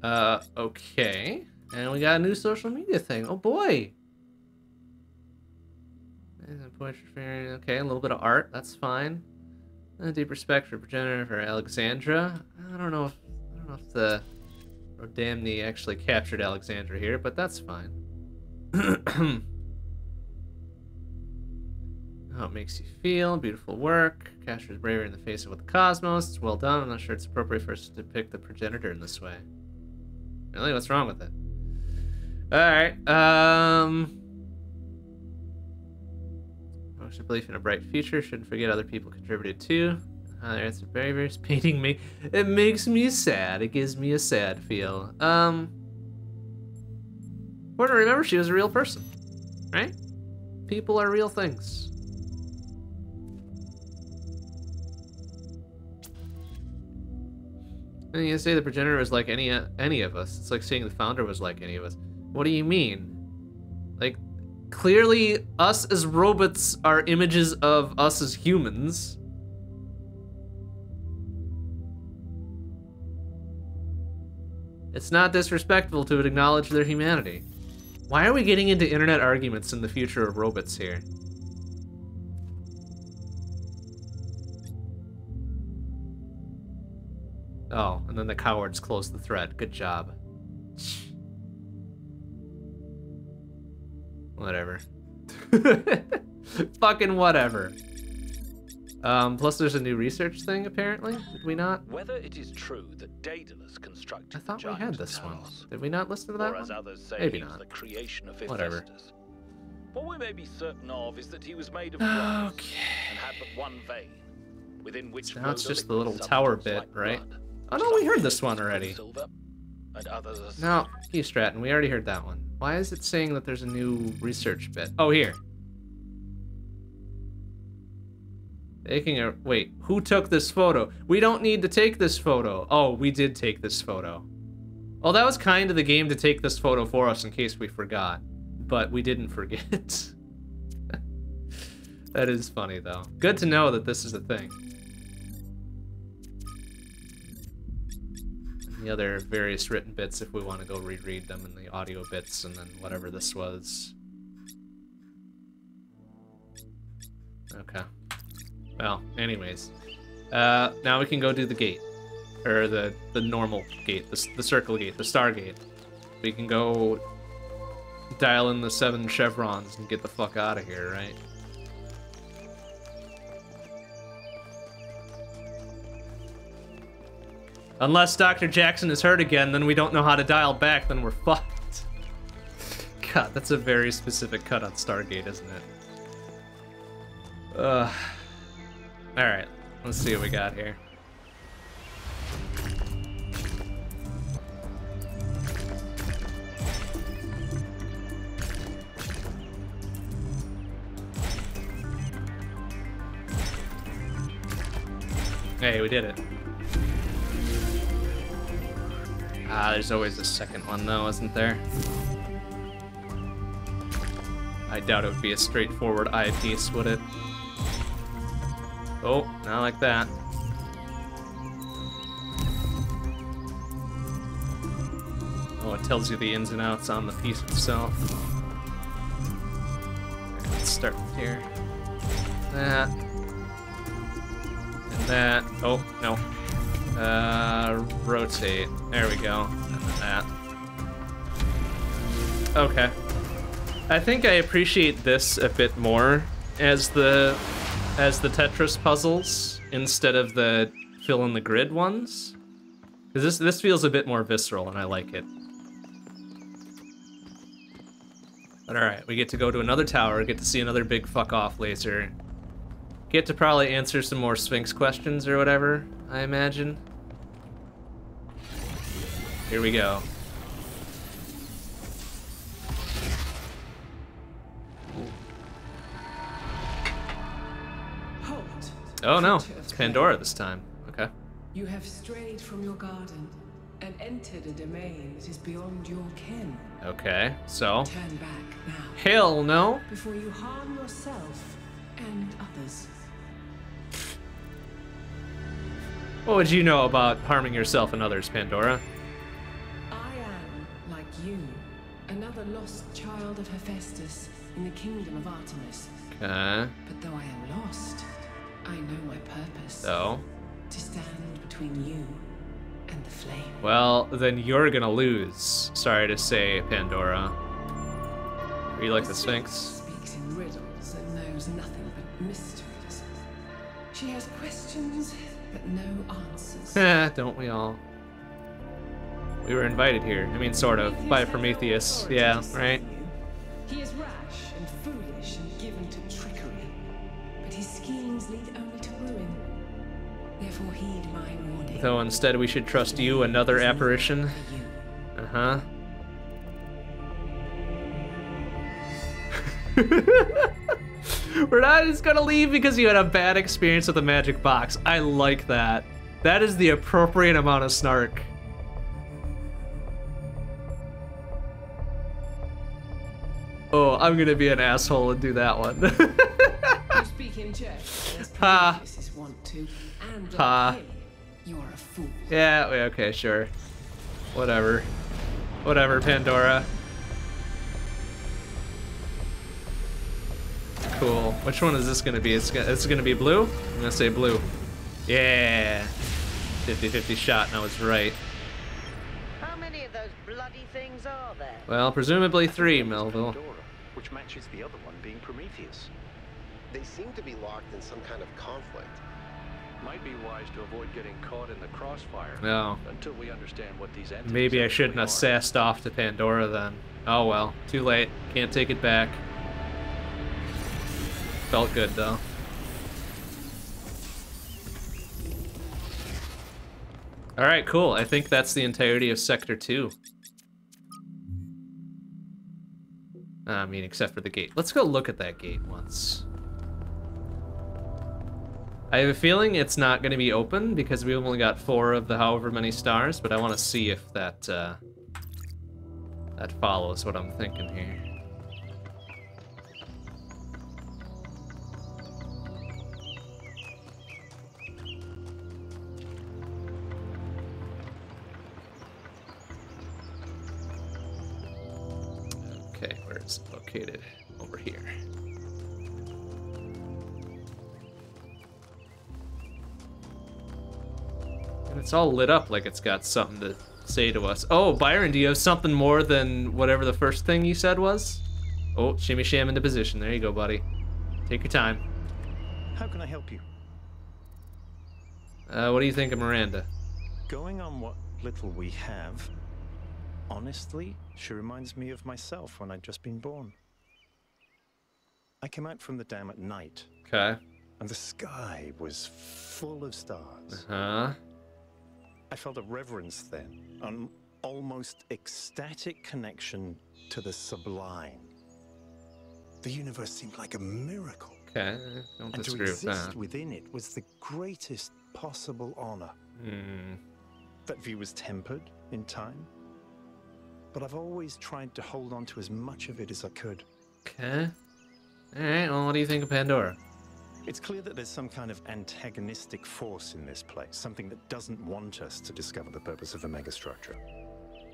Uh, okay. And we got a new social media thing. Oh boy. Okay, a little bit of art. That's fine. A deep respect for progenitor for Alexandra. I don't know if I don't know if the Rodamne actually captured Alexandra here, but that's fine. How it makes you feel. Beautiful work. Captures bravery in the face of the cosmos. It's well done. I'm not sure it's appropriate for us to depict the progenitor in this way. Really? What's wrong with it? Alright. Um. Most belief in a bright future. Shouldn't forget other people contributed too. Uh, there's a barriers painting me. It makes me sad. It gives me a sad feel. Um. Important to remember she was a real person. Right? People are real things. And you say the progenitor was like any any of us. It's like saying the founder was like any of us. What do you mean? Like, clearly, us as robots are images of us as humans. It's not disrespectful to acknowledge their humanity. Why are we getting into internet arguments in the future of robots here? Oh, and then the cowards close the thread. Good job. Whatever. Fucking whatever. Um, plus there's a new research thing, apparently. Did we not? Whether it is true that Daedalus constructed I thought we had this one. Did we not listen to that or as one? others say, Maybe not. the creation of Whatever. What we may be certain of is that he was made of bronze Okay. and had but one vein, within which now it's just the little tower bit, like right? blood, Oh no, we heard this one already. No, Keith Stratton, we already heard that one. Why is it saying that there's a new research bit? Oh, here. Taking a wait, who took this photo? We don't need to take this photo. Oh, we did take this photo. Well, that was kind of the game to take this photo for us in case we forgot, but we didn't forget. that is funny though. Good to know that this is a thing. The other various written bits if we want to go reread them in the audio bits and then whatever this was. Okay. Well, anyways. Uh, now we can go do the gate. Or the, the normal gate, the, the circle gate, the star gate. We can go dial in the seven chevrons and get the fuck out of here, right? Unless Dr. Jackson is hurt again, then we don't know how to dial back, then we're fucked. God, that's a very specific cut on Stargate, isn't it? Ugh. Alright, let's see what we got here. Hey, we did it. Ah, there's always a second one though, isn't there? I doubt it would be a straightforward eyepiece, would it? Oh, not like that. Oh, it tells you the ins and outs on the piece itself. Alright, Let's start here. That. And that. Oh, no. Uh, rotate. There we go. That. Okay. I think I appreciate this a bit more as the as the Tetris puzzles instead of the fill in the grid ones. Because this this feels a bit more visceral and I like it. But alright, we get to go to another tower, get to see another big fuck off laser. Get to probably answer some more Sphinx questions or whatever, I imagine. Here we go. Oh no, it's. Pandora this time. Okay. You have strayed from your garden and entered a domain that is beyond your ken. Okay, so. Turn back now. Hell no. Before you harm yourself and others. What would you know about harming yourself and others, Pandora? I am, like you, another lost child of Hephaestus in the kingdom of Artemis. Okay. But though I am lost, I know my purpose. So. To stand between you and the flame. Well, then you're gonna lose. Sorry to say, Pandora. Are you like the Sphinx? Speaks in riddles and knows nothing but mysteries. She has questions, but no answers. Don't we all? We were invited here. I mean, sort of. By Prometheus. Yeah, right? He is rash and foolish and given to trickery, but his schemes lead only to ruin. Therefore, heed my warning. Though instead we should trust you, another apparition. Uh huh. We're not just gonna leave because you had a bad experience with the magic box. I like that. That is the appropriate amount of snark. Oh, I'm gonna be an asshole and do that one. You speak in jest, as Ha. Is wont to, and like Ha. him, you are a fool. yeah, okay, sure. Whatever. Whatever, Pandora. Cool. Which one is this gonna be? It's gonna, it's gonna be blue? I'm gonna say blue. Yeah. 50-50 shot, and I was right. How many of those bloody things are there? Well, presumably three, Melville. Pandora, which matches the other one being Prometheus. They seem to be locked in some kind of conflict. Might be wise to avoid getting caught in the crossfire No. until we understand what these entities Maybe I shouldn't have sassed off to Pandora then. Oh well, too late. Can't take it back. Felt good though. Alright, cool. I think that's the entirety of Sector 2. I mean, except for the gate. Let's go look at that gate once. I have a feeling it's not going to be open because we've only got four of the however many stars, but I want to see if that uh, that follows what I'm thinking here. Located? Over here. And it's all lit up like it's got something to say to us. Oh, Byron, do you have something more than whatever the first thing you said was? Oh, shimmy sham into position. There you go, buddy. Take your time. How can I help you? Uh, what do you think of Miranda? Going on what little we have, honestly, she reminds me of myself when I'd just been born. I came out from the dam at night, Okay. and the sky was full of stars. Huh? I felt a reverence then, an almost ecstatic connection to the sublime. The universe seemed like a miracle. Okay. Don't and to with exist that. within it was the greatest possible honor. Hmm. That view was tempered in time, but I've always tried to hold on to as much of it as I could. Okay. Alright, well, what do you think of Pandora? It's clear that there's some kind of antagonistic force in this place, something that doesn't want us to discover the purpose of the megastructure.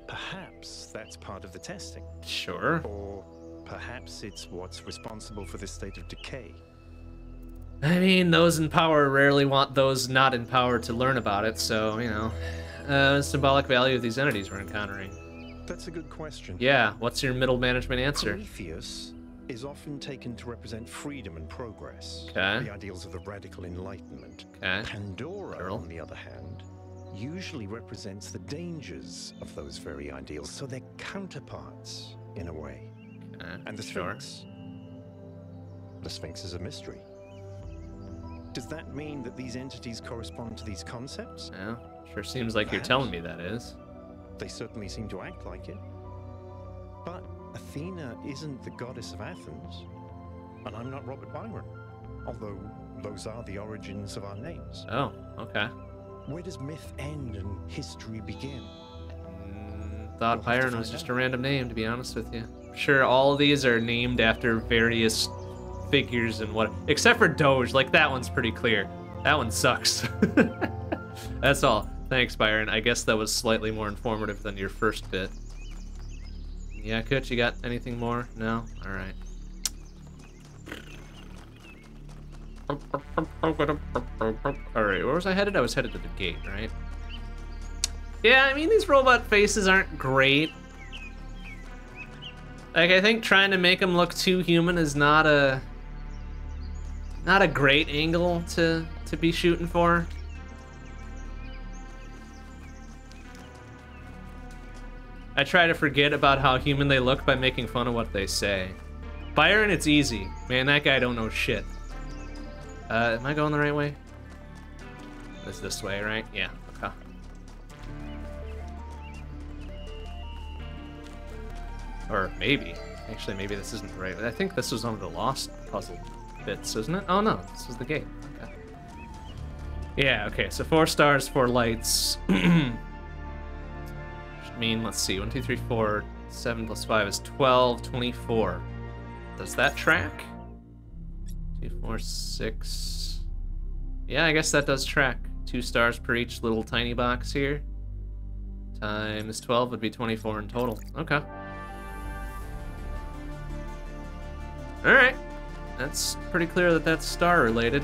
Perhaps that's part of the testing. Sure. Or perhaps it's what's responsible for this state of decay. I mean, those in power rarely want those not in power to learn about it, so, you know. Uh, symbolic value of these entities we're encountering. That's a good question. Yeah, what's your middle management answer? Prometheus is often taken to represent freedom and progress, Okay. the ideals of the radical enlightenment. Okay. Pandora, Girl. on the other hand, usually represents the dangers of those very ideals, so they're counterparts in a way. and the sure. Sphinx. The Sphinx is a mystery. Does that mean that these entities correspond to these concepts? Yeah, sure seems like you're telling me that is. They certainly seem to act like it. But Athena isn't the goddess of Athens, and I'm not Robert Byron, although those are the origins of our names. Oh, okay. Where does myth end and history begin? Mm, Thought Byron was just a random name, to be honest with you. Sure, all these are named after various figures and what, except for Doge. Like that one's pretty clear. That one sucks. That's all. Thanks, Byron. I guess that was slightly more informative than your first bit. Yeah, Kutch, you got anything more? No? Alright. Alright, where was I headed? I was headed to the gate, right? Yeah, I mean, these robot faces aren't great. Like, I think trying to make them look too human is not a... Not a great angle to, to be shooting for. I try to forget about how human they look by making fun of what they say. Byron, it's easy. Man, that guy don't know shit. Uh, am I going the right way? It's this way, right? Yeah, okay. Or maybe. Actually, maybe this isn't the right. I think this was one of the lost puzzle bits, isn't it? Oh no, this is the gate. Okay. Yeah, okay, so four stars, four lights. Mean, let's see, one, two, three, four, seven plus five is 12, 24. Does that track? Two, four, six. Yeah, I guess that does track. Two stars per each little tiny box here. Times 12 would be 24 in total. Okay. Alright. That's pretty clear that that's star related.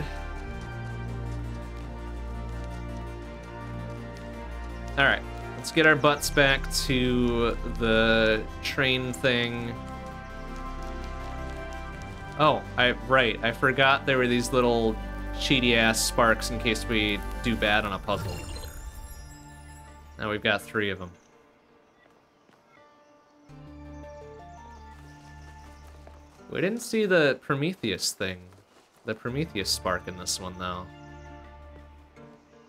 Alright. Let's get our butts back to the train thing. Oh, I right. I forgot there were these little cheaty ass sparks in case we do bad on a puzzle. Now we've got three of them. We didn't see the Prometheus thing, the Prometheus spark in this one though.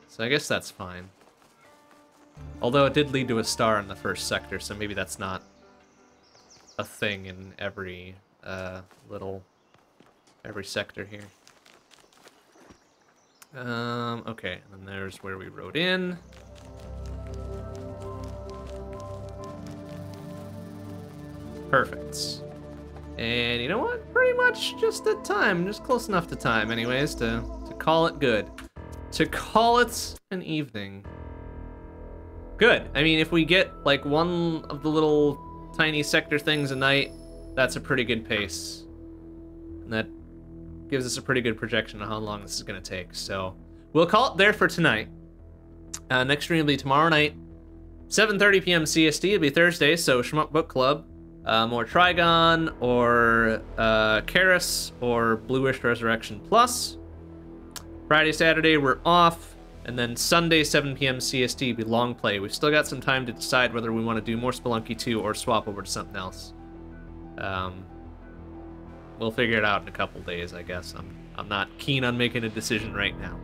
So I guess that's fine. Although it did lead to a star in the first sector, so maybe that's not a thing in every uh, little, every sector here. Um, okay, and there's where we rode in. Perfect. And you know what? Pretty much just at time, just close enough to time anyways to, to call it good. To call it an evening. Good. I mean, if we get like one of the little tiny sector things a night, that's a pretty good pace. And that gives us a pretty good projection of how long this is going to take. So we'll call it there for tonight. Uh, next stream will be tomorrow night, 7.30 p.m. CST. It'll be Thursday, so Shmup Book Club. Um, or Trigon, or uh, Karis, or Blue Wish Resurrection Plus. Friday, Saturday, we're off. And then Sunday, 7 p.m. CST, be long play. We've still got some time to decide whether we want to do more Spelunky 2 or swap over to something else. Um, we'll figure it out in a couple days, I guess. I'm, I'm not keen on making a decision right now.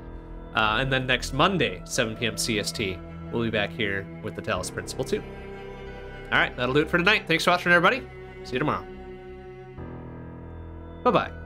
Uh, and then next Monday, 7 p.m. CST, we'll be back here with the Talos Principle 2. All right, that'll do it for tonight. Thanks for watching, everybody. See you tomorrow. Bye-bye.